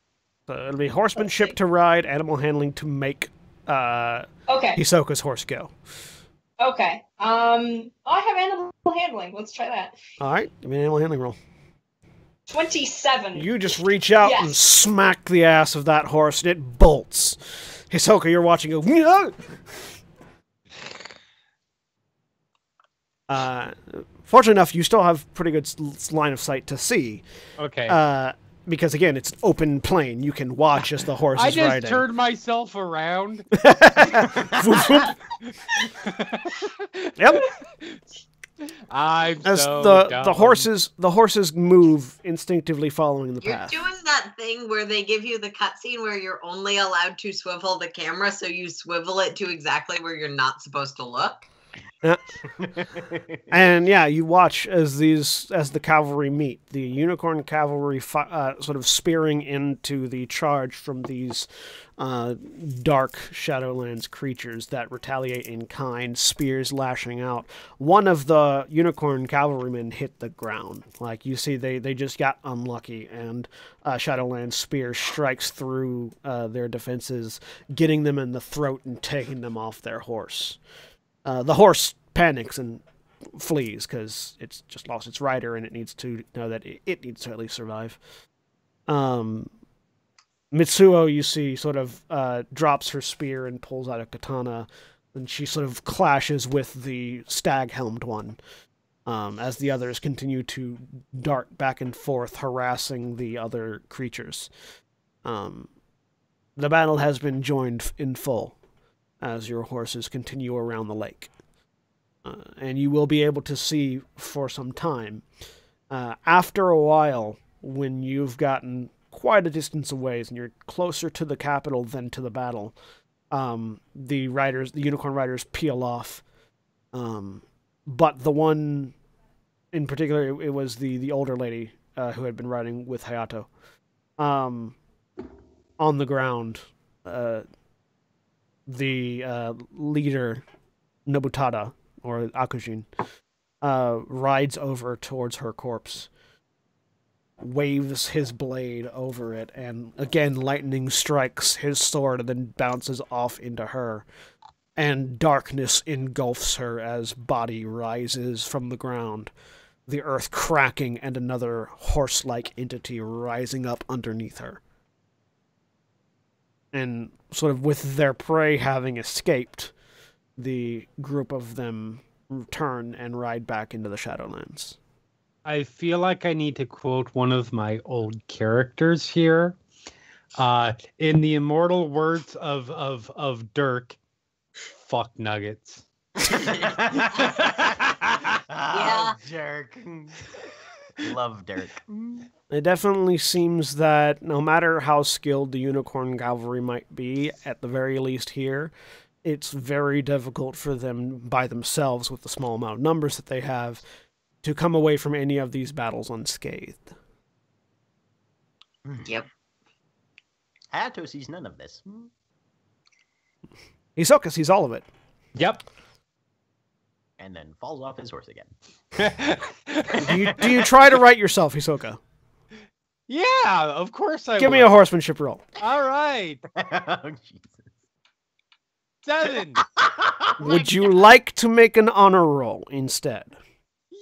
[SPEAKER 1] So it'll be horsemanship to ride, animal handling to make uh,
[SPEAKER 7] Okay.
[SPEAKER 1] Hisoka's horse go.
[SPEAKER 7] Okay. Um, I have animal handling. Let's try that.
[SPEAKER 1] All right, give me an animal handling roll.
[SPEAKER 7] Twenty-seven.
[SPEAKER 1] You just reach out and smack the ass of that horse, and it bolts. Hisoka, you're watching go. Uh, fortunately enough, you still have pretty good s- line of sight to see.
[SPEAKER 2] Okay.
[SPEAKER 1] Uh, because again, it's an open plain. You can watch as the horse
[SPEAKER 2] I
[SPEAKER 1] is
[SPEAKER 2] just
[SPEAKER 1] riding.
[SPEAKER 2] turned myself around.
[SPEAKER 1] Whoop, whoop. Yep.
[SPEAKER 2] I'm
[SPEAKER 1] As
[SPEAKER 2] so
[SPEAKER 1] the the horses the horses move instinctively following the path.
[SPEAKER 3] You're
[SPEAKER 1] path.
[SPEAKER 3] doing that thing where they give you the cutscene where you're only allowed to swivel the camera, so you swivel it to exactly where you're not supposed to look.
[SPEAKER 1] And yeah, you watch as these as the cavalry meet. The unicorn cavalry fi- uh, sort of spearing into the charge from these uh, dark Shadowlands creatures that retaliate in kind, spears lashing out. One of the unicorn cavalrymen hit the ground. Like you see, they they just got unlucky, and uh, Shadowlands spear strikes through uh, their defenses, getting them in the throat and taking them off their horse. Uh, the horse panics and flees because it's just lost its rider and it needs to know that it, it needs to at least survive. Um, Mitsuo, you see, sort of uh, drops her spear and pulls out a katana, and she sort of clashes with the stag helmed one um, as the others continue to dart back and forth, harassing the other creatures. Um, the battle has been joined in full as your horses continue around the lake. Uh, and you will be able to see for some time. Uh, after a while, when you've gotten quite a distance away and you're closer to the capital than to the battle, um, the riders, the unicorn riders, peel off. Um, but the one in particular, it, it was the the older lady uh, who had been riding with Hayato. Um, on the ground, uh, the uh, leader Nobutada or Akujin uh, rides over towards her corpse, waves his blade over it, and again lightning strikes his sword and then bounces off into her. And darkness engulfs her as body rises from the ground, the earth cracking and another horse like entity rising up underneath her. And sort of with their prey having escaped, the group of them turn and ride back into the Shadowlands.
[SPEAKER 2] I feel like I need to quote one of my old characters here. Uh, in the immortal words of of of Dirk, fuck nuggets.
[SPEAKER 4] yeah. Dirk. Love Dirk. Mm.
[SPEAKER 1] It definitely seems that no matter how skilled the Unicorn Cavalry might be, at the very least here, it's very difficult for them by themselves, with the small amount of numbers that they have, to come away from any of these battles unscathed. Hmm.
[SPEAKER 3] Yep.
[SPEAKER 4] Hayato sees none of this.
[SPEAKER 1] Hisoka sees all of it.
[SPEAKER 2] Yep.
[SPEAKER 4] And then falls off his horse again.
[SPEAKER 1] Do you, do you try to write yourself, Hisoka?
[SPEAKER 2] yeah, of course I
[SPEAKER 1] Give me a horsemanship roll.
[SPEAKER 2] All right.
[SPEAKER 4] oh, Jesus.
[SPEAKER 2] Seven.
[SPEAKER 1] Would you like to make an honor roll instead?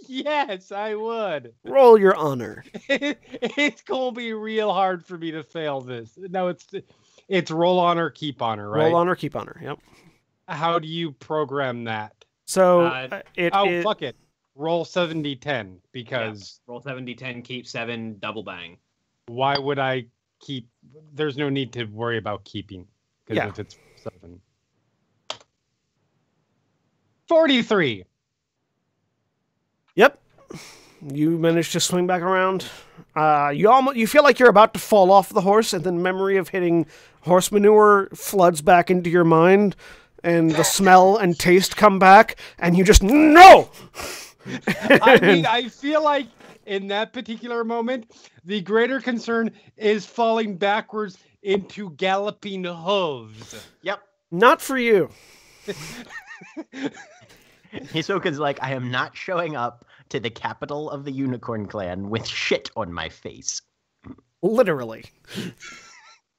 [SPEAKER 2] yes, I would.
[SPEAKER 1] Roll your honor.
[SPEAKER 2] it's gonna be real hard for me to fail this. No, it's it's roll honor, keep honor, right?
[SPEAKER 1] Roll honor, keep honor. Yep.
[SPEAKER 2] How do you program that?
[SPEAKER 1] So
[SPEAKER 6] Uh,
[SPEAKER 1] uh, it,
[SPEAKER 2] oh,
[SPEAKER 1] it-
[SPEAKER 2] fuck it. Roll 70 10 because
[SPEAKER 6] Roll 70 10, keep 7, double bang.
[SPEAKER 2] why would I keep? There's no need to worry about keeping because
[SPEAKER 1] Yeah.
[SPEAKER 2] if it's seven. 43.
[SPEAKER 1] Yep. You manage to swing back around. Uh, you almost you feel like you're about to fall off the horse, and then memory of hitting horse manure floods back into your mind, and the smell and taste come back, and you just no.
[SPEAKER 2] I mean, I feel like in that particular moment, the greater concern is falling backwards into galloping hooves.
[SPEAKER 4] Yep.
[SPEAKER 1] Not for you.
[SPEAKER 4] Hisoka's like, I am not showing up to the capital of the Unicorn Clan with shit on my face.
[SPEAKER 1] Literally.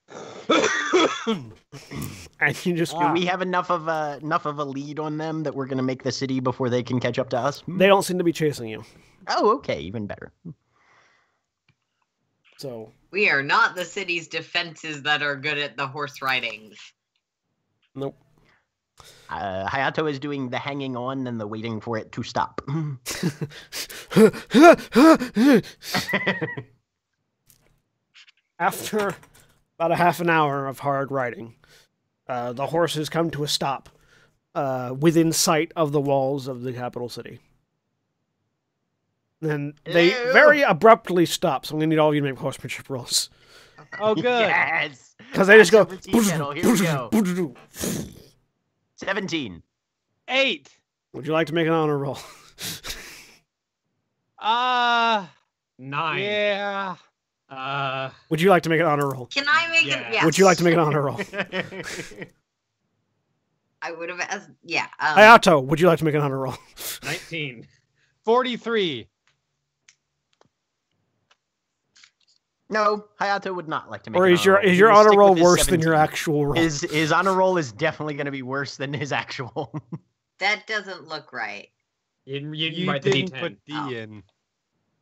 [SPEAKER 1] and you just
[SPEAKER 4] Do we have enough of a enough of a lead on them that we're gonna make the city before they can catch up to us?
[SPEAKER 1] they don't seem to be chasing you.
[SPEAKER 4] Oh, okay, even better.
[SPEAKER 1] So
[SPEAKER 3] We are not the city's defenses that are good at the horse riding.
[SPEAKER 1] nope.
[SPEAKER 4] Uh, Hayato is doing the hanging on and the waiting for it to stop.
[SPEAKER 1] After about a half an hour of hard riding, uh, the horses come to a stop uh, within sight of the walls of the capital city. Then they
[SPEAKER 4] Ew.
[SPEAKER 1] very abruptly stop, so I'm going to need all of you to make horsemanship rolls.
[SPEAKER 2] Oh, good.
[SPEAKER 4] yes.
[SPEAKER 1] Because they just go.
[SPEAKER 4] Action for tea kettle, here we go. 17.
[SPEAKER 2] Eight.
[SPEAKER 1] Would you like to make an honor roll?
[SPEAKER 2] Ah,
[SPEAKER 6] Nine.
[SPEAKER 2] yeah.
[SPEAKER 6] Uh,
[SPEAKER 1] Would you like to make an honor roll?
[SPEAKER 3] Can I make
[SPEAKER 6] Yeah.
[SPEAKER 3] it? Yes.
[SPEAKER 1] Would you like to make an honor roll?
[SPEAKER 3] I would have asked. Yeah. Um,
[SPEAKER 1] Hayato, would you like to make an honor roll?
[SPEAKER 6] 19.
[SPEAKER 2] 43.
[SPEAKER 4] no, Hayato would not like to make.
[SPEAKER 1] Or
[SPEAKER 4] an
[SPEAKER 1] is your
[SPEAKER 4] honor roll.
[SPEAKER 1] is your honor roll
[SPEAKER 4] with his
[SPEAKER 1] worse than your actual roll?
[SPEAKER 4] His his honor roll is definitely going to be worse than his actual.
[SPEAKER 3] That doesn't look right.
[SPEAKER 6] You didn't, you didn't
[SPEAKER 2] You
[SPEAKER 6] the
[SPEAKER 2] didn't
[SPEAKER 6] D10.
[SPEAKER 2] put D
[SPEAKER 3] Oh.
[SPEAKER 2] in.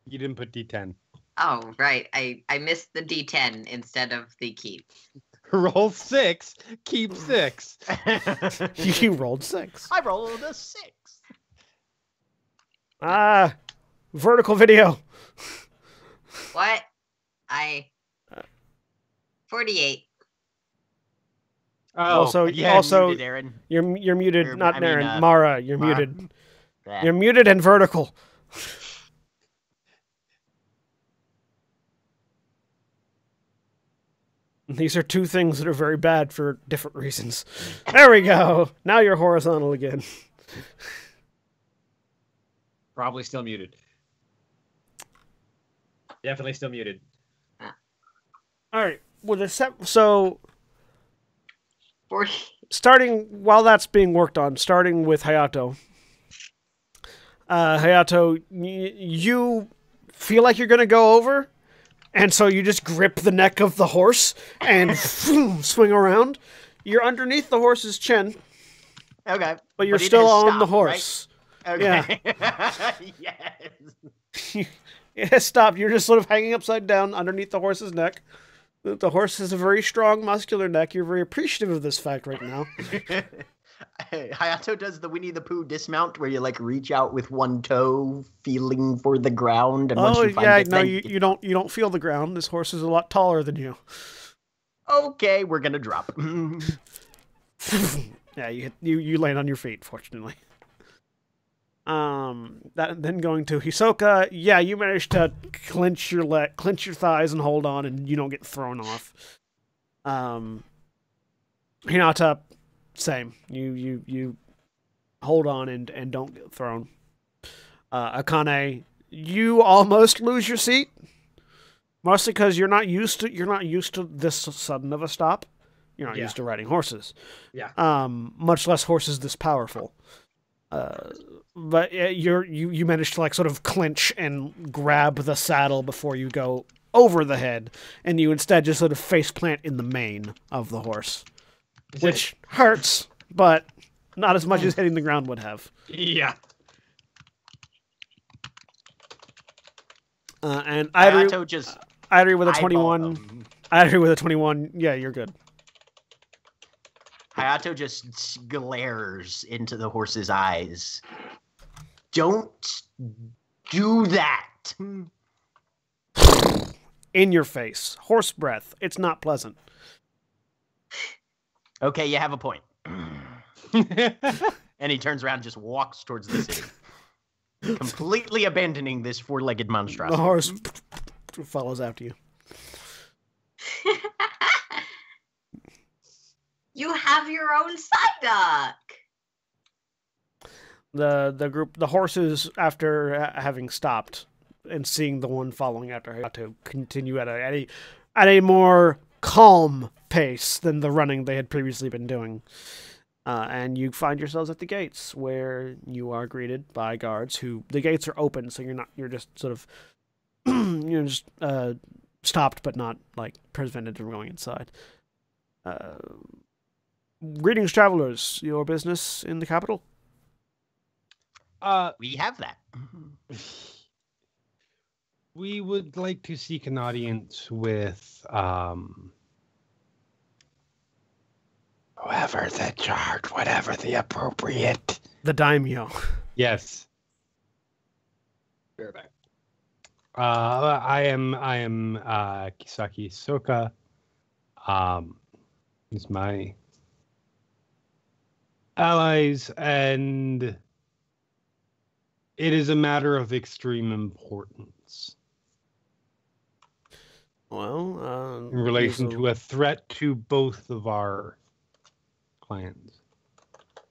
[SPEAKER 2] You didn't put D10.
[SPEAKER 3] Oh, right. I I missed the D10 instead of the keep.
[SPEAKER 2] Roll six, keep six.
[SPEAKER 1] you rolled six.
[SPEAKER 4] I rolled a six.
[SPEAKER 1] Ah, vertical video.
[SPEAKER 3] What? I.
[SPEAKER 1] Uh.
[SPEAKER 3] 48.
[SPEAKER 2] Oh,
[SPEAKER 1] also,
[SPEAKER 4] Yeah,
[SPEAKER 1] also,
[SPEAKER 4] muted, Aaron.
[SPEAKER 1] you're you're muted.
[SPEAKER 4] Or,
[SPEAKER 1] not
[SPEAKER 4] I mean,
[SPEAKER 1] Naren,
[SPEAKER 4] uh,
[SPEAKER 1] Mara. You're
[SPEAKER 4] Mara.
[SPEAKER 1] muted.
[SPEAKER 4] Bleh.
[SPEAKER 1] You're muted and vertical. These are two things that are very bad for different reasons. There we go. Now you're horizontal again.
[SPEAKER 6] Probably still muted. Definitely still muted.
[SPEAKER 1] All right. With a set, so
[SPEAKER 3] 40.
[SPEAKER 1] starting while that's being worked on, starting with Hayato. Uh, Hayato, y- you feel like you're gonna go over, and so you just grip the neck of the horse and swing around. You're underneath the horse's chin,
[SPEAKER 4] Okay.
[SPEAKER 1] but you're
[SPEAKER 4] it
[SPEAKER 1] still on the horse.
[SPEAKER 4] right? Okay. yes.
[SPEAKER 1] It has stopped. You're just sort of hanging upside down underneath the horse's neck. The- The horse has a very strong, muscular neck. You're very appreciative of this fact right now.
[SPEAKER 4] Hayato does the Winnie the Pooh dismount where you like reach out with one toe, feeling for the ground, and once
[SPEAKER 1] oh
[SPEAKER 4] you find
[SPEAKER 1] yeah,
[SPEAKER 4] it,
[SPEAKER 1] no, you, you don't you don't feel the ground. This horse is a lot taller than you.
[SPEAKER 4] okay, we're gonna drop.
[SPEAKER 1] yeah, you you you land on your feet. Fortunately. Um, that then going to Hisoka. Yeah, you managed to clench your leg, clench your thighs, and hold on, and you don't get thrown off. Um, Hinata, same. You you you hold on and and don't get thrown. Uh, Akane, you almost lose your seat, mostly because you're not used to you're not used to this sudden of a stop. You're not
[SPEAKER 6] Yeah.
[SPEAKER 1] used to riding horses.
[SPEAKER 6] Yeah.
[SPEAKER 1] Um, much less horses this powerful. Uh, but you're you you manage to like sort of clinch and grab the saddle before you go over the head, and you instead just sort of face plant in the mane of the horse, which hurts, but not as much as hitting the ground would have.
[SPEAKER 6] yeah.
[SPEAKER 1] Uh, and Idri,
[SPEAKER 4] Hayato just
[SPEAKER 1] Idri with a twenty-one.
[SPEAKER 4] them.
[SPEAKER 1] Idri with a twenty-one. Yeah, you're good.
[SPEAKER 4] Hayato just glares into the horse's eyes. Don't do that.
[SPEAKER 1] In your face, horse breath. It's not pleasant.
[SPEAKER 4] Okay, you have a point. and he turns around and just walks towards the city. Completely abandoning this four legged monstrosity.
[SPEAKER 1] The horse follows after you.
[SPEAKER 3] you have your own Psyduck.
[SPEAKER 1] the the group the horses after ha- having stopped and seeing the one following after Hayato continue at a, at a at a more calm pace than the running they had previously been doing. Uh, and you find yourselves at the gates where you are greeted by guards who the gates are open so you're not you're just sort of you're just uh, stopped but not like prevented from going inside. Uh, greetings travelers, your business in the capital?
[SPEAKER 2] uh,
[SPEAKER 4] We have that.
[SPEAKER 2] we would like to seek an audience with um whoever the charge, whatever the appropriate.
[SPEAKER 1] The daimyo.
[SPEAKER 2] Yes.
[SPEAKER 6] Bareback.
[SPEAKER 2] Uh, I am I am uh, Kisaki Soka. Um, is my allies, and it is a matter of extreme importance
[SPEAKER 1] Well, uh,
[SPEAKER 2] in relation
[SPEAKER 1] so-
[SPEAKER 2] to a threat to both of our clans.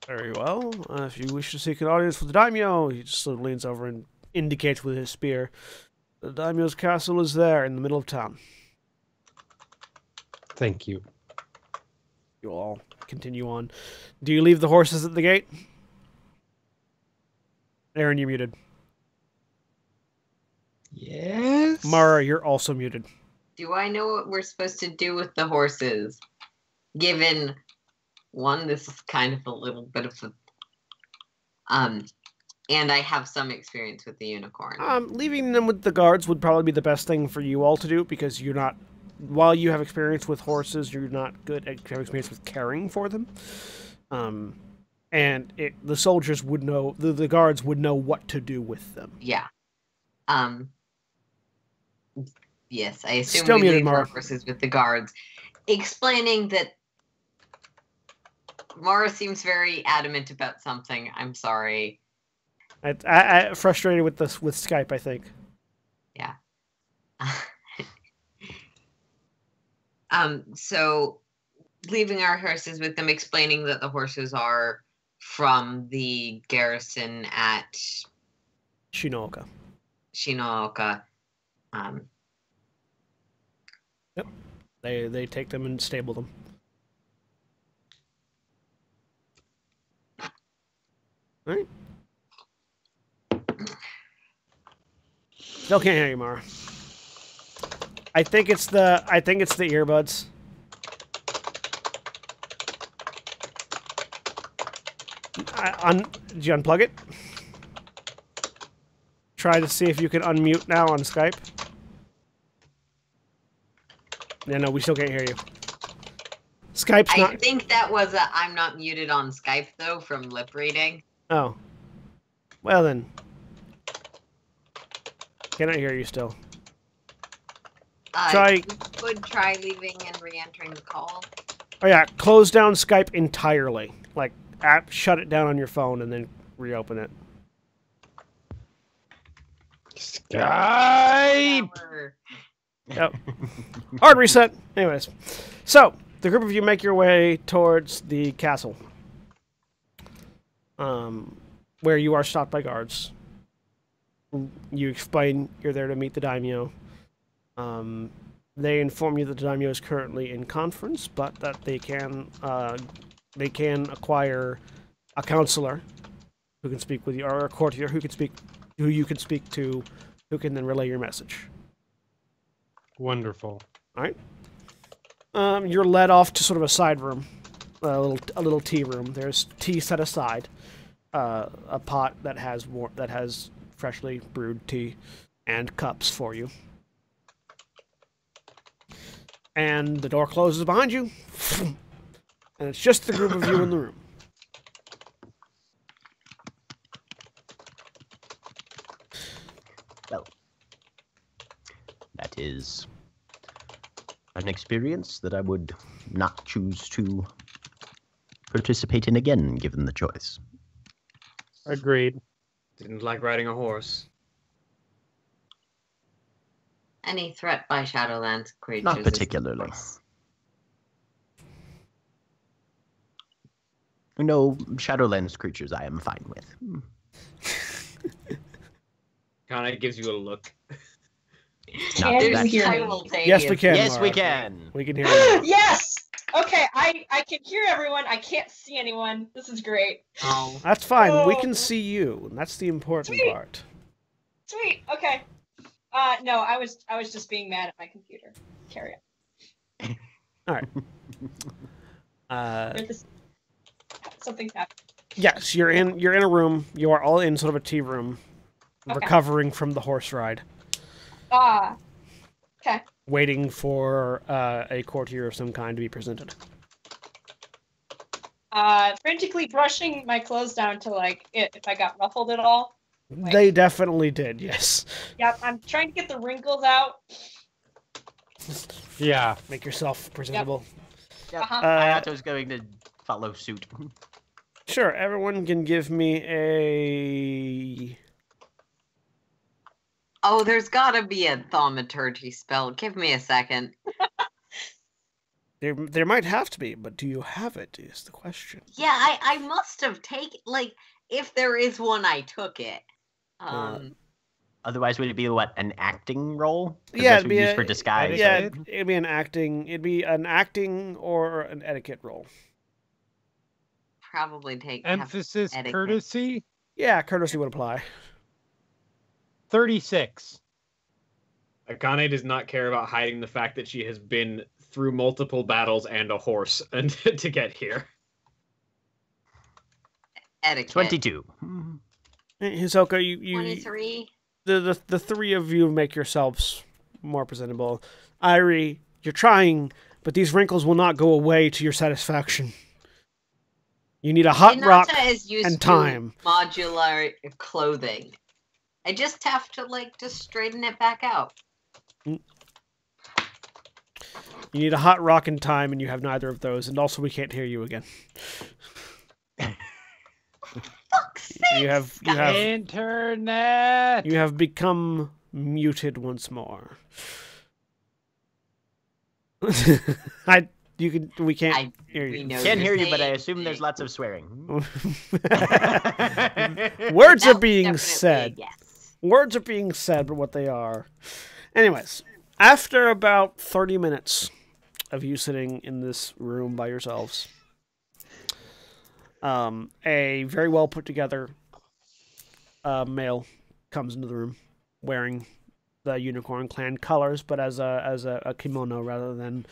[SPEAKER 1] Very well. Uh, if you wish to seek an audience with the daimyo, he just sort of leans over and indicates with his spear. The daimyo's castle is there in the middle of town.
[SPEAKER 2] Thank you.
[SPEAKER 1] You all continue on. Do you leave the horses at the gate? Aaron, you're muted.
[SPEAKER 2] Yes.
[SPEAKER 1] Mara, you're also muted.
[SPEAKER 3] Do I know what we're supposed to do with the horses? Given one, this is kind of a little bit of a um and I have some experience with the unicorn.
[SPEAKER 1] Um, leaving them with the guards would probably be the best thing for you all to do because you're not. While you have experience with horses, you're not good at have experience with caring for them. Um, and it, the soldiers would know the, the guards would know what to do with them.
[SPEAKER 3] Yeah. Um Yes, I assume
[SPEAKER 1] Still
[SPEAKER 3] we leave horses with the guards. Explaining that Mara seems very adamant about something. I'm sorry.
[SPEAKER 1] I, I, I frustrated with this with Skype. I think. Yeah.
[SPEAKER 3] um, so leaving our horses with them, explaining that the horses are from the garrison at
[SPEAKER 1] Shinooka.
[SPEAKER 3] Shinooka. Um,
[SPEAKER 1] They they take them and stable them. Alright. Still can't hear you, Mara. I think it's the I think it's the earbuds. I, un, did you unplug it? Try to see if you can unmute now on Skype. Yeah, no, we still can't hear you. Skype's
[SPEAKER 3] I
[SPEAKER 1] not.
[SPEAKER 3] think that was a I'm not muted on Skype though from lip reading.
[SPEAKER 1] Oh. Well then. Cannot hear you still.
[SPEAKER 3] Uh,
[SPEAKER 1] Try-
[SPEAKER 3] you could try leaving and re-entering the call.
[SPEAKER 1] Oh yeah, close down Skype entirely. Like, app, shut it down on your phone and then reopen it.
[SPEAKER 2] Skype.
[SPEAKER 1] Yep. Hard reset. Anyways, so the group of you make your way towards the castle, um, where you are stopped by guards. You explain you're there to meet the daimyo. Um, they inform you that the daimyo is currently in conference, but that they can uh, they can acquire a counselor who can speak with you, or a courtier who can speak, who you can speak to, who can then relay your message.
[SPEAKER 2] Wonderful.
[SPEAKER 1] Um, you're led off to sort of a side room, a little a little tea room. There's tea set aside, uh, a pot that has war- that has freshly brewed tea, and cups for you. And the door closes behind you, and it's just the group of you in the room.
[SPEAKER 4] That is an experience that I would not choose to participate in again, given the choice.
[SPEAKER 2] Agreed.
[SPEAKER 6] Didn't like riding a horse.
[SPEAKER 3] Any threat by Shadowlands creatures?
[SPEAKER 4] Not
[SPEAKER 3] is-
[SPEAKER 4] particularly. No Shadowlands creatures I am fine with.
[SPEAKER 6] Kind of gives you a look.
[SPEAKER 4] Not
[SPEAKER 7] Can
[SPEAKER 4] that-
[SPEAKER 7] hear me?
[SPEAKER 1] Yes, we can.
[SPEAKER 4] yes, we
[SPEAKER 1] Mara.
[SPEAKER 4] can.
[SPEAKER 1] We can hear you.
[SPEAKER 7] yes. Okay, I I can hear everyone. I can't see anyone. This is great.
[SPEAKER 3] Oh.
[SPEAKER 1] That's fine. We
[SPEAKER 7] Oh.
[SPEAKER 1] can see you, and that's the important
[SPEAKER 7] Sweet.
[SPEAKER 1] part.
[SPEAKER 7] Sweet. Okay. Uh, no, I was I was just being mad at my computer. Carry on.
[SPEAKER 1] All
[SPEAKER 7] right. Uh, Something's happening.
[SPEAKER 1] Yes, you're in you're in a room. You are all in sort of a tea room,
[SPEAKER 7] Okay.
[SPEAKER 1] recovering from the horse ride,
[SPEAKER 7] Ah. Okay.
[SPEAKER 1] Waiting for uh, a courtier of some kind to be presented.
[SPEAKER 7] Uh, frantically brushing my clothes down to like it, if I got ruffled at all.
[SPEAKER 1] They definitely did. Yes.
[SPEAKER 7] Yep, I'm trying to get the wrinkles out.
[SPEAKER 2] Yeah.
[SPEAKER 1] Make yourself presentable.
[SPEAKER 7] Uh-huh.
[SPEAKER 1] Uh,
[SPEAKER 4] Hayato's going to follow suit.
[SPEAKER 1] Sure. Everyone can give me a.
[SPEAKER 3] Oh, there's gotta be a thaumaturgy spell. Give me a second.
[SPEAKER 1] There, there might have to be, but do you have it? Is the question.
[SPEAKER 3] Yeah, I, I must have taken like if there is one, I took it.
[SPEAKER 1] Uh,
[SPEAKER 3] Um,
[SPEAKER 4] Otherwise, would it be what an acting role?
[SPEAKER 1] Yeah, it'd be
[SPEAKER 4] use
[SPEAKER 1] a-
[SPEAKER 4] for disguise.
[SPEAKER 1] yeah,
[SPEAKER 4] right?
[SPEAKER 1] it'd, it'd be an acting. It'd be an acting or an etiquette role.
[SPEAKER 3] probably take
[SPEAKER 2] Emphasis courtesy.
[SPEAKER 1] Yeah, courtesy would apply.
[SPEAKER 2] 36.
[SPEAKER 6] Akane does not care about hiding the fact that she has been through multiple battles and a horse and to get here.
[SPEAKER 3] etiquette.
[SPEAKER 4] Twenty-two.
[SPEAKER 1] Eh, Hisoka, you, you
[SPEAKER 3] Twenty-three.
[SPEAKER 1] the, the the three of you make yourselves more presentable. Irie, you're trying, but these wrinkles will not go away to your satisfaction. You need a hot
[SPEAKER 3] Hinata
[SPEAKER 1] rock.
[SPEAKER 3] is used
[SPEAKER 1] and
[SPEAKER 3] to
[SPEAKER 1] time.
[SPEAKER 3] modular clothing. I just have to like just straighten it back out. Mm.
[SPEAKER 1] You need a hot rock and time, and you have neither of those. And also, we can't hear you again.
[SPEAKER 3] Fuck's sake!
[SPEAKER 1] You have you have
[SPEAKER 2] Internet.
[SPEAKER 1] you have become muted once more. I you can we can't
[SPEAKER 3] I-
[SPEAKER 1] hear you.
[SPEAKER 3] know
[SPEAKER 4] Can't hear you, but I assume there's lots of swearing.
[SPEAKER 1] Words are being said.
[SPEAKER 3] Yes.
[SPEAKER 1] Words are being said, but what they are. Anyways, after about 30 minutes of you sitting in this room by yourselves, um, a very well put together uh, male comes into the room wearing the Unicorn Clan colors, but as a as a, a kimono rather than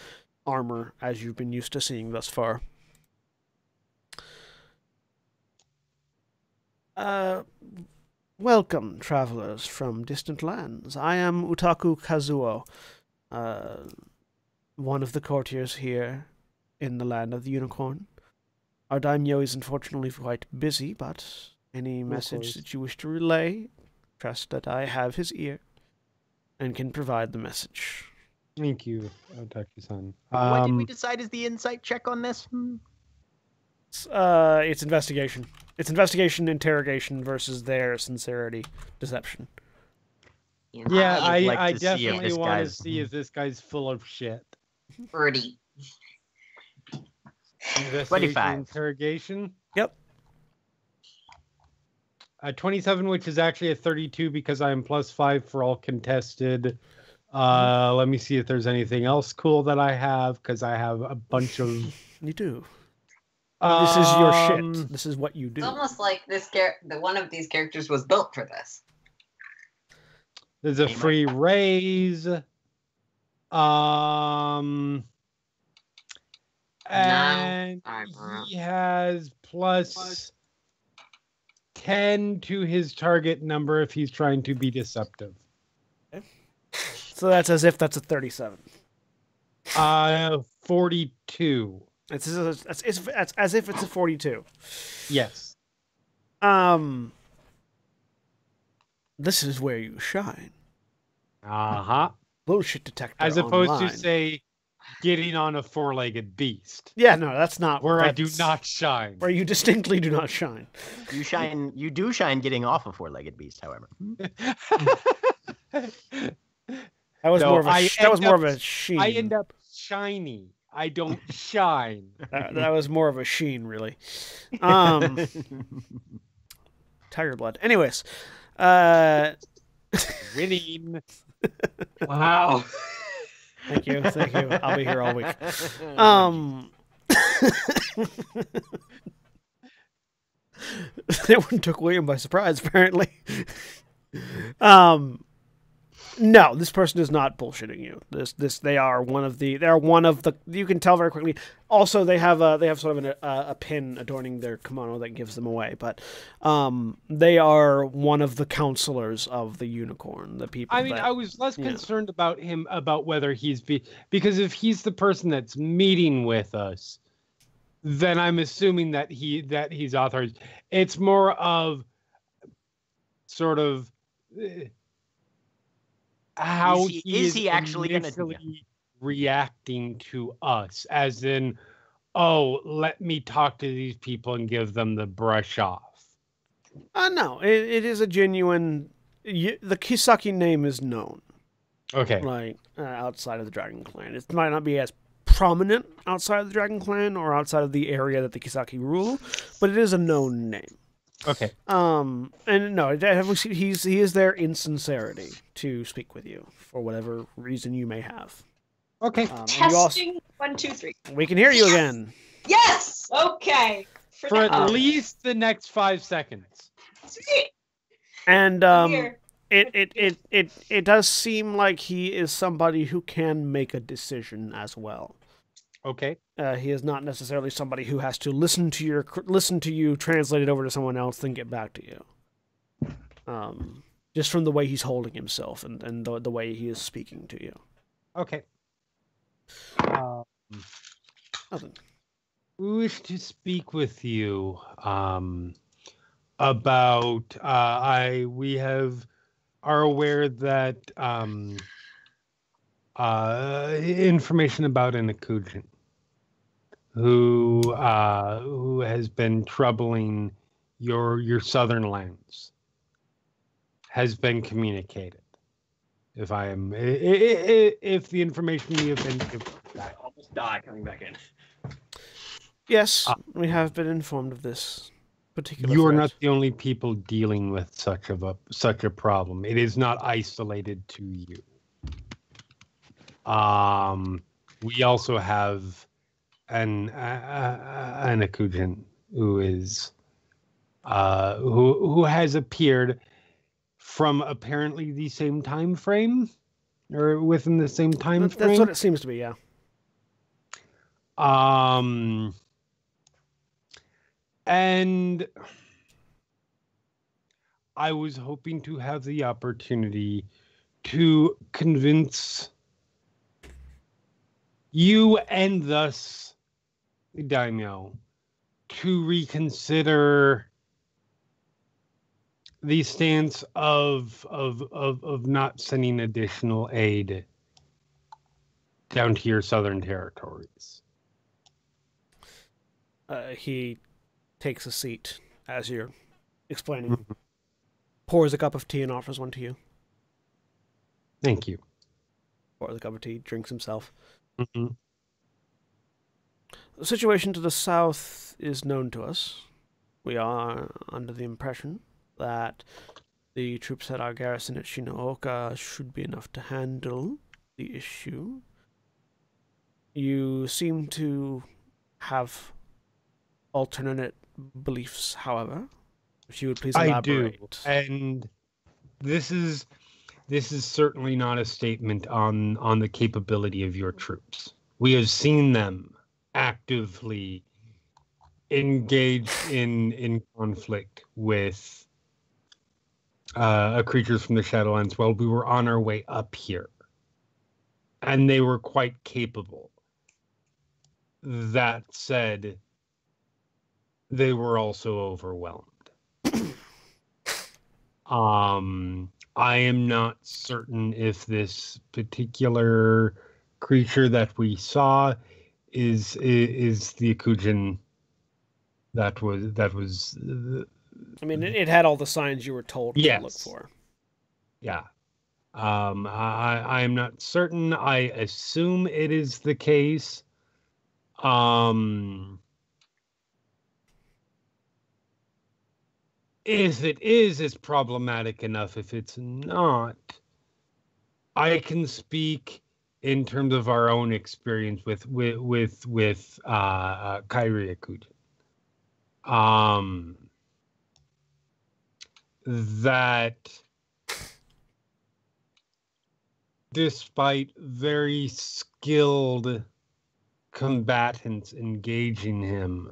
[SPEAKER 1] armor, as you've been used to seeing thus far. Uh, welcome, travelers from distant lands. I am Utaku Kazuo, uh, one of the courtiers here in the land of the unicorn. Our daimyo is unfortunately quite busy, but any message
[SPEAKER 2] course.
[SPEAKER 1] that you wish to relay, trust that I have his ear and can provide the message.
[SPEAKER 2] Thank you, Utaku-san.
[SPEAKER 4] what did we
[SPEAKER 2] Um,
[SPEAKER 4] decide is the insight check on this? Hmm.
[SPEAKER 1] Uh, it's investigation. It's investigation, interrogation versus their sincerity, deception.
[SPEAKER 3] You
[SPEAKER 2] yeah, I,
[SPEAKER 4] like
[SPEAKER 2] I
[SPEAKER 4] to
[SPEAKER 2] definitely want to see if this guy's full of shit.
[SPEAKER 3] birdie.
[SPEAKER 2] Investigation,
[SPEAKER 4] 25.
[SPEAKER 2] Interrogation.
[SPEAKER 1] Yep.
[SPEAKER 2] Uh, 27, which is actually a 32 because I'm plus five for all contested. Uh, let me see if there's anything else cool that I have because I have a bunch of.
[SPEAKER 1] You do. This is your
[SPEAKER 2] Um,
[SPEAKER 1] shit. This is what you do.
[SPEAKER 3] It's almost like this char- the one of these characters was built for this.
[SPEAKER 2] There's a free raise. Um. And
[SPEAKER 3] eyebrow.
[SPEAKER 2] he has plus 10 to his target number if he's trying to be deceptive.
[SPEAKER 1] So that's as if that's a 37.
[SPEAKER 2] Uh, 42.
[SPEAKER 1] It's, it's, it's, it's, it's as if it's a 42.
[SPEAKER 2] Yes.
[SPEAKER 1] Um, this is where you shine.
[SPEAKER 2] Uh huh.
[SPEAKER 1] Bullshit detector.
[SPEAKER 2] As opposed
[SPEAKER 1] online.
[SPEAKER 2] to, say, getting on a four legged beast,
[SPEAKER 1] Yeah, no, that's not
[SPEAKER 2] where I do not shine.
[SPEAKER 1] Where you distinctly do not shine.
[SPEAKER 4] You shine. You do shine getting off a four-legged beast, however.
[SPEAKER 1] That was
[SPEAKER 2] No,
[SPEAKER 1] more of a
[SPEAKER 2] I
[SPEAKER 1] that was more
[SPEAKER 2] up-
[SPEAKER 1] of a sheen.
[SPEAKER 2] I end up shiny. I don't shine.
[SPEAKER 1] that, that was more of a sheen, really. Um, tiger blood. Anyways, uh,
[SPEAKER 2] Winning.
[SPEAKER 6] Wow.
[SPEAKER 1] thank you, thank you. I'll be here all week. Um, that one took William by surprise, apparently. um, no, this person is not bullshitting you. This, this, they are one of the. They are one of the. You can tell very quickly. Also, they have a. They have sort of an, a, a pin adorning their kimono that gives them away. But, um, they are one of the counselors of the unicorn. The people.
[SPEAKER 2] I mean,
[SPEAKER 1] that,
[SPEAKER 2] I was less concerned about him about whether he's be because if he's the person that's meeting with us, then I'm assuming that he that he's authorized. It's more of sort of eh, how
[SPEAKER 4] Is he- is he actually gonna-
[SPEAKER 2] initially reacting to us, as in, oh, let me talk to these people and give them the brush off.
[SPEAKER 1] Uh, no, it, it is a genuine. You, the Kisaki name is known.
[SPEAKER 2] Okay.
[SPEAKER 1] like uh, outside of the Dragon Clan. It might not be as prominent outside of the Dragon Clan or outside of the area that the Kisaki rule, but it is a known name.
[SPEAKER 2] Okay.
[SPEAKER 1] Um, and no, he's he is there in sincerity to speak with you for whatever reason you may have.
[SPEAKER 2] Okay.
[SPEAKER 1] Um, and you also-
[SPEAKER 7] Testing one, two, three.
[SPEAKER 1] we can hear you
[SPEAKER 7] Yes!
[SPEAKER 1] again.
[SPEAKER 7] Yes. Okay. For,
[SPEAKER 2] For
[SPEAKER 7] now.
[SPEAKER 2] at least the next five seconds.
[SPEAKER 1] And um,
[SPEAKER 7] here.
[SPEAKER 1] it, it, it, it, it does seem like he is somebody who can make a decision as well.
[SPEAKER 2] Okay.
[SPEAKER 1] Uh, he is not necessarily somebody who has to listen to your listen to you, translate it over to someone else, then get back to you. Um, just from the way he's holding himself and, and the, the way he is speaking to you.
[SPEAKER 2] Okay. Um,
[SPEAKER 1] Nothing.
[SPEAKER 2] we wish to speak with you um, about. Uh, I we have are aware that um, uh, information about an Akujin who uh, who has been troubling your your southern lands has been communicated. If I am, i- i- i- if the information you have been given
[SPEAKER 6] I almost die coming back in.
[SPEAKER 1] Yes,
[SPEAKER 2] Uh,
[SPEAKER 1] we have been informed of this particular.
[SPEAKER 2] you are
[SPEAKER 1] threat.
[SPEAKER 2] not the only people dealing with such of a such a problem. It is not isolated to you. Um, we also have an uh, an Akujin who is uh, who who has appeared from apparently the same time frame or within the same time
[SPEAKER 1] That's,
[SPEAKER 2] frame.
[SPEAKER 1] that's what it seems to be. Yeah.
[SPEAKER 2] Um, and I was hoping to have the opportunity to convince you and thus daimyo to reconsider the stance of of of of not sending additional aid down to your southern territories.
[SPEAKER 1] Uh, he takes a seat as you're explaining.
[SPEAKER 2] Mhm.
[SPEAKER 1] Pours a cup of tea and offers one to you.
[SPEAKER 2] Thank you.
[SPEAKER 1] Pours a cup of tea, drinks himself.
[SPEAKER 2] Mhm.
[SPEAKER 1] The situation to the south is known to us. We are under the impression that the troops at our garrison at Shinooka should be enough to handle the issue. You seem to have alternate beliefs, however. If you would please elaborate.
[SPEAKER 2] I do, and this is this is certainly not a statement on on the capability of your troops. We have seen them actively engaged in in conflict with uh, creatures from the Shadowlands while we were on our way up here, and they were quite capable. That said, they were also overwhelmed. Um, I am not certain if this particular creature that we saw is is the Akujin that was that was uh,
[SPEAKER 1] I mean, it, it had all the signs you were told to look for.
[SPEAKER 2] yeah. Um, I I am not certain. I assume it is the case. Um, if it is, it's problematic enough. If it's not, I can speak in terms of our own experience with with with with uh, Kyrie Akujin. Um, that despite very skilled combatants engaging him,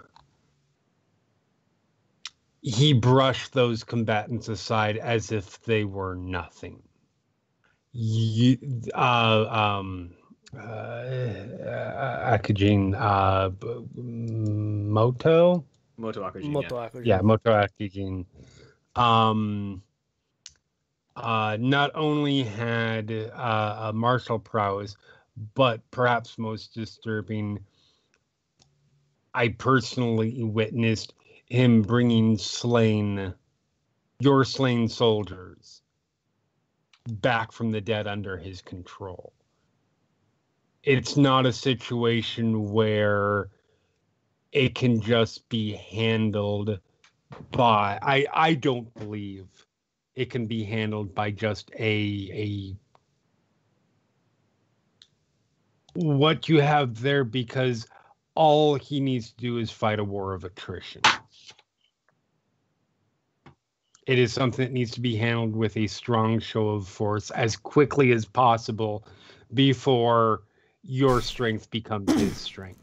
[SPEAKER 2] he brushed those combatants aside as if they were nothing. You, uh, um, uh, Akujin, uh, Moto?
[SPEAKER 6] Moto Akujin,
[SPEAKER 1] Moto
[SPEAKER 6] yeah.
[SPEAKER 1] Akujin.
[SPEAKER 2] yeah, Moto Akujin, um, uh, not only had uh, a martial prowess, but perhaps most disturbing, I personally witnessed him bringing slain, your slain soldiers, back from the dead under his control. it's not a situation where it can just be handled by I I don't believe it can be handled by just a a what you have there because all he needs to do is fight a war of attrition. It is something that needs to be handled with a strong show of force as quickly as possible before your strength becomes his strength.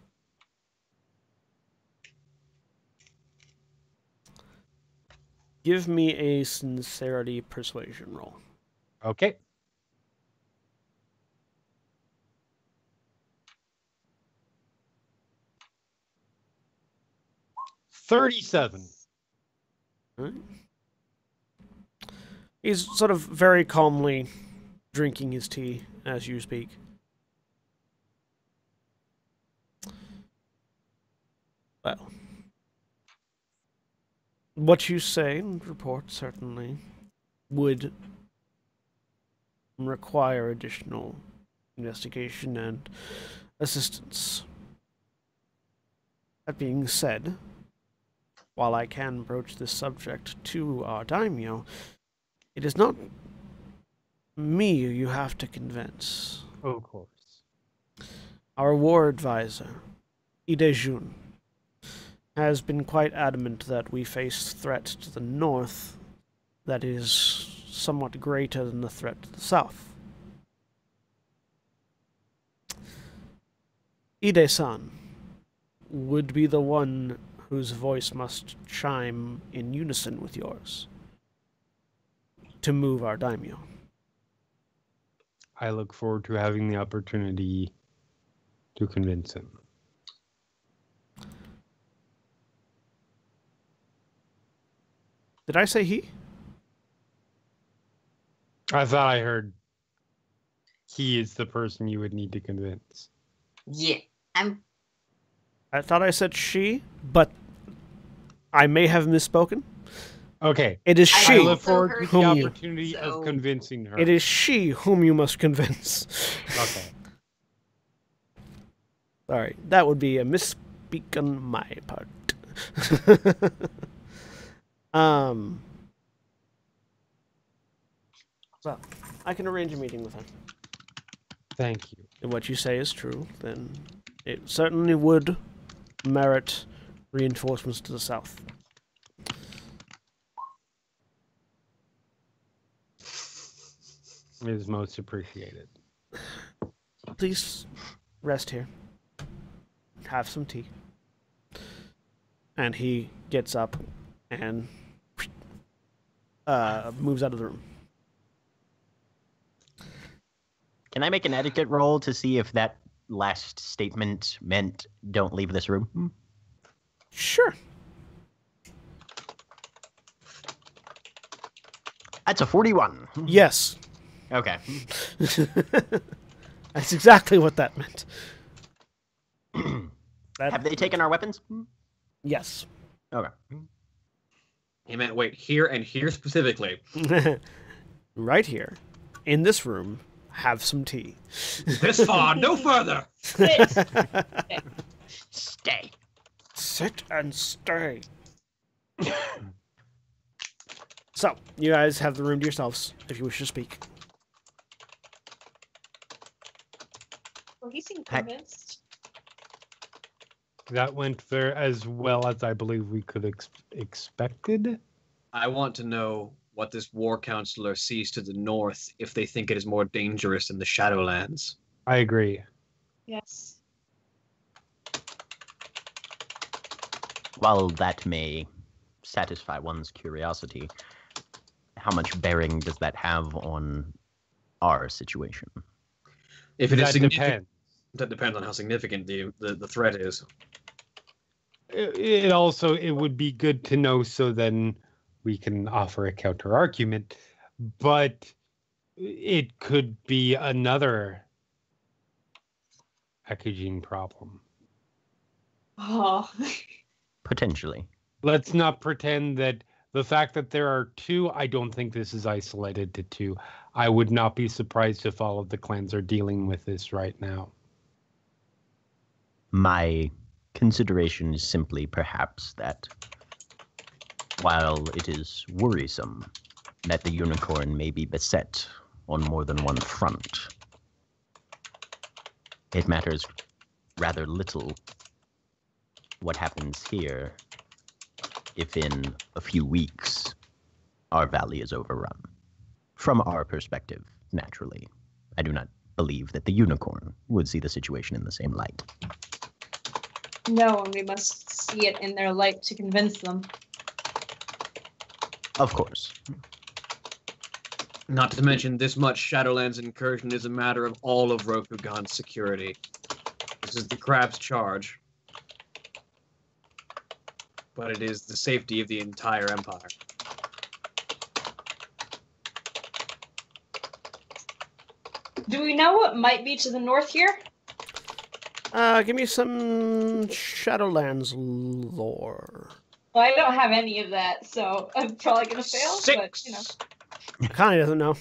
[SPEAKER 1] Give me a sincerity persuasion roll.
[SPEAKER 2] Okay. Thirty-seven.
[SPEAKER 1] Alright. He's sort of very calmly drinking his tea as you speak. Well, what you say and report certainly would require additional investigation and assistance. That being said, while I can broach this subject to our daimyo, it is not me you have to convince.
[SPEAKER 2] Of course.
[SPEAKER 1] Our war advisor, Ide Jun, has been quite adamant that we face threat to the north that is somewhat greater than the threat to the south. Ide-san would be the one whose voice must chime in unison with yours to move our daimyo.
[SPEAKER 2] I look forward to having the opportunity to convince him.
[SPEAKER 1] Did I say he?
[SPEAKER 2] I thought I heard he is the person you would need to convince.
[SPEAKER 3] Yeah, I'm.
[SPEAKER 1] I thought I said she, but I may have misspoken.
[SPEAKER 2] Okay.
[SPEAKER 1] It is
[SPEAKER 3] I
[SPEAKER 2] I
[SPEAKER 1] she.
[SPEAKER 2] look forward to the
[SPEAKER 1] whom you-
[SPEAKER 2] opportunity
[SPEAKER 3] so-
[SPEAKER 2] of convincing her.
[SPEAKER 1] It is she whom you must convince.
[SPEAKER 2] Okay.
[SPEAKER 1] Sorry, that would be a misspeak on my part. um. Well, I can arrange a meeting with her.
[SPEAKER 2] Thank you.
[SPEAKER 1] If what you say is true, then it certainly would merit reinforcements to the south.
[SPEAKER 2] Is most appreciated.
[SPEAKER 1] Please rest here. Have some tea. And he gets up and uh, moves out of the room.
[SPEAKER 4] Can I make an etiquette roll to see if that last statement meant don't leave this room?
[SPEAKER 1] Sure.
[SPEAKER 4] That's a 41.
[SPEAKER 1] Yes.
[SPEAKER 4] Okay.
[SPEAKER 1] That's exactly what that meant. That-
[SPEAKER 4] Have they taken our weapons?
[SPEAKER 1] Yes.
[SPEAKER 4] Okay.
[SPEAKER 6] He meant wait here and here specifically.
[SPEAKER 1] right here, in this room, have some tea.
[SPEAKER 6] This far, no further.
[SPEAKER 7] Sit.
[SPEAKER 4] Stay.
[SPEAKER 1] Sit and stay. so, you guys have the room to yourselves if you wish to speak.
[SPEAKER 7] Well, he seemed
[SPEAKER 2] That went very as well as I believe we could ex- expected.
[SPEAKER 6] I want to know what this war counselor sees to the north if they think it is more dangerous than the Shadowlands.
[SPEAKER 2] I agree.
[SPEAKER 7] Yes.
[SPEAKER 4] While that may satisfy one's curiosity, how much bearing does that have on our situation?
[SPEAKER 6] If it is
[SPEAKER 2] that
[SPEAKER 6] significant,
[SPEAKER 2] depends.
[SPEAKER 6] That depends on how significant the, the, the threat is.
[SPEAKER 2] It, it also it would be good to know so then we can offer a counter argument, but it could be another Akujin problem.
[SPEAKER 7] Oh.
[SPEAKER 4] Potentially.
[SPEAKER 2] Let's not pretend that the fact that there are two, I don't think this is isolated to two. I would not be surprised if all of the clans are dealing with this right now.
[SPEAKER 4] My consideration is simply perhaps that while it is worrisome that the unicorn may be beset on more than one front, it matters rather little what happens here if in a few weeks our valley is overrun. From our perspective, naturally. I do not believe that the unicorn would see the situation in the same light.
[SPEAKER 7] No, and we must see it in their light to convince them.
[SPEAKER 4] Of course.
[SPEAKER 6] Not to mention, this much Shadowlands incursion is a matter of all of Rokugan's security. This is the crab's charge. But it is the safety of the entire empire.
[SPEAKER 7] Do we know what might be to the north here?
[SPEAKER 1] Uh, give me some Shadowlands lore.
[SPEAKER 7] Well, I don't have any of that, so I'm probably gonna fail. But you know,
[SPEAKER 1] Connie doesn't know.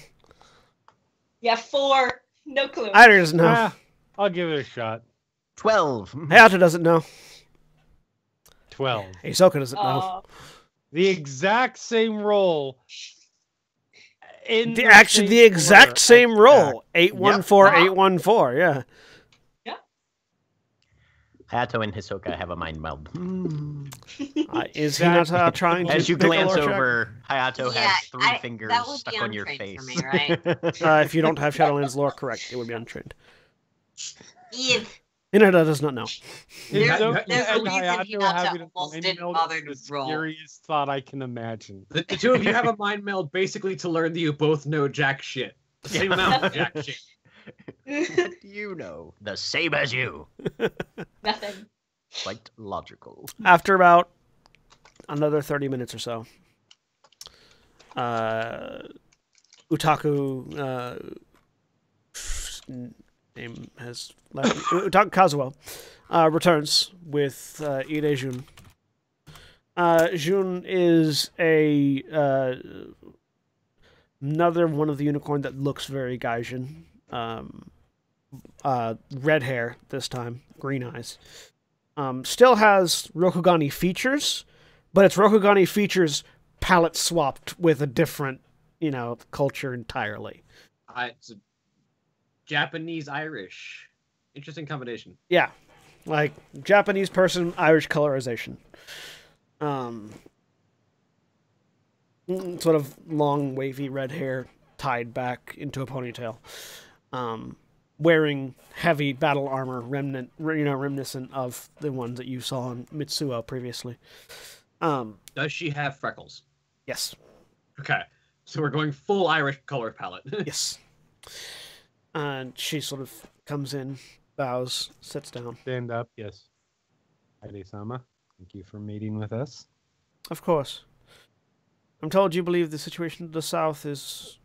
[SPEAKER 7] yeah, four, no clue.
[SPEAKER 1] Ida doesn't know.
[SPEAKER 2] Ah, I'll give it a shot.
[SPEAKER 4] 12.
[SPEAKER 1] Hayato doesn't know.
[SPEAKER 2] 12.
[SPEAKER 1] Hisoka doesn't know.
[SPEAKER 7] Uh,
[SPEAKER 2] The exact same roll. In
[SPEAKER 1] The, actually, the exact
[SPEAKER 2] order.
[SPEAKER 1] same roll. 814,
[SPEAKER 7] Yep.
[SPEAKER 1] 814, yeah.
[SPEAKER 4] Hayato and Hisoka have a mind meld.
[SPEAKER 1] Uh, is he not uh, trying to
[SPEAKER 4] As you glance over, Hayato
[SPEAKER 3] Yeah,
[SPEAKER 4] has three
[SPEAKER 3] I-
[SPEAKER 4] fingers stuck on your face.
[SPEAKER 3] me, right?
[SPEAKER 1] Uh, if you don't have Shadowlands lore, correct. It would be untrained.
[SPEAKER 3] Ian,
[SPEAKER 1] Hinata does not know.
[SPEAKER 3] There's-
[SPEAKER 2] Hisoka
[SPEAKER 3] there's a reason
[SPEAKER 2] Hayato
[SPEAKER 3] Hinata
[SPEAKER 2] having a
[SPEAKER 3] almost didn't bother to
[SPEAKER 2] the
[SPEAKER 3] roll.
[SPEAKER 2] scariest thought I can imagine.
[SPEAKER 6] The, the two of you have a mind meld basically to learn that you both know jack shit. The same amount of jack shit.
[SPEAKER 4] What do you know? The same as you.
[SPEAKER 7] nothing.
[SPEAKER 4] Quite logical.
[SPEAKER 1] After about another 30 minutes or so, uh, Utaku, uh, name has left me. Utaku Kazuo, uh, returns with uh, Ide Jun. Uh, Jun is a uh, another one of the unicorn that looks very Gaijin. Um, uh, red hair this time, green eyes. Um, still has Rokugani features, but it's Rokugani features palette swapped with a different, you know, culture entirely.
[SPEAKER 6] It's a Japanese Irish. Interesting combination.
[SPEAKER 1] Yeah, like Japanese person, Irish colorization. Um, sort of long, wavy red hair tied back into a ponytail. Um, wearing heavy battle armor, remnant, you know, reminiscent of the ones that you saw in Mitsuo previously. Um,
[SPEAKER 6] Does she have freckles?
[SPEAKER 1] yes,
[SPEAKER 6] Okay. So we're going full Irish color palette.
[SPEAKER 1] yes. And she sort of comes in, bows, sits down.
[SPEAKER 2] Stand up, yes. Ide-sama, thank you for meeting with us.
[SPEAKER 1] Of course. I'm told you believe the situation in the south is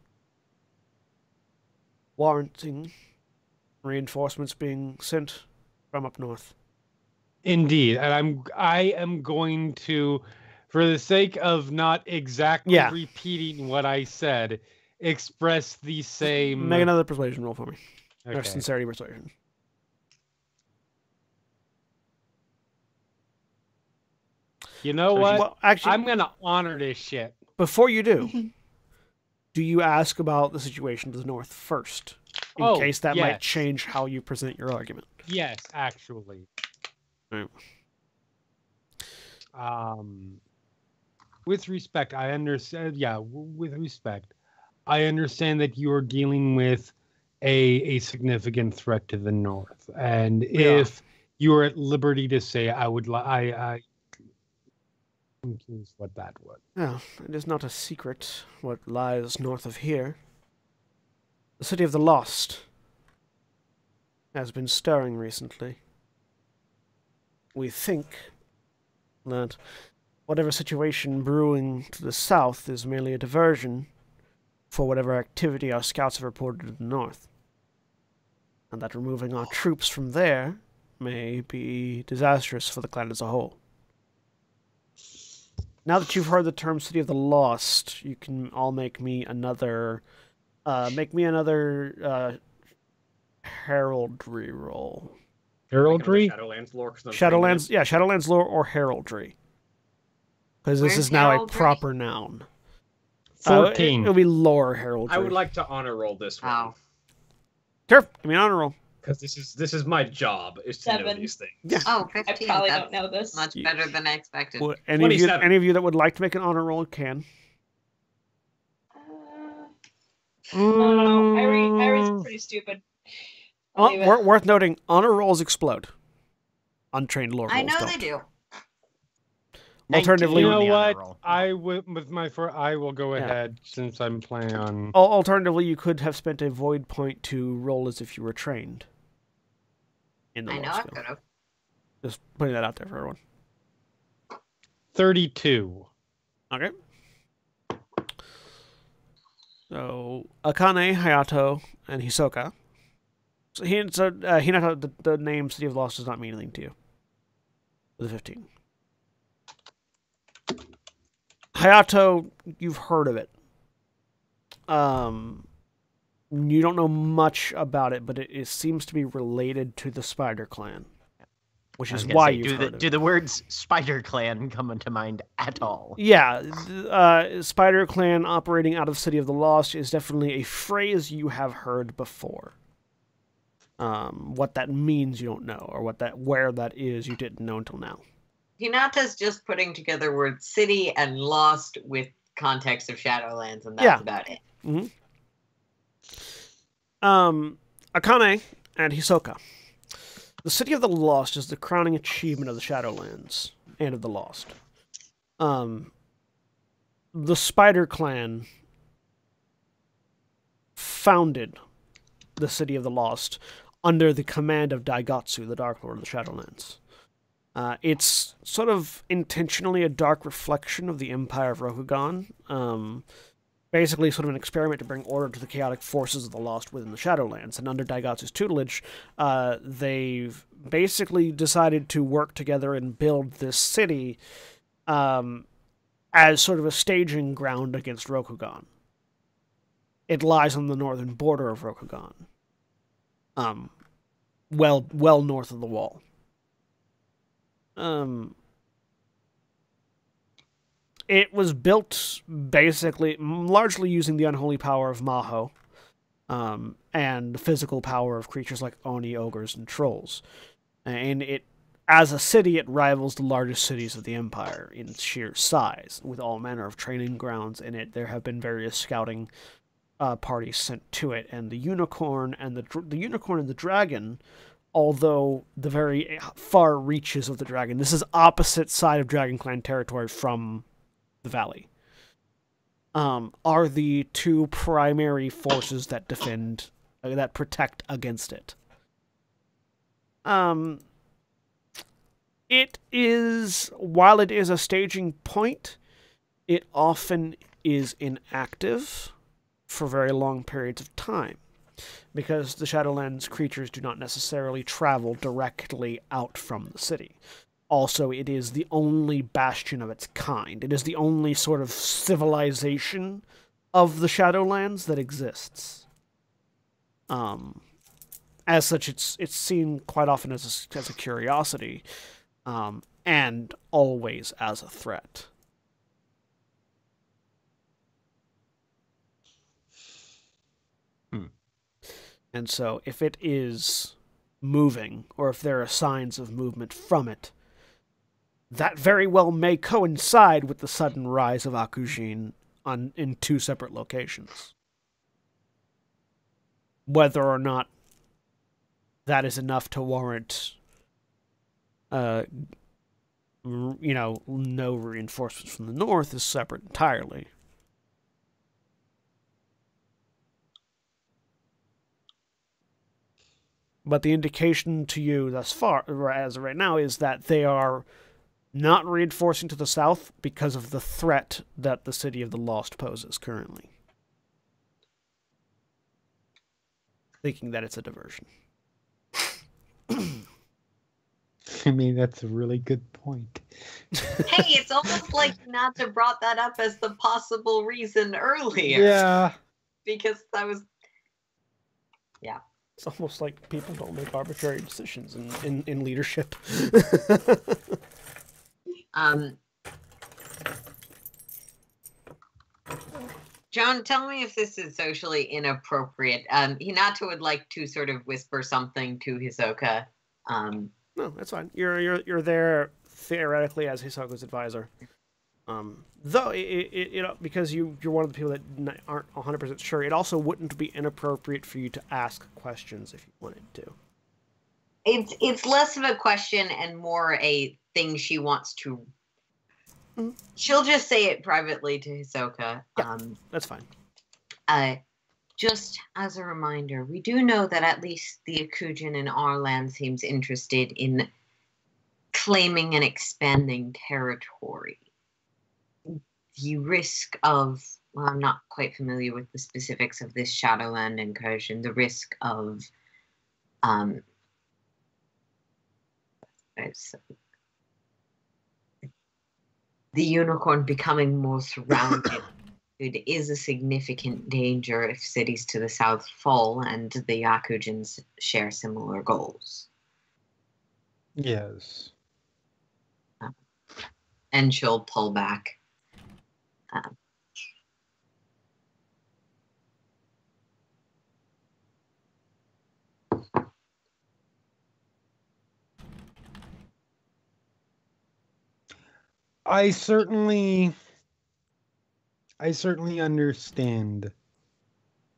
[SPEAKER 1] warranting reinforcements being sent from up north.
[SPEAKER 2] Indeed, and I'm I am going to, for the sake of not exactly
[SPEAKER 1] Yeah.
[SPEAKER 2] repeating what I said, express the same.
[SPEAKER 1] Make another persuasion roll for me. Or
[SPEAKER 2] Okay.
[SPEAKER 1] sincerity persuasion.
[SPEAKER 2] You know
[SPEAKER 4] So
[SPEAKER 2] what?
[SPEAKER 1] Well, actually,
[SPEAKER 2] I'm gonna honor this shit.
[SPEAKER 1] before you do, do you ask about the situation to the north first, in
[SPEAKER 2] Oh,
[SPEAKER 1] case that might change how you present your argument?
[SPEAKER 2] Yes, actually.
[SPEAKER 1] Right.
[SPEAKER 2] Um, with respect, I understand. Yeah, w- with respect, I understand that you are dealing with a a significant threat to the north, and
[SPEAKER 1] Yeah.
[SPEAKER 2] if you are at liberty to say, I would like, I, I, what that was.
[SPEAKER 1] No, it is not a secret what lies north of here. The city of the lost has been stirring recently. We think that whatever situation brewing to the south is merely a diversion for whatever activity our scouts have reported to the north. And that removing our troops from there may be disastrous for the clan as a whole. Now that you've heard the term City of the Lost, you can all make me another uh make me another uh heraldry roll.
[SPEAKER 2] Heraldry?
[SPEAKER 6] Shadowlands lore. 'cause I'm trained in
[SPEAKER 1] Shadowlands, yeah, Shadowlands lore or heraldry. Because this
[SPEAKER 3] Where's
[SPEAKER 1] is now a proper noun. Uh, it-
[SPEAKER 2] 14.
[SPEAKER 1] it'll be lore
[SPEAKER 6] it.
[SPEAKER 1] heraldry.
[SPEAKER 6] I would like to honor roll this one
[SPEAKER 3] Wow.
[SPEAKER 1] Sure, give me an honor roll.
[SPEAKER 6] Because this is this is my job is to know these things.
[SPEAKER 1] Yeah.
[SPEAKER 3] Oh,
[SPEAKER 7] I probably
[SPEAKER 3] That's
[SPEAKER 7] don't know this.
[SPEAKER 3] much better than I expected.
[SPEAKER 1] Well, any of you, any of you that would like to make an honor roll can.
[SPEAKER 7] Uh, I don't know. Irie, Irie's pretty stupid. I'll
[SPEAKER 1] Oh,
[SPEAKER 7] leave
[SPEAKER 1] wor- worth noting, honor rolls explode. Untrained lore
[SPEAKER 3] I know
[SPEAKER 1] don't.
[SPEAKER 3] they do.
[SPEAKER 1] Alternatively-
[SPEAKER 2] You know
[SPEAKER 4] on the honor
[SPEAKER 2] what?
[SPEAKER 4] roll.
[SPEAKER 2] I will with my for I will go
[SPEAKER 1] Yeah.
[SPEAKER 2] ahead since I'm playing on.
[SPEAKER 1] Alternatively, you could have spent a void point to roll as if you were trained. In the
[SPEAKER 3] I know I
[SPEAKER 1] skill.
[SPEAKER 3] could have.
[SPEAKER 1] Just putting that out there for everyone.
[SPEAKER 2] 32.
[SPEAKER 1] Okay. So Akane, Hayato, and Hisoka. So, he, so uh, Hinata, the, the name City of Lost does not mean anything to you. The 15. Hayato, you've heard of it. Um, you don't know much about it, but it, it seems to be related to the Spider Clan, which is why you've
[SPEAKER 4] do
[SPEAKER 1] heard
[SPEAKER 4] the,
[SPEAKER 1] of it.
[SPEAKER 4] do the words Spider Clan come into mind at all?
[SPEAKER 1] Yeah, th- uh, Spider Clan operating out of City of the Lost is definitely a phrase you have heard before. Um, what that means you don't know, or what that where that is you didn't know until now.
[SPEAKER 3] Hinata's just putting together words city and lost with context of Shadowlands, and that's
[SPEAKER 1] Yeah.
[SPEAKER 3] about it.
[SPEAKER 1] Um, Akane and Hisoka. The City of the Lost is the crowning achievement of the Shadowlands and of the Lost. Um, the Spider Clan founded the City of the Lost under the command of Daigotsu, the Dark Lord of the Shadowlands. Uh, it's sort of intentionally a dark reflection of the Empire of Rokugan. Um, basically sort of an experiment to bring order to the chaotic forces of the lost within the Shadowlands. And under Daigotsu's tutelage, uh, they've basically decided to work together and build this city um, as sort of a staging ground against Rokugan. It lies on the northern border of Rokugan, um, well, well north of the wall. Um, it was built basically largely using the unholy power of Maho um, and the physical power of creatures like Oni, ogres, and trolls. And it, as a city, it rivals the largest cities of the Empire in sheer size, with all manner of training grounds in it. There have been various scouting uh, parties sent to it, and the unicorn and the the unicorn and the dragon. Although the very far reaches of the dragon, this is opposite side of Dragon Clan territory from the valley. Um, are the two primary forces that defend uh, that protect against it. Um it is while it is a staging point it often is inactive for very long periods of time because the shadowlands creatures do not necessarily travel directly out from the city also it is the only bastion of its kind. It is the only sort of civilization of the shadowlands that exists. Um as such it's it's seen quite often as a, as a curiosity um and always as a threat.
[SPEAKER 4] Hmm.
[SPEAKER 1] and so if it is moving or if there are signs of movement from it that very well may coincide with the sudden rise of Akujin on in two separate locations. Whether or not that is enough to warrant, uh, you know, no reinforcements from the north is separate entirely. But the indication to you thus far, as right now, is that they are not reinforcing to the south because of the threat that the city of the lost poses currently. Thinking that it's a diversion.
[SPEAKER 2] I mean, that's a really good point.
[SPEAKER 3] hey, it's almost like Nata brought that up as the possible reason earlier.
[SPEAKER 2] Yeah.
[SPEAKER 3] Because that was. Yeah.
[SPEAKER 1] It's almost like people don't make arbitrary decisions in, in, in leadership.
[SPEAKER 3] Um, John, tell me if this is socially inappropriate. Um, Hinata would like to sort of whisper something to Hisoka. Um,
[SPEAKER 1] no, that's fine. You're you're you're there theoretically as Hisoka's advisor. Um, though it, it, you know because you you're one of the people that aren't 100 percent sure, it also wouldn't be inappropriate for you to ask questions if you wanted to.
[SPEAKER 3] it's it's less of a question and more a thing she wants to.
[SPEAKER 1] Mhm.
[SPEAKER 3] She'll just say it privately to Hisoka.
[SPEAKER 1] Yeah.
[SPEAKER 3] Um,
[SPEAKER 1] That's fine.
[SPEAKER 3] Uh, just as a reminder, we do know that at least the Akujin in our land seems interested in claiming and expanding territory. The risk of, well, I'm not quite familiar with the specifics of this Shadowland incursion, the risk of, um, it's- the unicorn becoming more surrounded it is a significant danger if cities to the south fall and the Akujins share similar goals.
[SPEAKER 2] Yes.
[SPEAKER 3] And she'll pull back. Um,
[SPEAKER 2] I certainly I certainly understand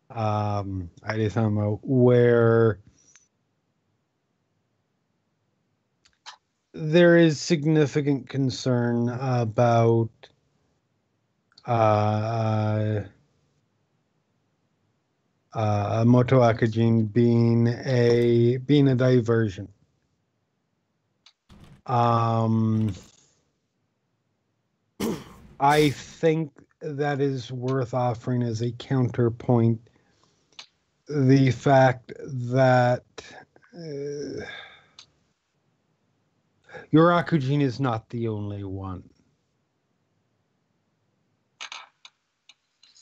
[SPEAKER 2] um Idesama where there is significant concern about uh uh Moto Akujin being a being a diversion. Um I think that is worth offering as a counterpoint the fact that uh, your Akujin is not the only one.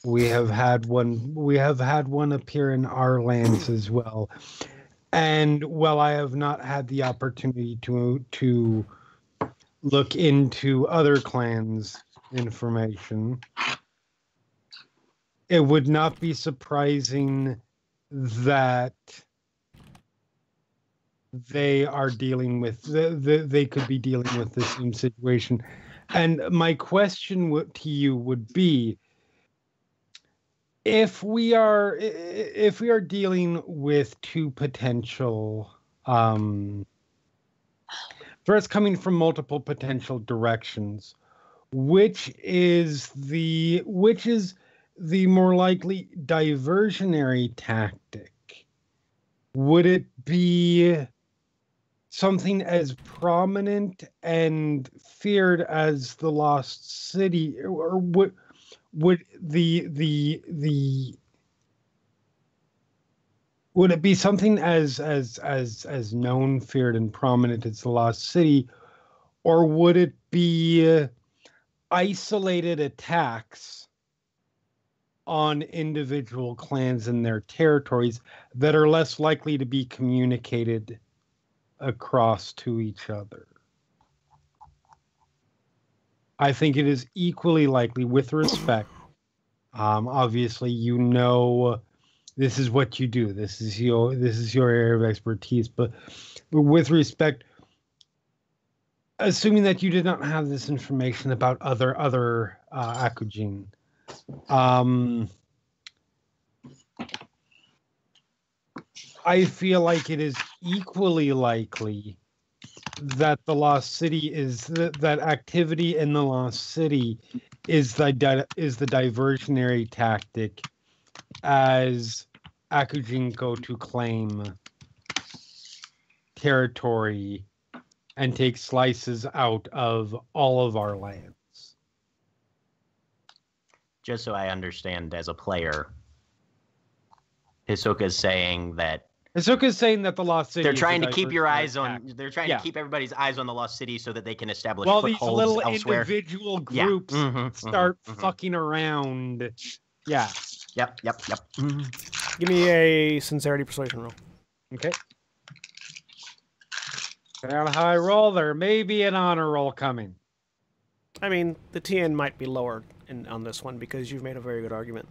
[SPEAKER 2] We have had one we have had one appear in our lands as well. And while I have not had the opportunity to to look into other clans information. It would not be surprising that they are dealing with the, the, they could be dealing with the same situation. And my question to you would be if we are if we are dealing with two potential um threats coming from multiple potential directions which is the which is the more likely diversionary tactic? Would it be something as prominent and feared as the lost city or would would the the the would it be something as as as as known feared and prominent as the lost city or would it be isolated attacks on individual clans and their territories that are less likely to be communicated across to each other. I think it is equally likely, with respect. Um, obviously, you know this is what you do. This is your this is your area of expertise. But, but with respect, assuming that you did not have this information about other other uh, Akujin, um, I feel like it is equally likely that the lost city is th- that activity in the lost city is the di- is the diversionary tactic as Akujin go to claim territory and take slices out of all of our lands.
[SPEAKER 4] Just so I understand as a player, Hisoka is saying that
[SPEAKER 2] Ahsoka is saying that the lost city.
[SPEAKER 4] they're
[SPEAKER 2] is a
[SPEAKER 4] trying to keep your
[SPEAKER 2] diversionary
[SPEAKER 4] eyes on.
[SPEAKER 2] tactic.
[SPEAKER 4] They're trying
[SPEAKER 2] Yeah.
[SPEAKER 4] to keep everybody's eyes on the lost city so that they can establish
[SPEAKER 2] While these little
[SPEAKER 4] elsewhere.
[SPEAKER 2] individual
[SPEAKER 4] Yeah.
[SPEAKER 2] groups
[SPEAKER 4] Mhm, mhm,
[SPEAKER 2] start
[SPEAKER 4] mhm.
[SPEAKER 2] fucking around. Yeah.
[SPEAKER 4] Yep, yep, yep.
[SPEAKER 1] Give me a sincerity persuasion roll.
[SPEAKER 2] Okay. Depending on how I roll, there may be an honor roll coming.
[SPEAKER 1] I mean, the TN might be lower in, on this one because you've made a very good argument.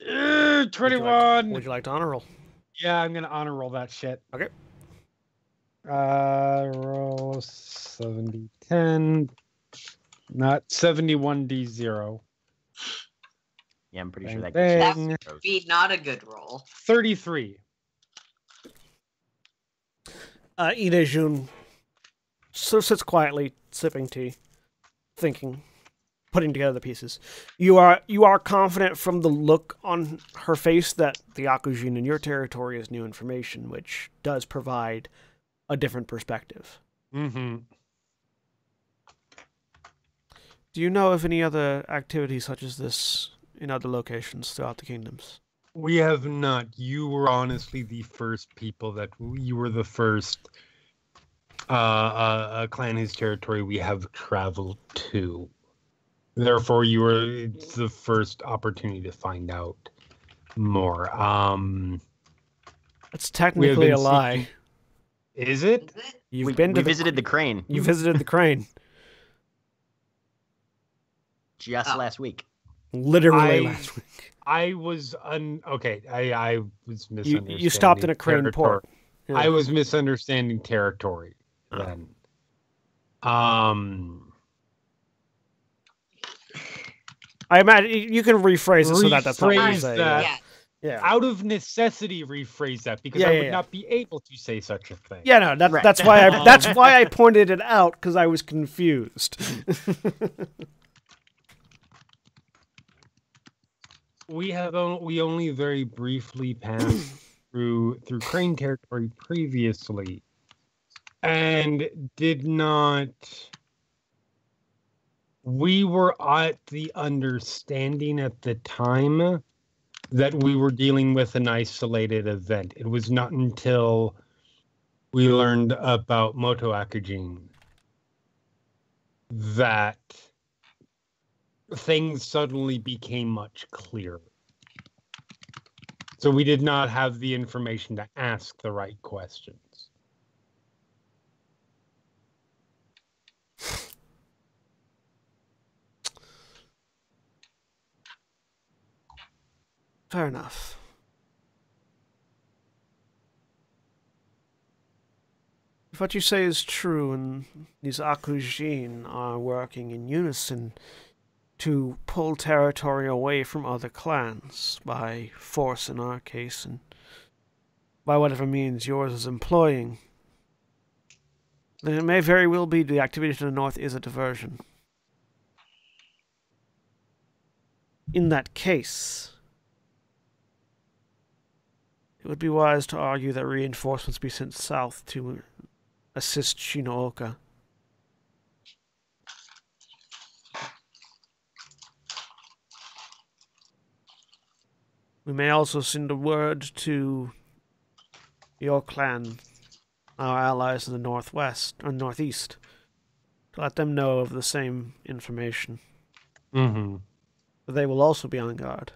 [SPEAKER 2] Uh,
[SPEAKER 1] Would you like-
[SPEAKER 2] 21.
[SPEAKER 1] Would you like to honor roll?
[SPEAKER 2] Yeah, I'm gonna honor roll that shit.
[SPEAKER 1] Okay.
[SPEAKER 2] Uh, roll 70, 10, not 71d0.
[SPEAKER 4] Yeah, I'm pretty sure
[SPEAKER 2] Bang,
[SPEAKER 4] that
[SPEAKER 2] bang.
[SPEAKER 4] gets you
[SPEAKER 3] Be not a good roll.
[SPEAKER 2] 33.
[SPEAKER 1] Uh, Ide Jun so sits quietly, sipping tea, thinking, putting together the pieces. You are you are confident from the look on her face that the Akujin in your territory is new information, which does provide a different perspective.
[SPEAKER 2] Mm-hmm.
[SPEAKER 1] Do you know of any other activities such as this in other locations throughout the kingdoms?
[SPEAKER 2] We have not. You were honestly the first people that you were the first uh, uh, uh clan whose territory we have traveled to. Therefore, you were it's the first opportunity to find out more. Um,
[SPEAKER 1] That's technically a lie.
[SPEAKER 2] seeking-
[SPEAKER 3] is it?
[SPEAKER 1] You've
[SPEAKER 4] we,
[SPEAKER 1] been
[SPEAKER 4] we
[SPEAKER 1] to the,
[SPEAKER 4] visited the crane
[SPEAKER 1] You visited the crane,
[SPEAKER 4] just
[SPEAKER 3] Oh.
[SPEAKER 4] last week.
[SPEAKER 1] literally
[SPEAKER 2] I-
[SPEAKER 1] last week.
[SPEAKER 2] I was un okay. I I was
[SPEAKER 1] You,
[SPEAKER 2] misunderstanding.
[SPEAKER 1] you stopped in a crane
[SPEAKER 2] territory.
[SPEAKER 1] port. Yeah.
[SPEAKER 2] I was misunderstanding territory
[SPEAKER 1] Oh.
[SPEAKER 2] then. Um,
[SPEAKER 1] I imagine you can rephrase it so that that's not what you
[SPEAKER 2] Rephrase
[SPEAKER 1] say.
[SPEAKER 2] that.
[SPEAKER 1] Yeah.
[SPEAKER 3] yeah.
[SPEAKER 1] Yeah.
[SPEAKER 2] out of necessity, rephrase that because
[SPEAKER 1] Yeah,
[SPEAKER 2] I
[SPEAKER 1] yeah,
[SPEAKER 2] would
[SPEAKER 1] yeah.
[SPEAKER 2] not be able to say such a thing.
[SPEAKER 1] Yeah, no, that,
[SPEAKER 4] Right.
[SPEAKER 1] that's why I that's why I pointed it out because I was confused.
[SPEAKER 2] we have on, we only very briefly passed through through crane territory previously, and did not. We were at the understanding at the time that we were dealing with an isolated event. It was not until we learned about Moto Akujin that things suddenly became much clearer. So we did not have the information to ask the right questions.
[SPEAKER 1] Fair enough. If what you say is true, and these Akujin are working in unison to pull territory away from other clans by force in our case, and by whatever means yours is employing, then it may very well be the activity to the north is a diversion. In that case, it would be wise to argue that reinforcements be sent south to assist Shinooka. We may also send a word to your clan, our allies in the northwest or northeast, to let them know of the same information.
[SPEAKER 2] Mm-hmm.
[SPEAKER 1] But they will also be on guard.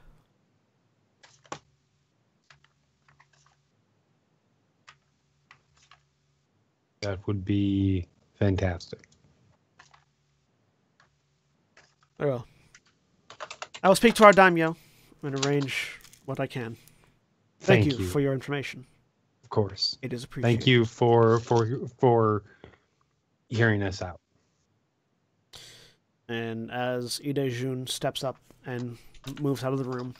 [SPEAKER 2] That would be fantastic.
[SPEAKER 1] Very well. I will speak to our daimyo and arrange what I can. Thank,
[SPEAKER 2] Thank
[SPEAKER 1] you, for your information.
[SPEAKER 2] Of course.
[SPEAKER 1] It is appreciated.
[SPEAKER 2] Thank you for for for hearing us out.
[SPEAKER 1] And as Ide Jun steps up and moves out of the room,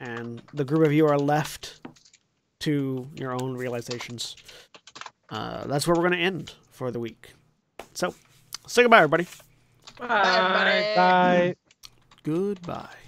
[SPEAKER 1] and the group of you are left to your own realizations, uh, that's where we're going to end for the week. So, say goodbye, everybody.
[SPEAKER 7] Bye.
[SPEAKER 2] Bye.
[SPEAKER 1] Goodbye.